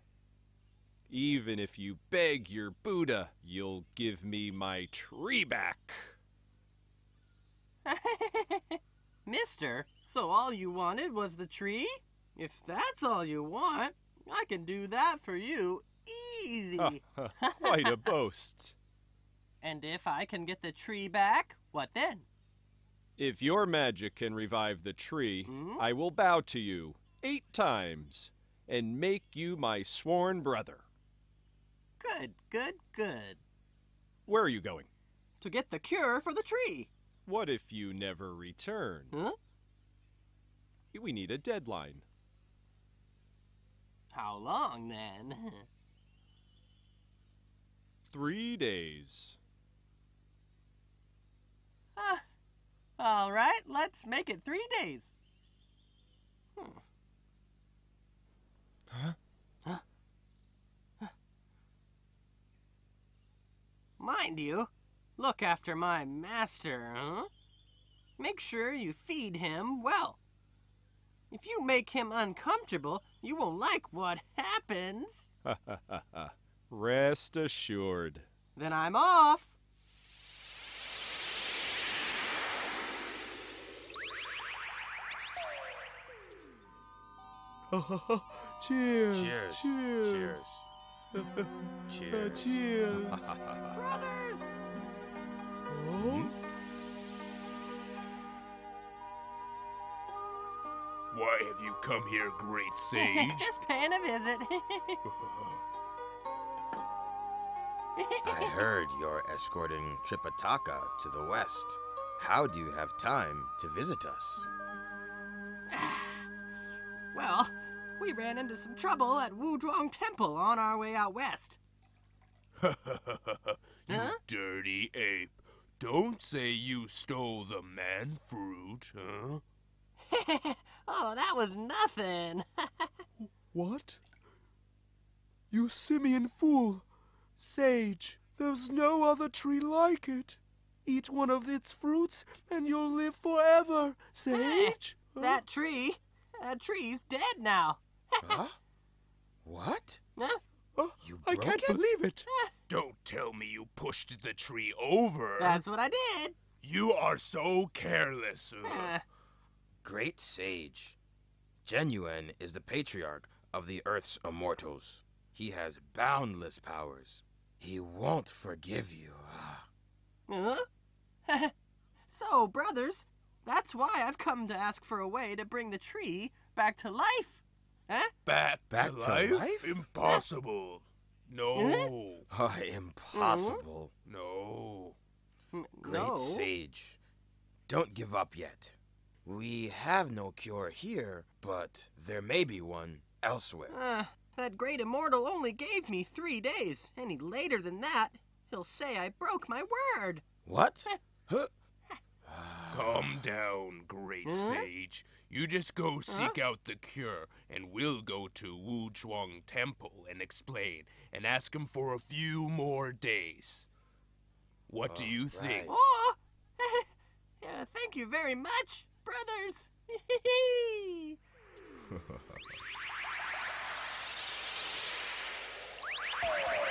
Even if you beg your Buddha, you'll give me my tree back. Mister, so all you wanted was the tree? If that's all you want, I can do that for you easy. Ah, Quite a boast. And if I can get the tree back, what then? If your magic can revive the tree, hmm? I will bow to you eight times and make you my sworn brother. Good, good, good. Where are you going? To get the cure for the tree. What if you never return? Huh? We need a deadline. How long then? Three days. Ah, all right, let's make it three days. Hmm. Huh? Huh? Mind you, look after my master, huh? Make sure you feed him well. If you make him uncomfortable, you won't like what happens. Rest assured. Then I'm off. cheers. Cheers. Cheers. Cheers. Cheers. Brothers! Oh? Hmm? Why have you come here, great sage? Just paying a visit. I heard you're escorting Tripitaka to the west. How do you have time to visit us? well, we ran into some trouble at Wuzhuang Temple on our way out west. you dirty ape. Don't say you stole the man fruit, huh? oh, that was nothing. What? You simian fool! Sage, there's no other tree like it. Eat one of its fruits and you'll live forever, Sage. that tree, that tree's dead now. Huh? What? Huh? Oh, you I can't it? believe it. Don't tell me you pushed the tree over. That's what I did. You are so careless. Great sage. Zhenyuan is the patriarch of the Earth's immortals. He has boundless powers. He won't forgive you. Huh? so, brothers, that's why I've come to ask for a way to bring the tree back to life. Huh? Back, Back to, to life? life? Impossible. No. Oh, impossible. No. Great no. sage. Don't give up yet. We have no cure here, but there may be one elsewhere. Uh, that great immortal only gave me three days. Any later than that, he'll say I broke my word. What? Huh? Calm down, great hmm? sage. You just go hmm? seek huh? out the cure, and we'll go to Wuzhuang Temple and explain, and ask him for a few more days. What oh, do you right. think? Oh, yeah! thank you very much, brothers.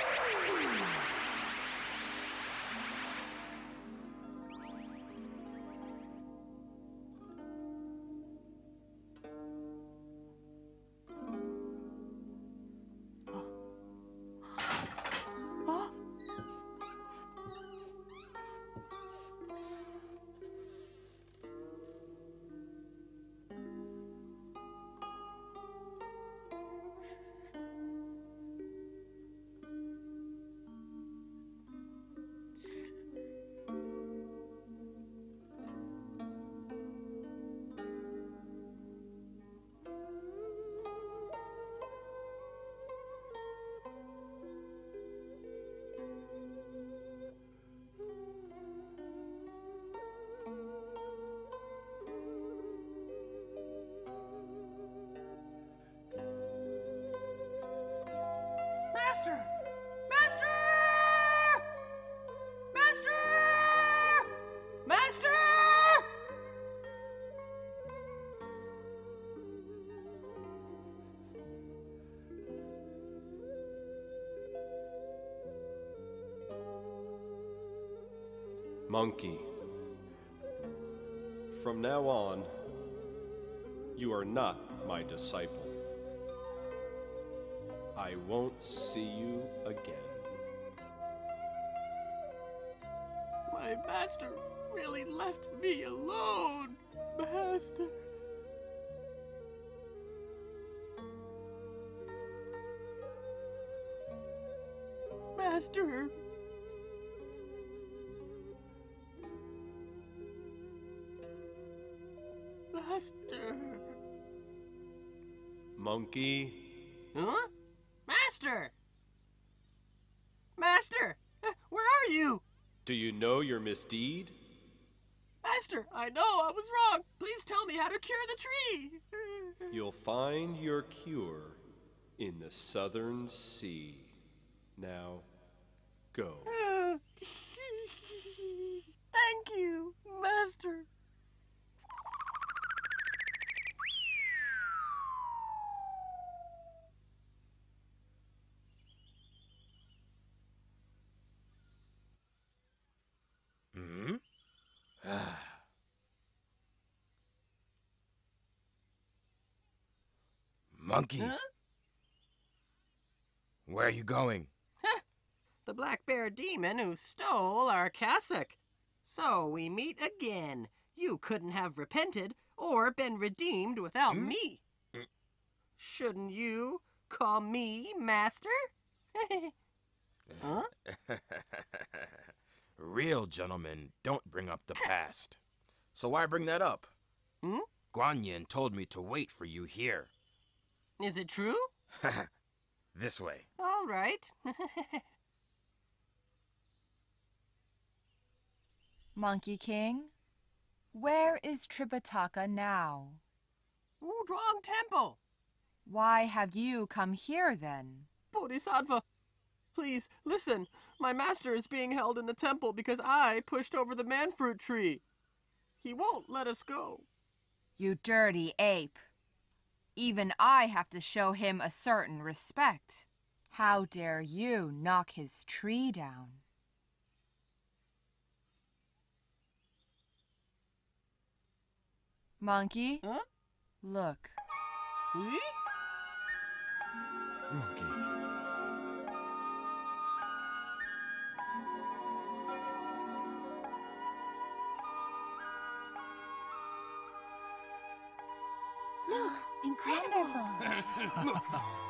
Monkey. From now on, you are not my disciple. I won't see you again. My master really left me alone. Master. Master. Monkey, Huh? Master! Master! Uh, Where are you? do you know your misdeed? Master, I know I was wrong. Please tell me how to cure the tree. You'll find your cure in the southern sea. Now, go. Thank you, Master. Hmm? Ah. Monkey, Huh? where are you going? The black bear demon who stole our cassock. So we meet again. You couldn't have repented or been redeemed without me. Shouldn't you call me master? huh? Real gentlemen don't bring up the past. So why bring that up? Hmm? Guan Yin told me to wait for you here. Is it true? this way. All right. Monkey King, where is Tripitaka now? Wuzhuang Temple. Why have you come here then? Bodhisattva, please listen. My master is being held in the temple because I pushed over the manfruit tree. He won't let us go. You dirty ape. Even I have to show him a certain respect. How dare you knock his tree down? Monkey? Huh? Look. Monkey. Incredible. Look.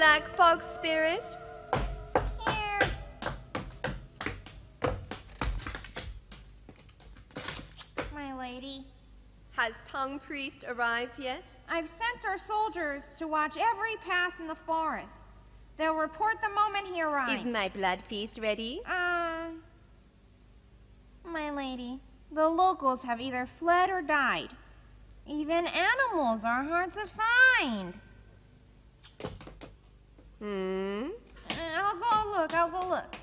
Black fog Spirit? Here. My lady. Has Tang Priest arrived yet? I've sent our soldiers to watch every pass in the forest. They'll report the moment he arrives. Is my blood feast ready? Uh. My lady, the locals have either fled or died. Even animals are hard to find. Hmm? Uh, I'll go look, I'll go look.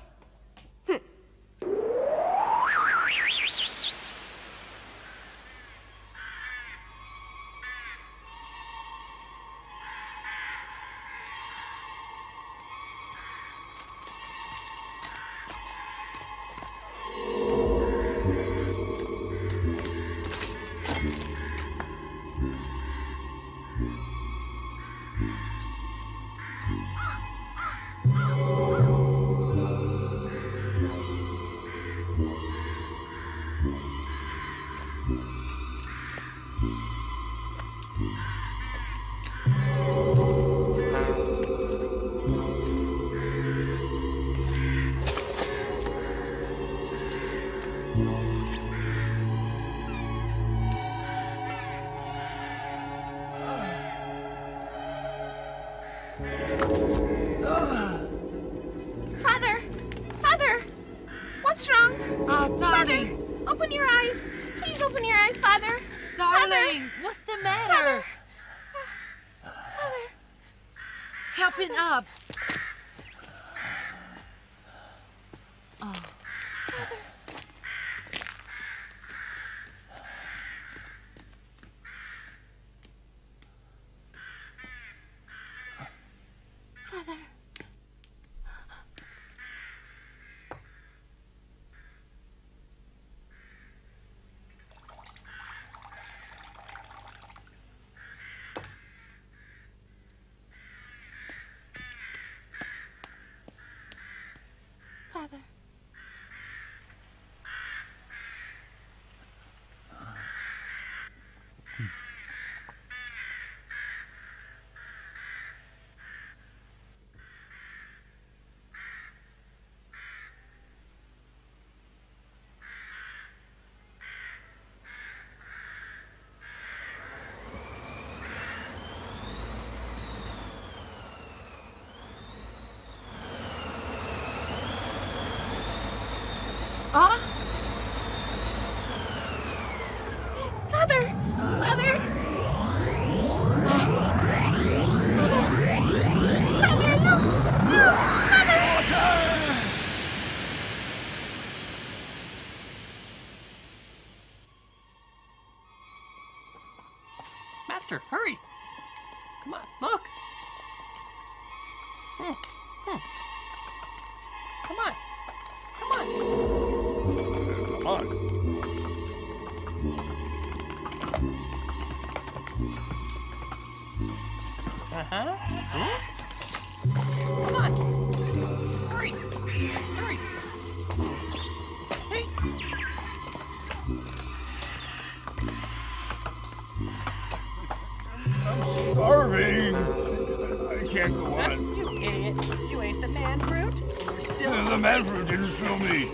The man didn't fill me.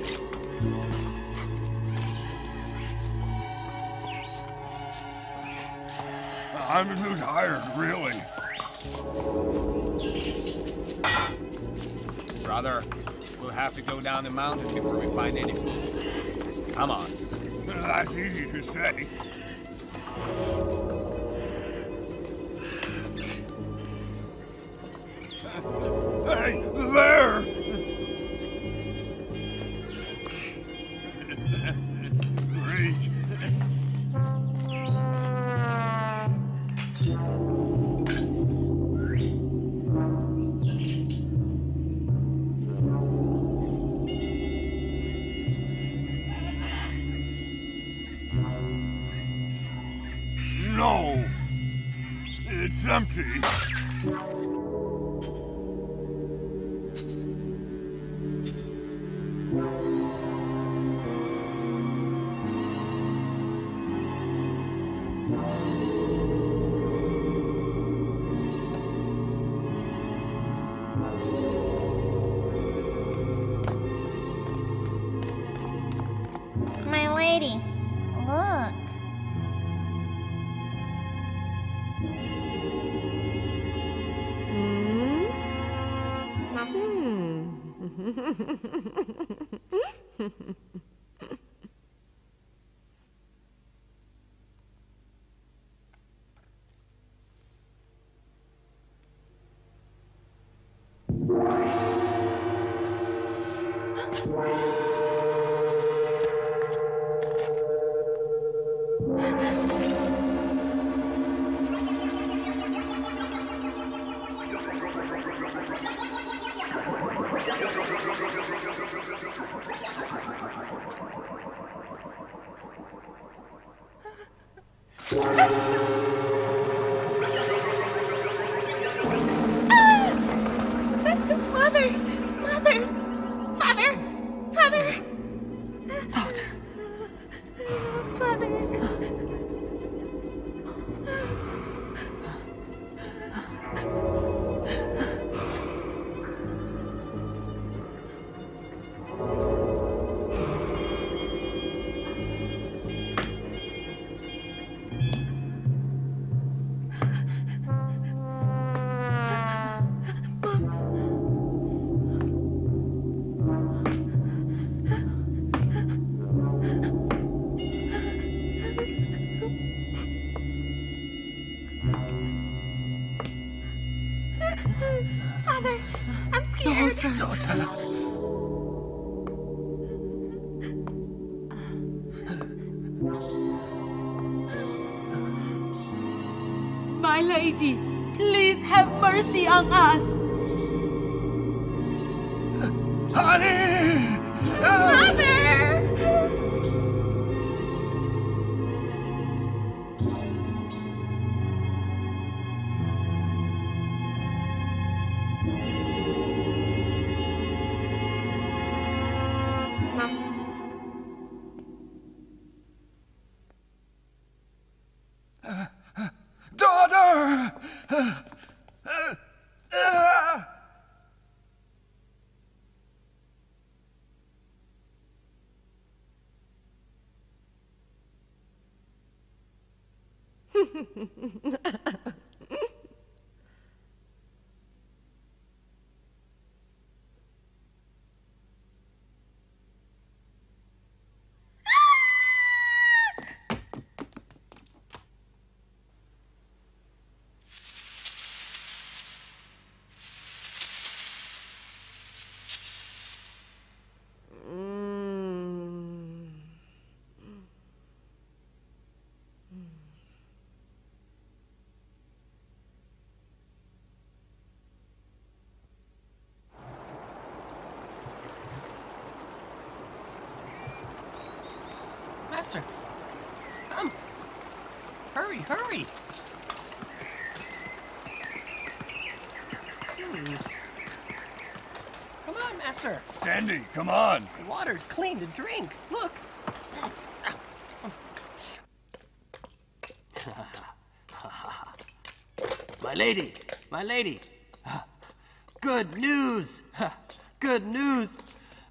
I'm too tired, really. Brother, we'll have to go down the mountain before we find any food. Come on. That's easy to say. It's on Master, come. Hurry, hurry. Hmm. Come on, Master. Sandy, come on. The water's clean to drink. Look. My lady, my lady. Good news. Good news.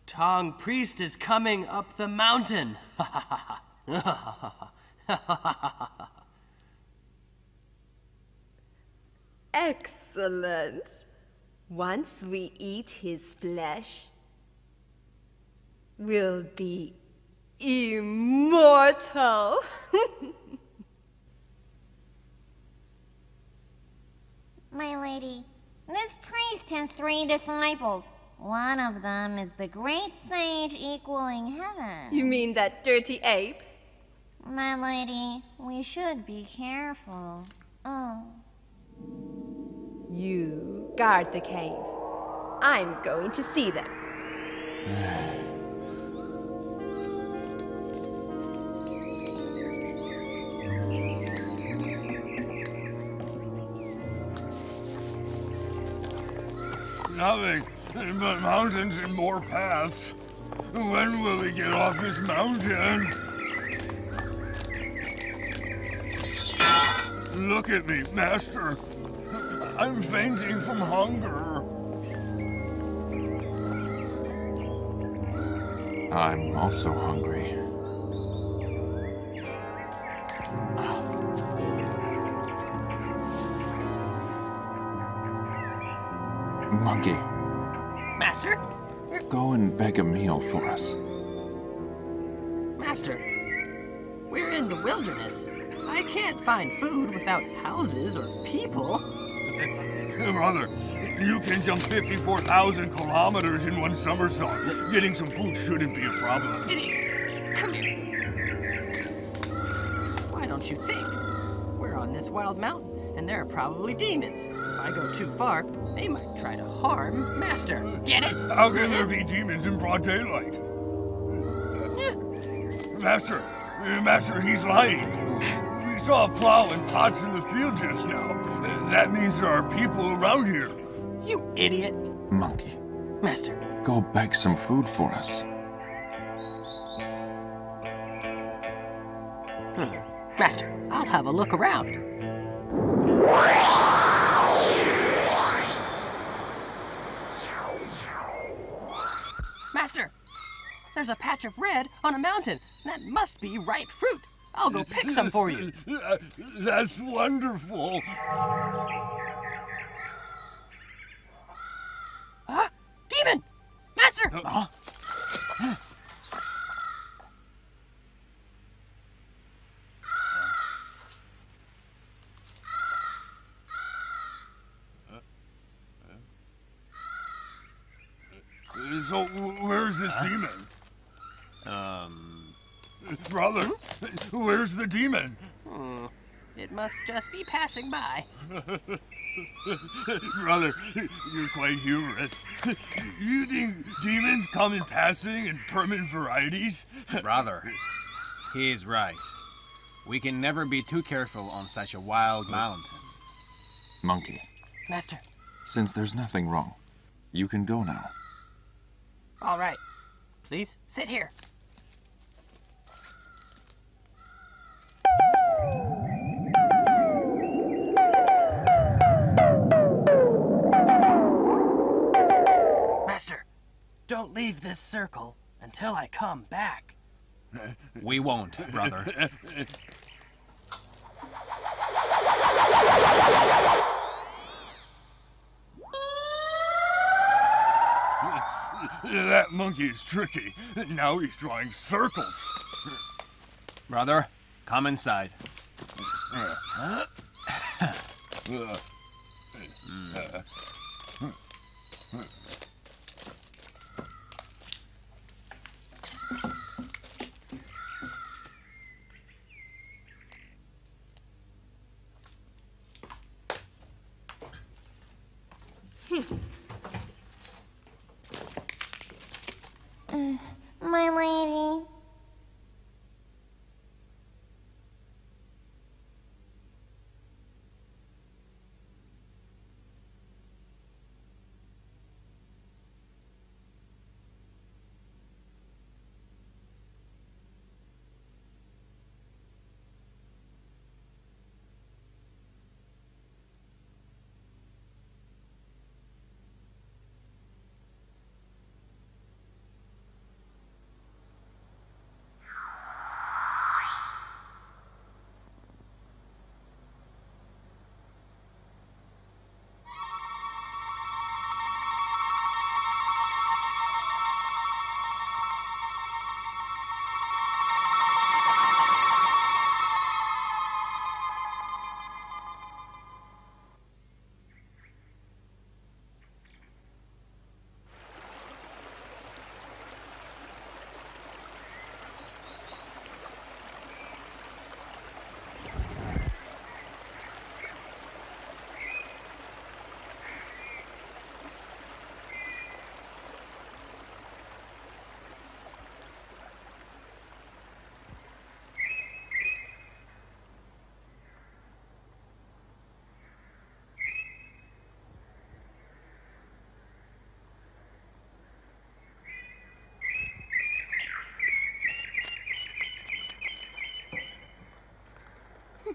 Tang priest is coming up the mountain. Excellent. Once we eat his flesh, we'll be immortal. My lady, this priest has three disciples. One of them is the great sage equaling heaven. you mean that dirty ape? My lady, we should be careful. Oh. You guard the cave. I'm going to see them. Nothing but mountains and more paths. When will we get off this mountain? Look at me, Master. I'm fainting from hunger. I'm also hungry. Monkey, Master? Go and beg a meal for us. Master, we're in the wilderness. I can't find food without houses or people. Brother, you can jump 54,000 kilometers in one somersault. Getting some food shouldn't be a problem. Idiot! Come here. Why don't you think? We're on this wild mountain, and there are probably demons. If I go too far, they might try to harm Master. Get it? How can there be demons in broad daylight? Master, Master, he's lying. We saw a plow and pots in the field just now. That means there are people around here. You idiot! Monkey, Master, go beg some food for us. Hmm. Master, I'll have a look around. Master, there's a patch of red on a mountain. That must be ripe fruit. I'll go pick some for you. That's wonderful. Huh? Demon! Master! Huh? So, where's this demon? Um. Brother, where's the demon? Hmm. It must just be passing by. Brother, you're quite humorous. You think demons come in passing and permanent varieties? Brother, he's right. We can never be too careful on such a wild mountain. Monkey, Master, since there's nothing wrong, you can go now. all right. Please sit here. Master, don't leave this circle until I come back. We won't, brother. that monkey is tricky. Now he's drawing circles. Brother, come inside. Uh,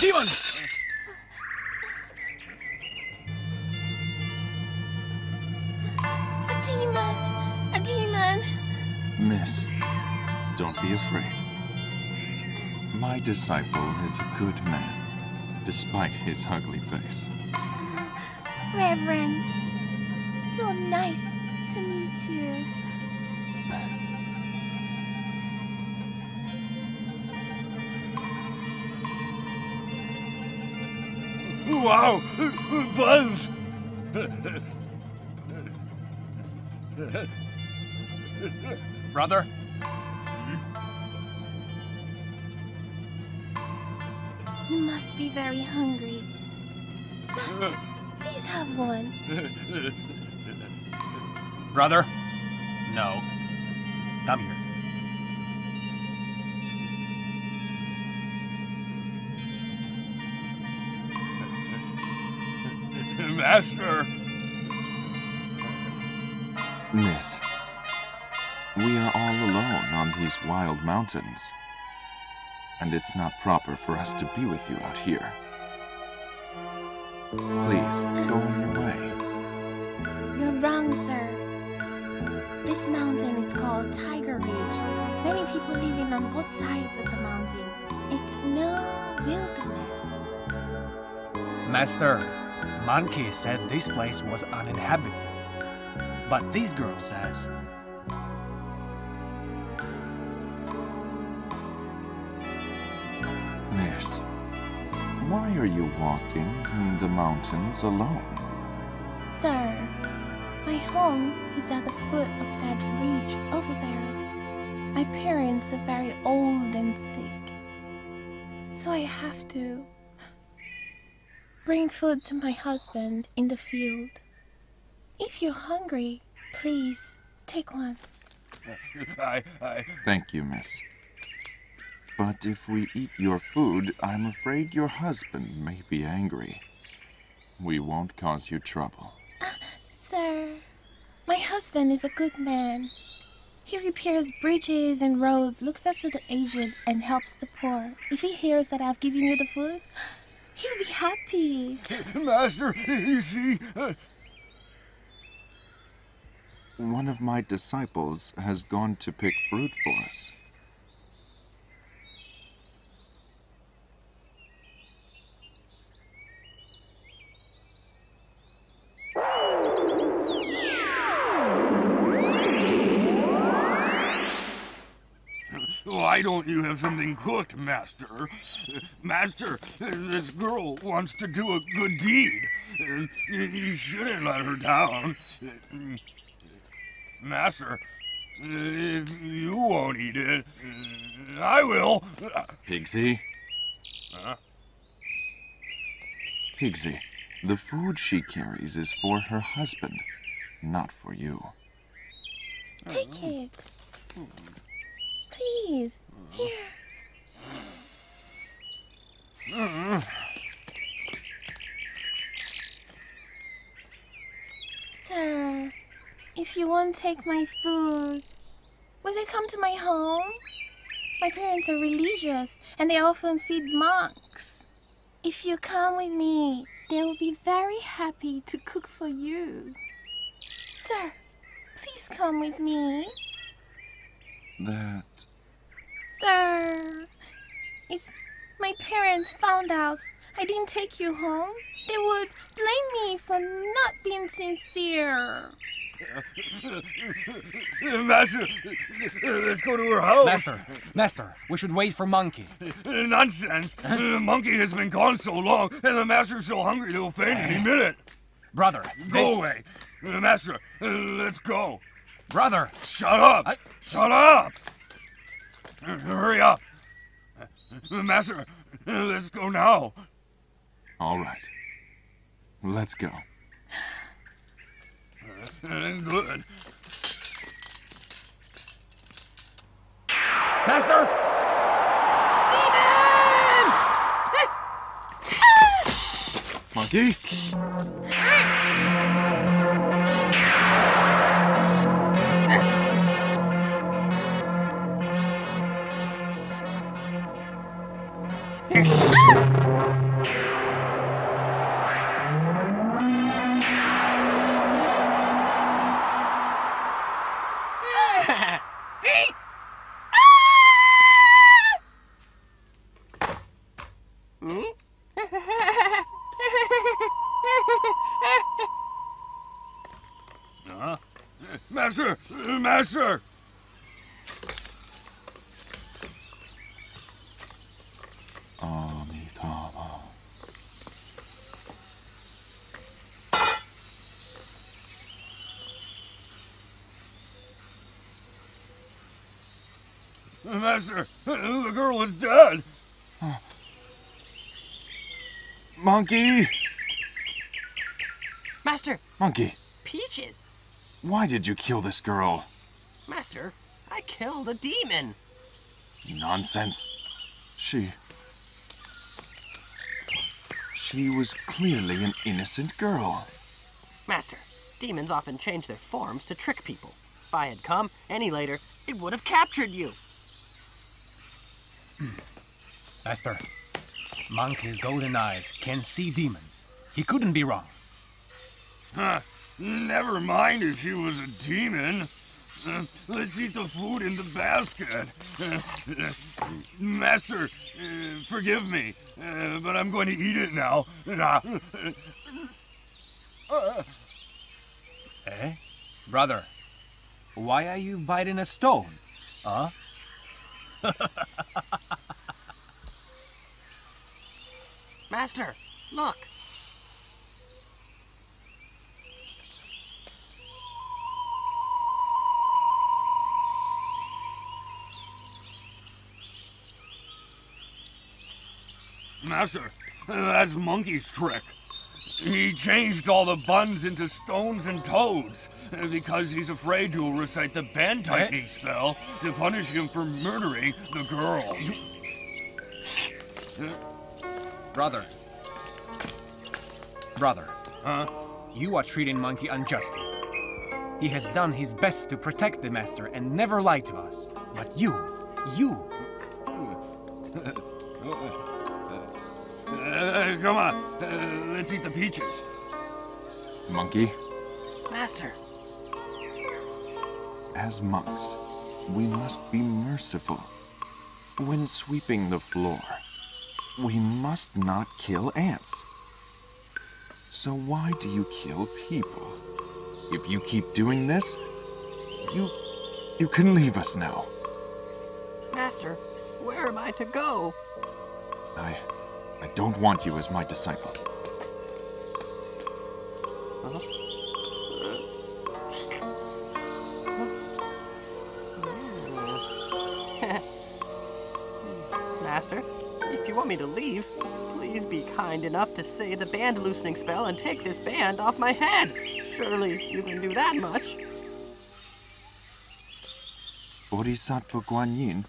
Demon! A demon! A demon! Miss, don't be afraid. My disciple is a good man, despite his ugly face. Reverend, so nice to meet you. Brother? You must be very hungry. Master, please have one. Brother? No. Come here. Master! Miss, these wild mountains. And it's not proper for us to be with you out here. Please, go on your way. You're wrong, sir. This mountain is called Tiger Ridge. Many people living on both sides of the mountain. It's no wilderness. Master, Monkey said this place was uninhabited. But this girl says are you walking in the mountains alone? Sir, my home is at the foot of that ridge over there. My parents are very old and sick. So I have to bring food to my husband in the field. If you're hungry, please take one. I, I. Thank you, miss. But if we eat your food, I'm afraid your husband may be angry. We won't cause you trouble. Sir, my husband is a good man. He repairs bridges and roads, looks after the aged, and helps the poor. If he hears that I've given you the food, he'll be happy. Master, you see. Uh, One of my disciples has gone to pick fruit for us. Oh, Why don't you have something cooked, Master? Master, this girl wants to do a good deed. You shouldn't let her down. Master, if you won't eat it, I will. Pigsy? Huh? Pigsy, the food she carries is for her husband, not for you. Take it. Oh, Please. Here. Sir, if you won't take my food, will you come to my home? My parents are religious and they often feed monks. If you come with me, they will be very happy to cook for you. Sir, please come with me. That. Sir, if my parents found out I didn't take you home, they would blame me for not being sincere. Master, let's go to her house. Master, Master, we should wait for Monkey. Nonsense. The monkey has been gone so long, and the master's so hungry they'll faint any minute. Brother, Go this- away. Master, let's go. Brother. Shut up. Shut up. Hurry up. Master, let's go now. All right. Let's go. Good. Master! Demon! Monkey? Master! Master, the girl is dead. Monkey! Master, Monkey, Peaches! why did you kill this girl? Master, I killed a demon. Nonsense. She. She was clearly an innocent girl. Master, demons often change their forms to trick people. If I had come any later, it would have captured you. Master, his golden eyes can see demons. He couldn't be wrong. Huh, never mind if she was a demon. Uh, let's eat the food in the basket. Uh, uh, Master, uh, forgive me, uh, but I'm going to eat it now. Uh, Eh? Brother, why are you biting a stone? Huh? Master, look. Master, that's Monkey's trick. He changed all the buns into stones and toads because he's afraid you'll recite the band tightening spell to punish him for murdering the girl. Brother. Brother. Huh? You are treating Monkey unjustly. He has done his best to protect the Master and never lied to us. But you, you, Uh, come on, uh, let's eat the peaches. Monkey, Master, as monks, we must be merciful. When sweeping the floor, we must not kill ants. So why do you kill people? If you keep doing this, you you can leave us now. Master, where am I to go? I I don't want you as my disciple. If you want me to leave, please be kind enough to say the band loosening spell and take this band off my head. Surely you can do that much. Bodhisattva Guan Yin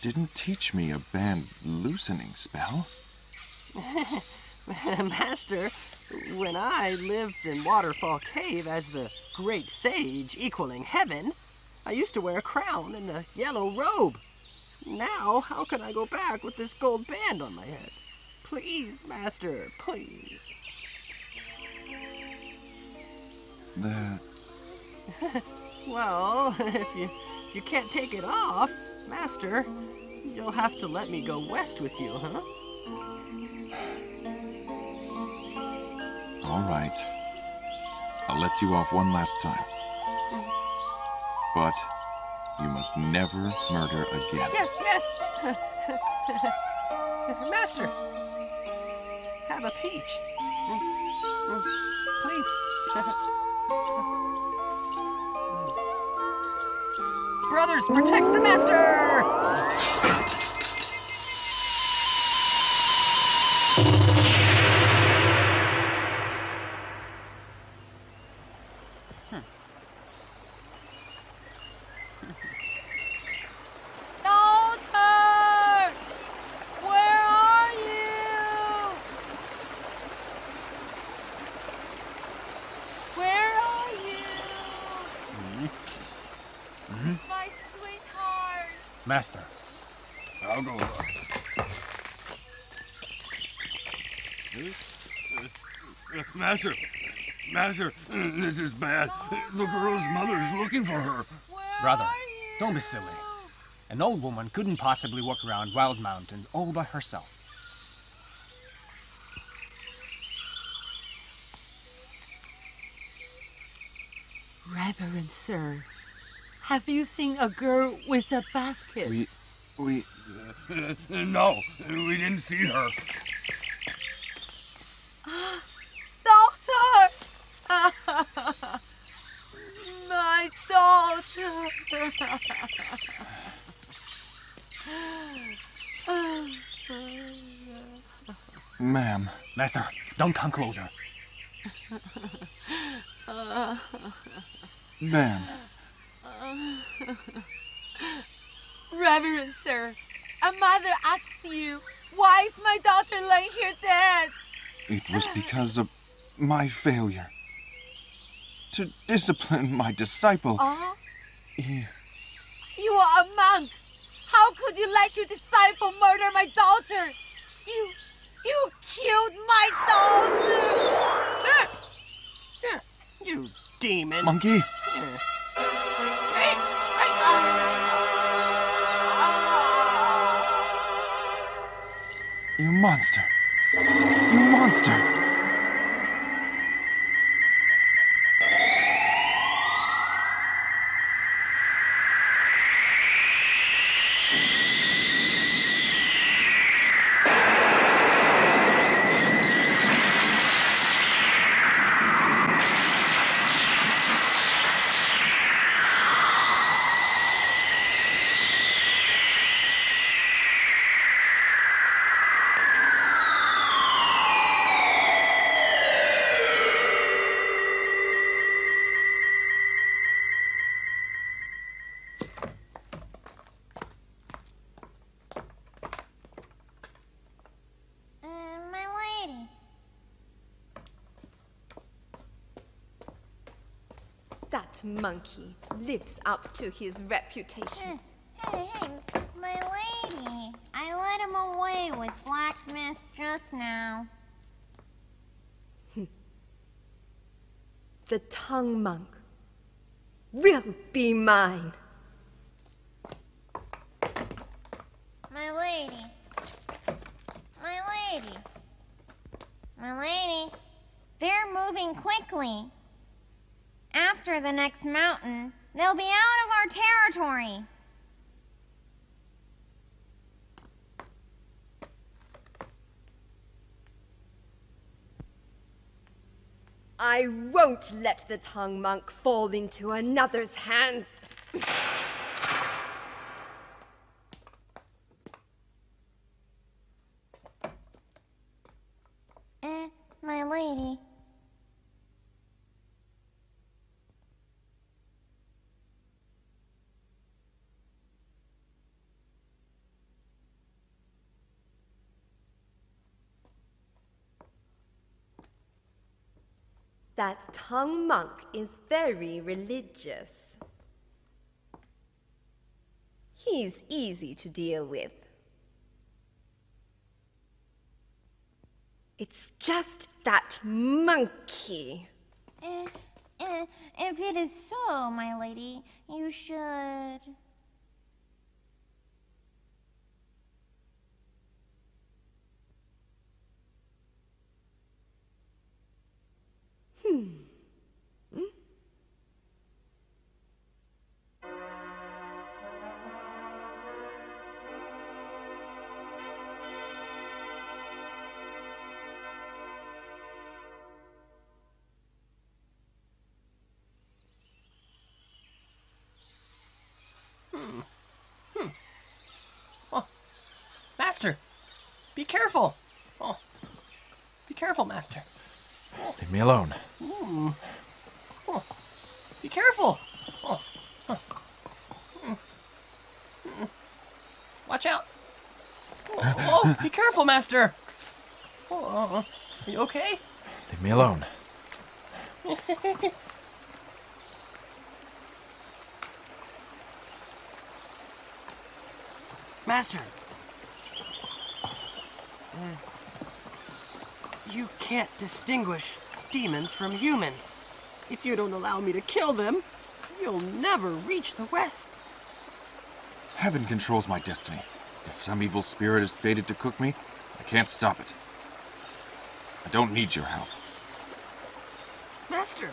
didn't teach me a band loosening spell. Master, when I lived in Waterfall Cave as the great sage equaling heaven, I used to wear a crown and a yellow robe. Now, how can I go back with this gold band on my head? Please, Master, please. Well, if you if you can't take it off, Master, you'll have to let me go west with you, huh? all right. I'll let you off one last time. But you must never murder again. Yes, yes. Master, have a peach. Please. Brothers, protect the master! Daughter! Where are you? Where are you? My sweetheart! Master. I'll go look. Uh, Master, Master, uh, this is bad. The girl's mother is looking for her. Brother, don't be silly. An old woman couldn't possibly walk around Wild Mountains all by herself. Reverend sir, Have you seen a girl with a basket? We. we. no, we didn't see her. Doctor! My daughter! Ma'am. Master, don't come closer. Ma'am. Reverend sir, a mother asks you, why is my daughter laying here dead? It was because of my failure to discipline my disciple. Uh-huh. He, You are a monk. How could you let your disciple murder my daughter? You, you killed my daughter. You demon. Monkey? Oh. You monster. You monster. Uh, my lady. That monkey lives up to his reputation. Hey, hey, my lady. I led him away with Black Mist just now. Hmm. The Tang monk will be mine. My lady. My lady. My lady. They're moving quickly. After the next mountain, they'll be out of our territory. I won't let the Tang monk fall into another's hands. Eh, my lady. That Tang monk is very religious. He's easy to deal with. It's just that monkey. Eh, eh, if it is so, my lady, you should. Careful. Oh, be careful, Master. Leave me alone. Hmm. Oh, be careful. Oh. huh. Hmm. Watch out. Oh, oh, be careful, Master. Oh, are you okay? Leave me alone. Master. You can't distinguish demons from humans. If you don't allow me to kill them, you'll never reach the West. Heaven controls my destiny. If some evil spirit is fated to cook me, I can't stop it. I don't need your help. Master,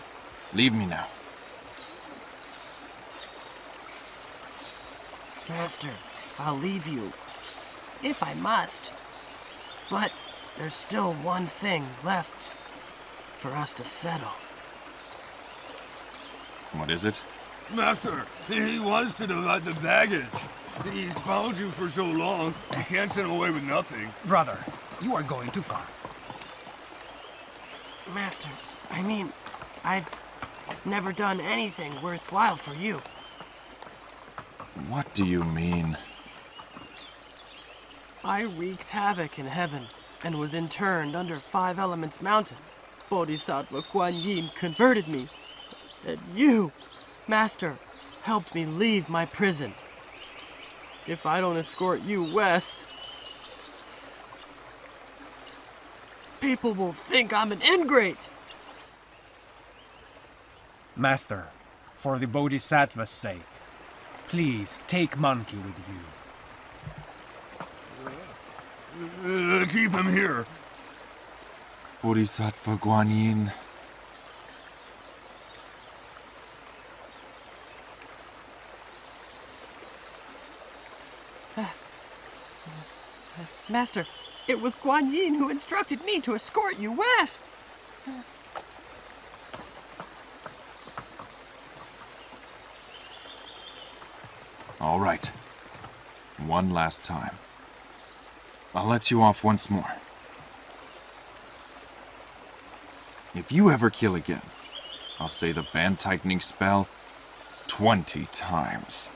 Leave me now. Master, I'll leave you. If I must. But there's still one thing left for us to settle. What is it? Master, he wants to divide the baggage. He's followed you for so long, he can't send away with nothing. Brother, you are going too far. Master, I mean, I've never done anything worthwhile for you. What do you mean? I wreaked havoc in heaven and was interned under Five Elements Mountain. Bodhisattva Guan Yin converted me. And you, Master, helped me leave my prison. If I don't escort you west, people will think I'm an ingrate. Master, for the Bodhisattva's sake, please take Monkey with you. Uh, keep him here. Bodhisattva Guan Yin. Master, it was Guan Yin who instructed me to escort you west. All right. One last time. I'll let you off once more. If you ever kill again, I'll say the band tightening spell 20 times.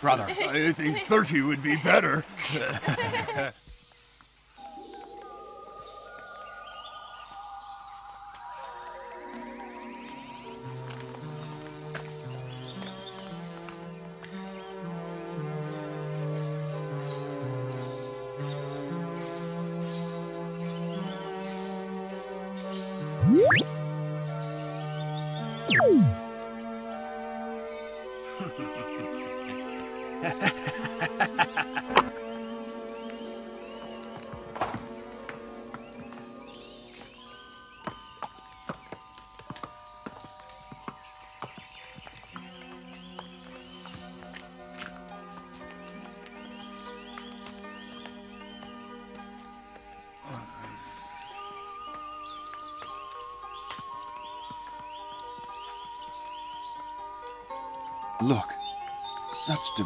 Brother. I think 30 would be better.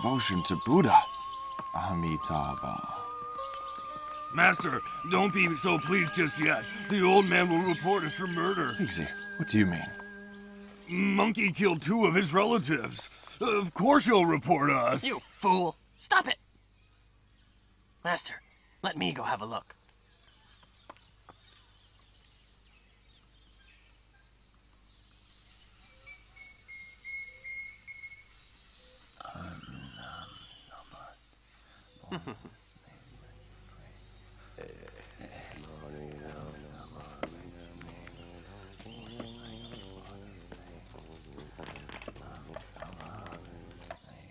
devotion to Buddha. Amitabha. Master, don't be so pleased just yet. The old man will report us for murder. Easy. What do you mean? Monkey killed two of his relatives. Of course he'll report us. You fool! Stop it! Master, let me go have a look.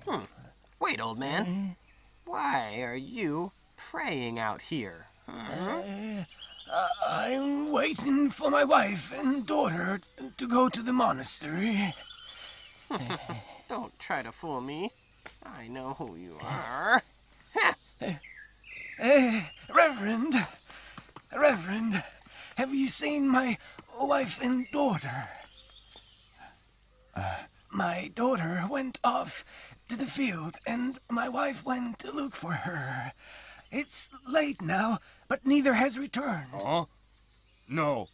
Hmm. Wait, old man. Why are you praying out here? Uh, I'm waiting for my wife and daughter to go to the monastery. Don't try to fool me. I know who you are. Uh, Reverend, Reverend, have you seen my wife and daughter? My daughter went off the field, and my wife went to look for her. It's late now, but neither has returned. Huh? No.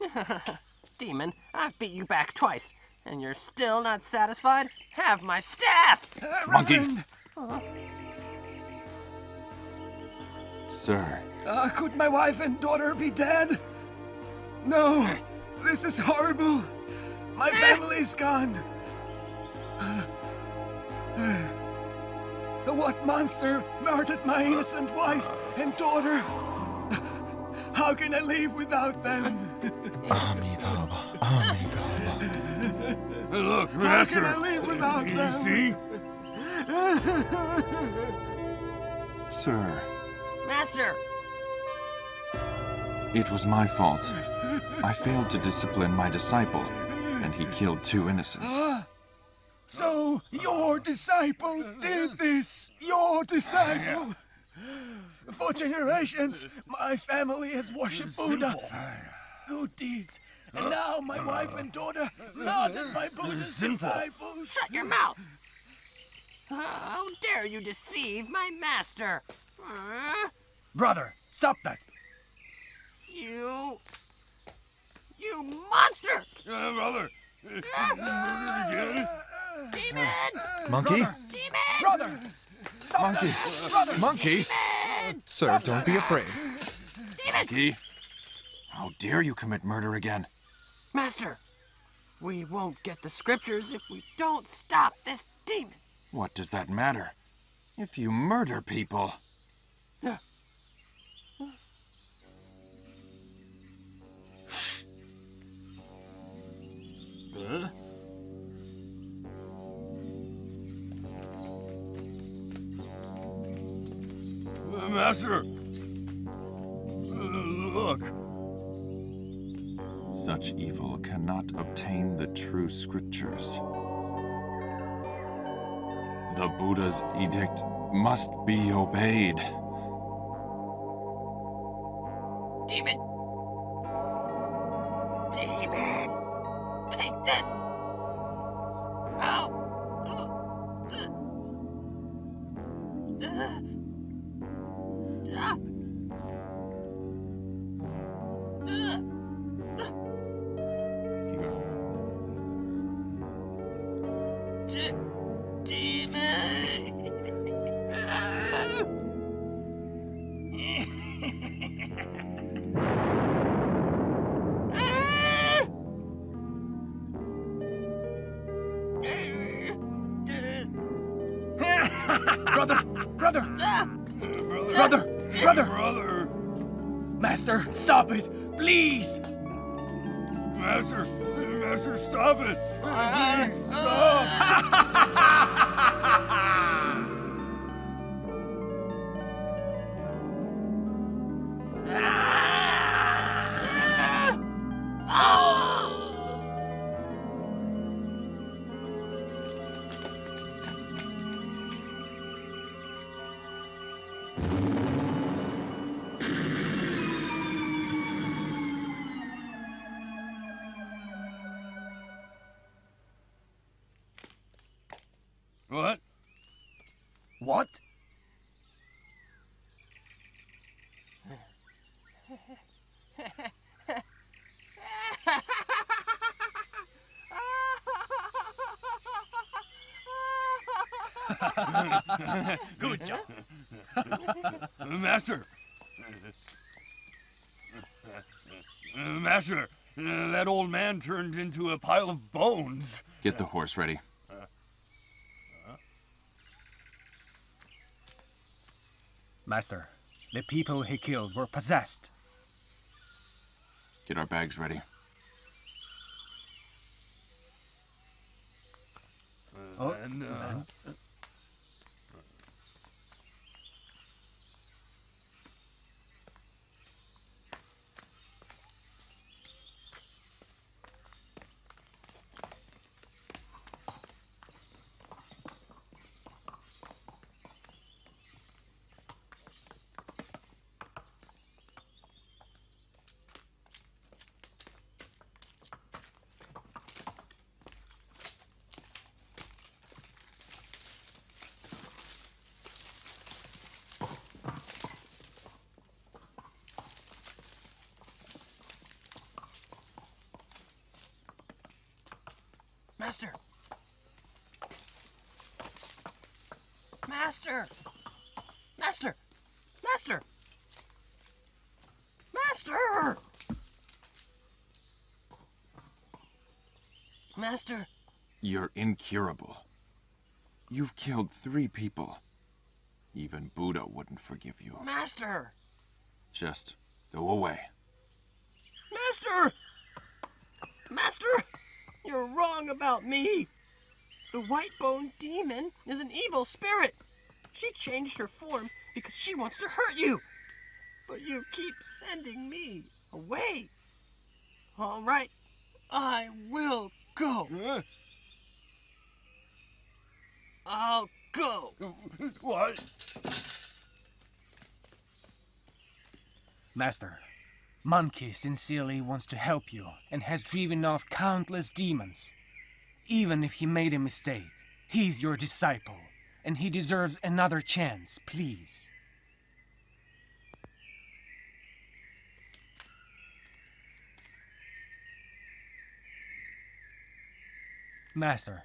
Demon, I've beat you back twice, and you're still not satisfied? Have my staff! Monkey. Reverend, Sir, uh, could my wife and daughter be dead? No, this is horrible. My family's gone. Monster murdered my innocent wife and daughter? How can I live without them? Amitabha, Amitabha. Look, Master. How can I live without you them? see? Sir, Master! it was my fault. I failed to discipline my disciple, and he killed two innocents. Ah, so, your disciple did this! Your disciple! For generations, my family has worshipped Buddha. Good deeds. And now my wife and daughter murdered my Buddha's Sinful. disciples. Shut your mouth! How dare you deceive my master? Uh, Brother, stop that! you. You monster! Uh, brother. Again? Demon! Monkey? Demon! Brother! Monkey! Monkey! Sir, don't be afraid. Monkey, how dare you commit murder again? Master, we won't get the scriptures if we don't stop this demon. What does that matter? If you murder people. Huh? Uh, Master! Look! Such evil cannot obtain the true scriptures. The Buddha's edict must be obeyed. Good job. Master! Master, that old man turned into a pile of bones. Get the horse ready. Master, the people he killed were possessed. Get our bags ready. Oh, and, uh, Master! Master! Master! Master! Master! Master! You're incurable. You've killed three people. Even Buddha wouldn't forgive you. Master! Just go away. Master! Master! You're wrong about me! The white bone demon is an evil spirit. She changed her form because she wants to hurt you. But you keep sending me away. All right, I will go. I'll go. What? Master, Monkey sincerely wants to help you and has driven off countless demons. Even if he made a mistake, he's your disciple, and he deserves another chance, please. Master,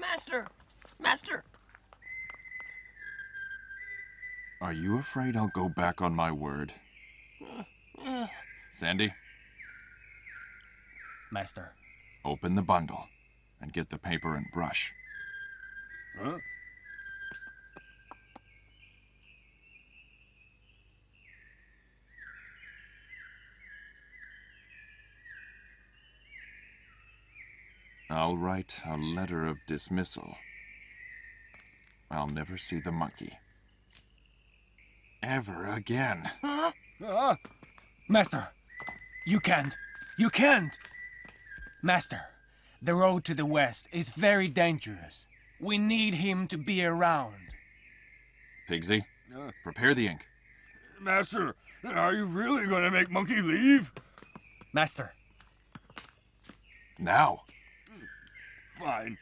Master! Master! Are you afraid I'll go back on my word? Sandy, Master. open the bundle and get the paper and brush. Huh? I'll write a letter of dismissal. I'll never see the monkey. Ever again. Ah! Master, you can't. You can't. Master, the road to the west is very dangerous. We need him to be around. Pigsy, Uh. prepare the ink. Master, are you really gonna make Monkey leave? Master. Now. Fine.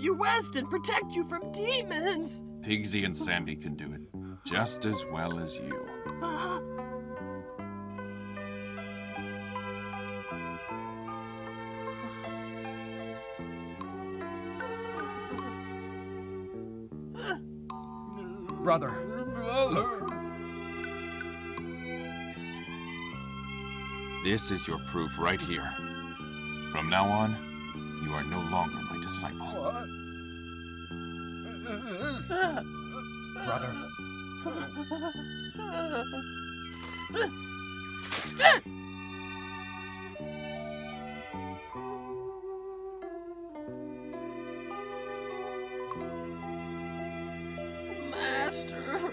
Escort you west and protect you from demons? Pigsy and Sandy can do it just as well as you. Uh, Brother, look. This is your proof right here. From now on, you are no longer my disciple. What? Brother. Master!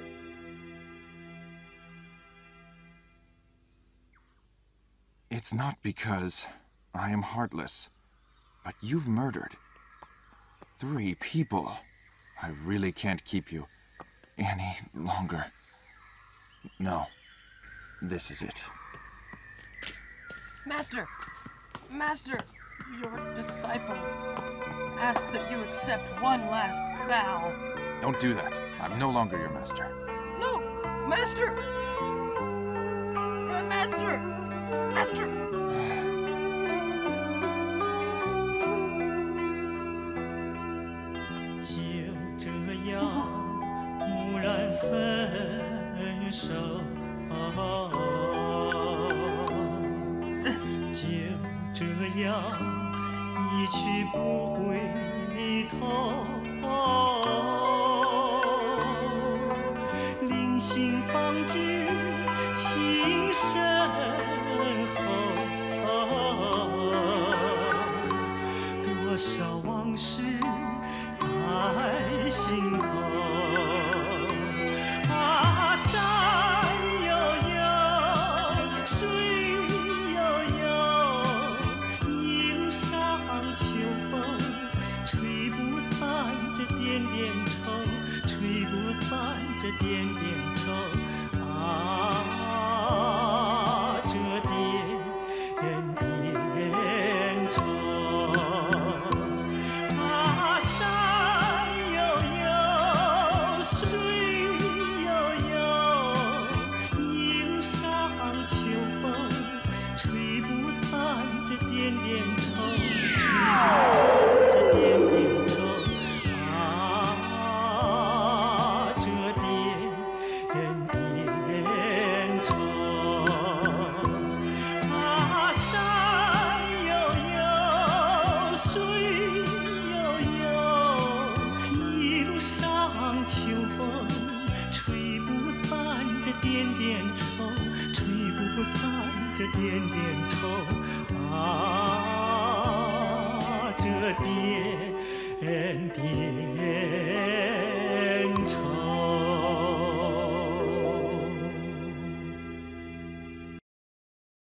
It's not because I am heartless, but you've murdered three people. I really can't keep you any longer. No, this is it. Master! Master! Your disciple asks that you accept one last vow. Don't do that. I'm no longer your master. No! Master! Master! Master! Oh.